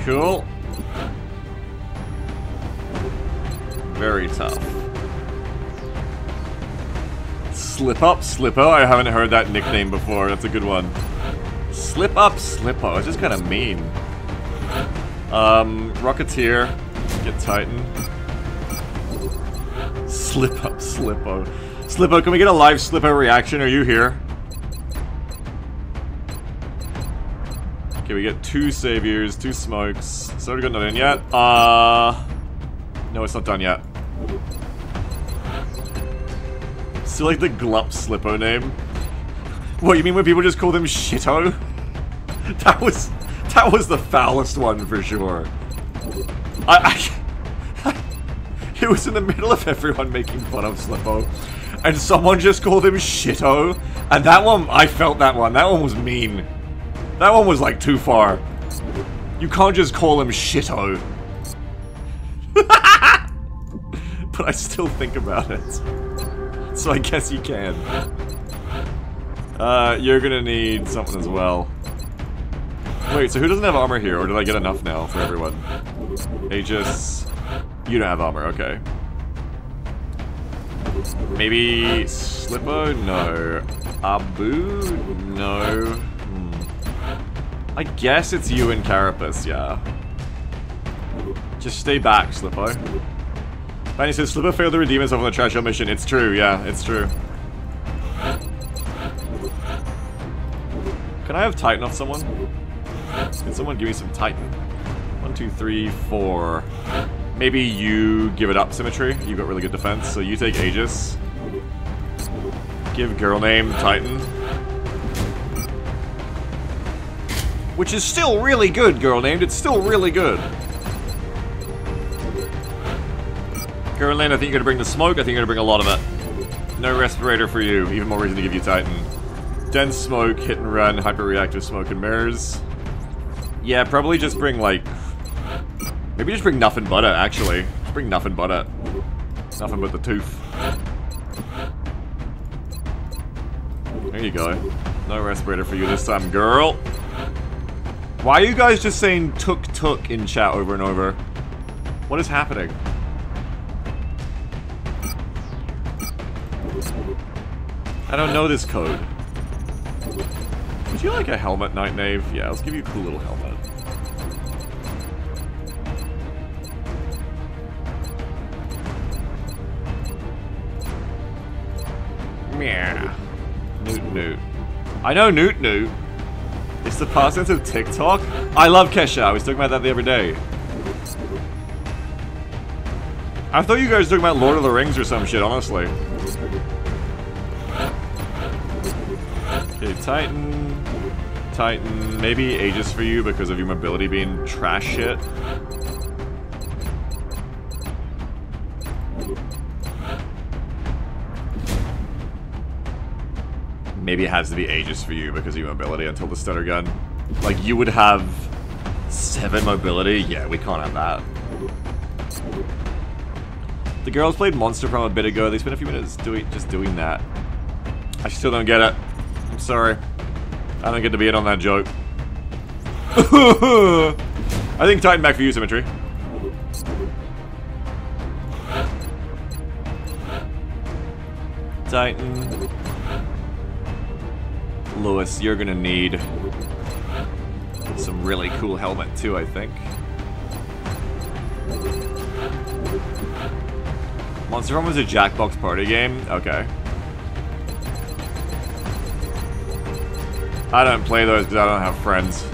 Cool. Very tough. Slip Up Slippo? I haven't heard that nickname before, that's a good one. Slip Up Slippo, it's just kind of mean. Um, Rocketeer, get Titan. Slip Up Slippo. Slippo, can we get a live Slippo reaction? Are you here? Okay, we get two saviors, two smokes. So we got not in yet. Uh no, it's not done yet. Still like the Glup Slippo name. What, you mean when people just call them Shitto? That was that was the foulest one for sure. I, I it was in the middle of everyone making fun of Slippo, and someone just called him Shitto, and that one I felt that one. That one was mean. That one was like too far. You can't just call him Shitto. but I still think about it. So I guess you can. Uh, you're gonna need something as well. Wait, so who doesn't have armor here, or did I get enough now for everyone? Aegis... You don't have armor, okay. Maybe... Slippo? No. Abu? No. Hmm. I guess it's you and Carapace, yeah. Just stay back, Slippo. Fanny says, Slipper failed to redeem himself on the trash mission. It's true, yeah, it's true. Can I have Titan off someone? Can someone give me some Titan? One, two, three, four. Maybe you give it up, Symmetry. You've got really good defense, so you take Aegis. Give girl name Titan. Which is still really good, girl named. It's still really good. Girl named, I think you're gonna bring the smoke. I think you're gonna bring a lot of it. No respirator for you. Even more reason to give you Titan. Dense smoke, hit and run, hyper-reactive smoke and mirrors. Yeah, probably just bring like... Maybe just bring nothing but it, actually. Just bring nothing but it. Nothing but the tooth. There you go. No respirator for you this time, girl. Why are you guys just saying tuk tuk in chat over and over? What is happening? I don't know this code. Would you like a helmet, Night Knave? Yeah, let's give you a cool little helmet. Meow. Newt Newt. I know Newt Newt. It's the past of TikTok. I love Kesha. I was talking about that the other day. I thought you guys were talking about Lord of the Rings or some shit, honestly. Okay, Titan. Titan. Maybe Aegis for you because of your mobility being trash shit. Maybe it has to be Aegis for you because of your mobility until the stutter gun. Like, you would have seven mobility? Yeah, we can't have that. The girls played Monster Prom a bit ago. They spent a few minutes doing just doing that. I still don't get it. I'm sorry. I don't get to be in on that joke. I think Titan back for you, Symmetry. Titan. Lewis, you're gonna need some really cool helmet too, I think. Monster Farm was a Jackbox party game? Okay. I don't play those because I don't have friends.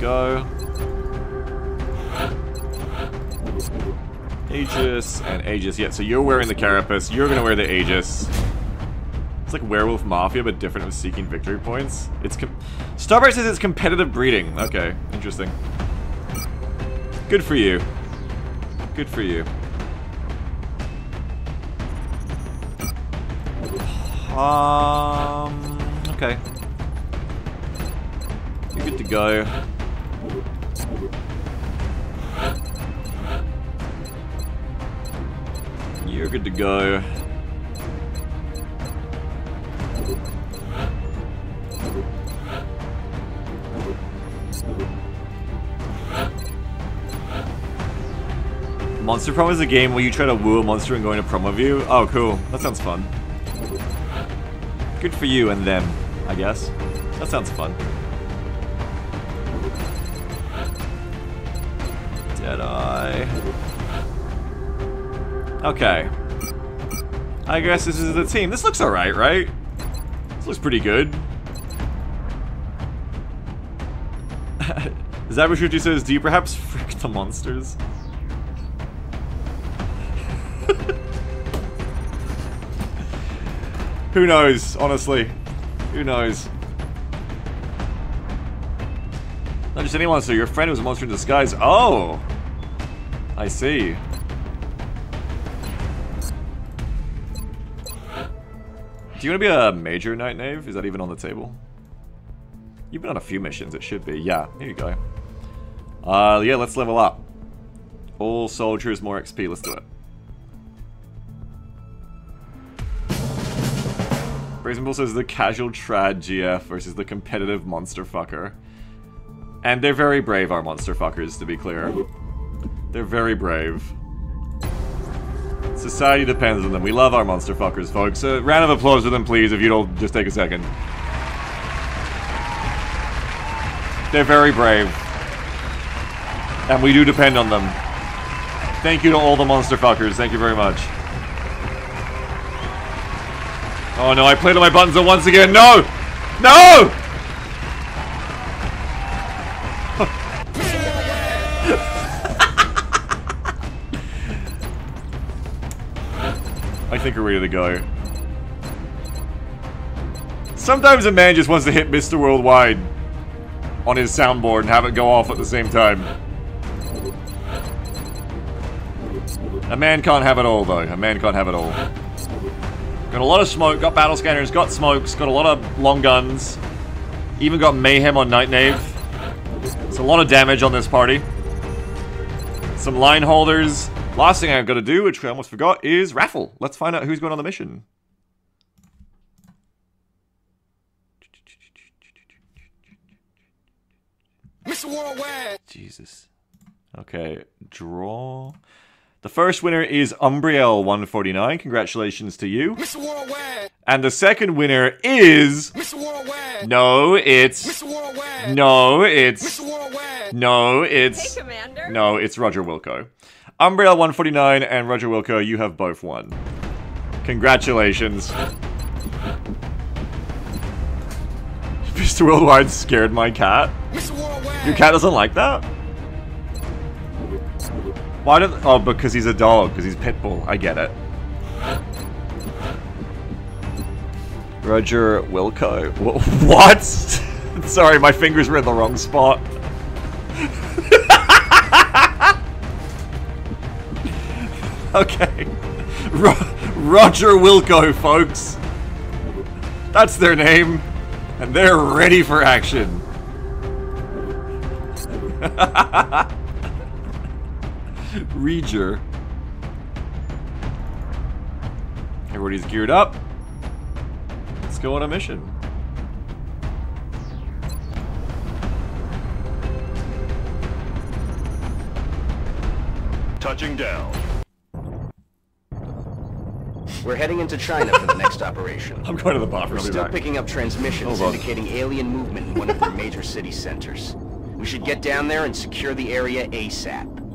Go. Aegis and Aegis. Yeah, so you're wearing the carapace. You're gonna wear the Aegis. It's like Werewolf Mafia, but different with seeking victory points. It's Starbright says it's competitive breeding. Okay, interesting. Good for you. Good for you. Um, okay. You're good to go. You're good to go. Monster Prom is a game where you try to woo a monster and go into promo view? Oh, cool. That sounds fun. Good for you and them, I guess. That sounds fun. Deadeye. Okay. I guess this is the team. This looks alright, right? This looks pretty good. Zabashuchi says, do you perhaps frick the monsters? Who knows, honestly? Who knows? Not just any monster, your friend was a monster in disguise. Oh! I see. Do you want to be a major Night Knave? Is that even on the table? You've been on a few missions, it should be. Yeah, here you go. Uh, yeah, let's level up. All soldiers, more XP, let's do it. Brazen Bull says the casual trad GF versus the competitive monster fucker. And they're very brave, our monster fuckers, to be clear. They're very brave. Society depends on them. We love our monster fuckers, folks. A round of applause for them, please, if you'd just take a second. They're very brave. And we do depend on them. Thank you to all the monster fuckers. Thank you very much. Oh no, I played on my buttons once again. No! No! To go. Sometimes a man just wants to hit Mr. Worldwide on his soundboard and have it go off at the same time. A man can't have it all, though. A man can't have it all. Got a lot of smoke, got battle scanners, got smokes, got a lot of long guns. Even got mayhem on Night Knave. It's a lot of damage on this party. Some line holders. Last thing I've got to do, which I almost forgot, is raffle. Let's find out who's going on the mission. Mr. Worldwide. Jesus. Okay, draw. The first winner is Umbriel149. Congratulations to you. Mr. Worldwide. And the second winner is. Mr. Worldwide. No, it's. Mr. Worldwide. No, it's. Mr. Worldwide. No, it's. Hey, Commander. No, it's Roger Wilco. Umbriel149 and Roger Wilco, you have both won. Congratulations. Mr. Worldwide scared my cat. Your cat doesn't like that? Why don't... Oh, because he's a dog. Because he's Pitbull. I get it. Roger Wilco. Wh- What? Sorry, my fingers were in the wrong spot. okay. Ro Roger Wilco, folks. That's their name. And they're ready for action. Reger. Everybody's geared up. Let's go on a mission. Touching down. We're heading into China for the next operation. I'm going to the bathroom. We're still back. picking up transmissions indicating alien movement in one of their major city centers. We should get down there and secure the area ASAP.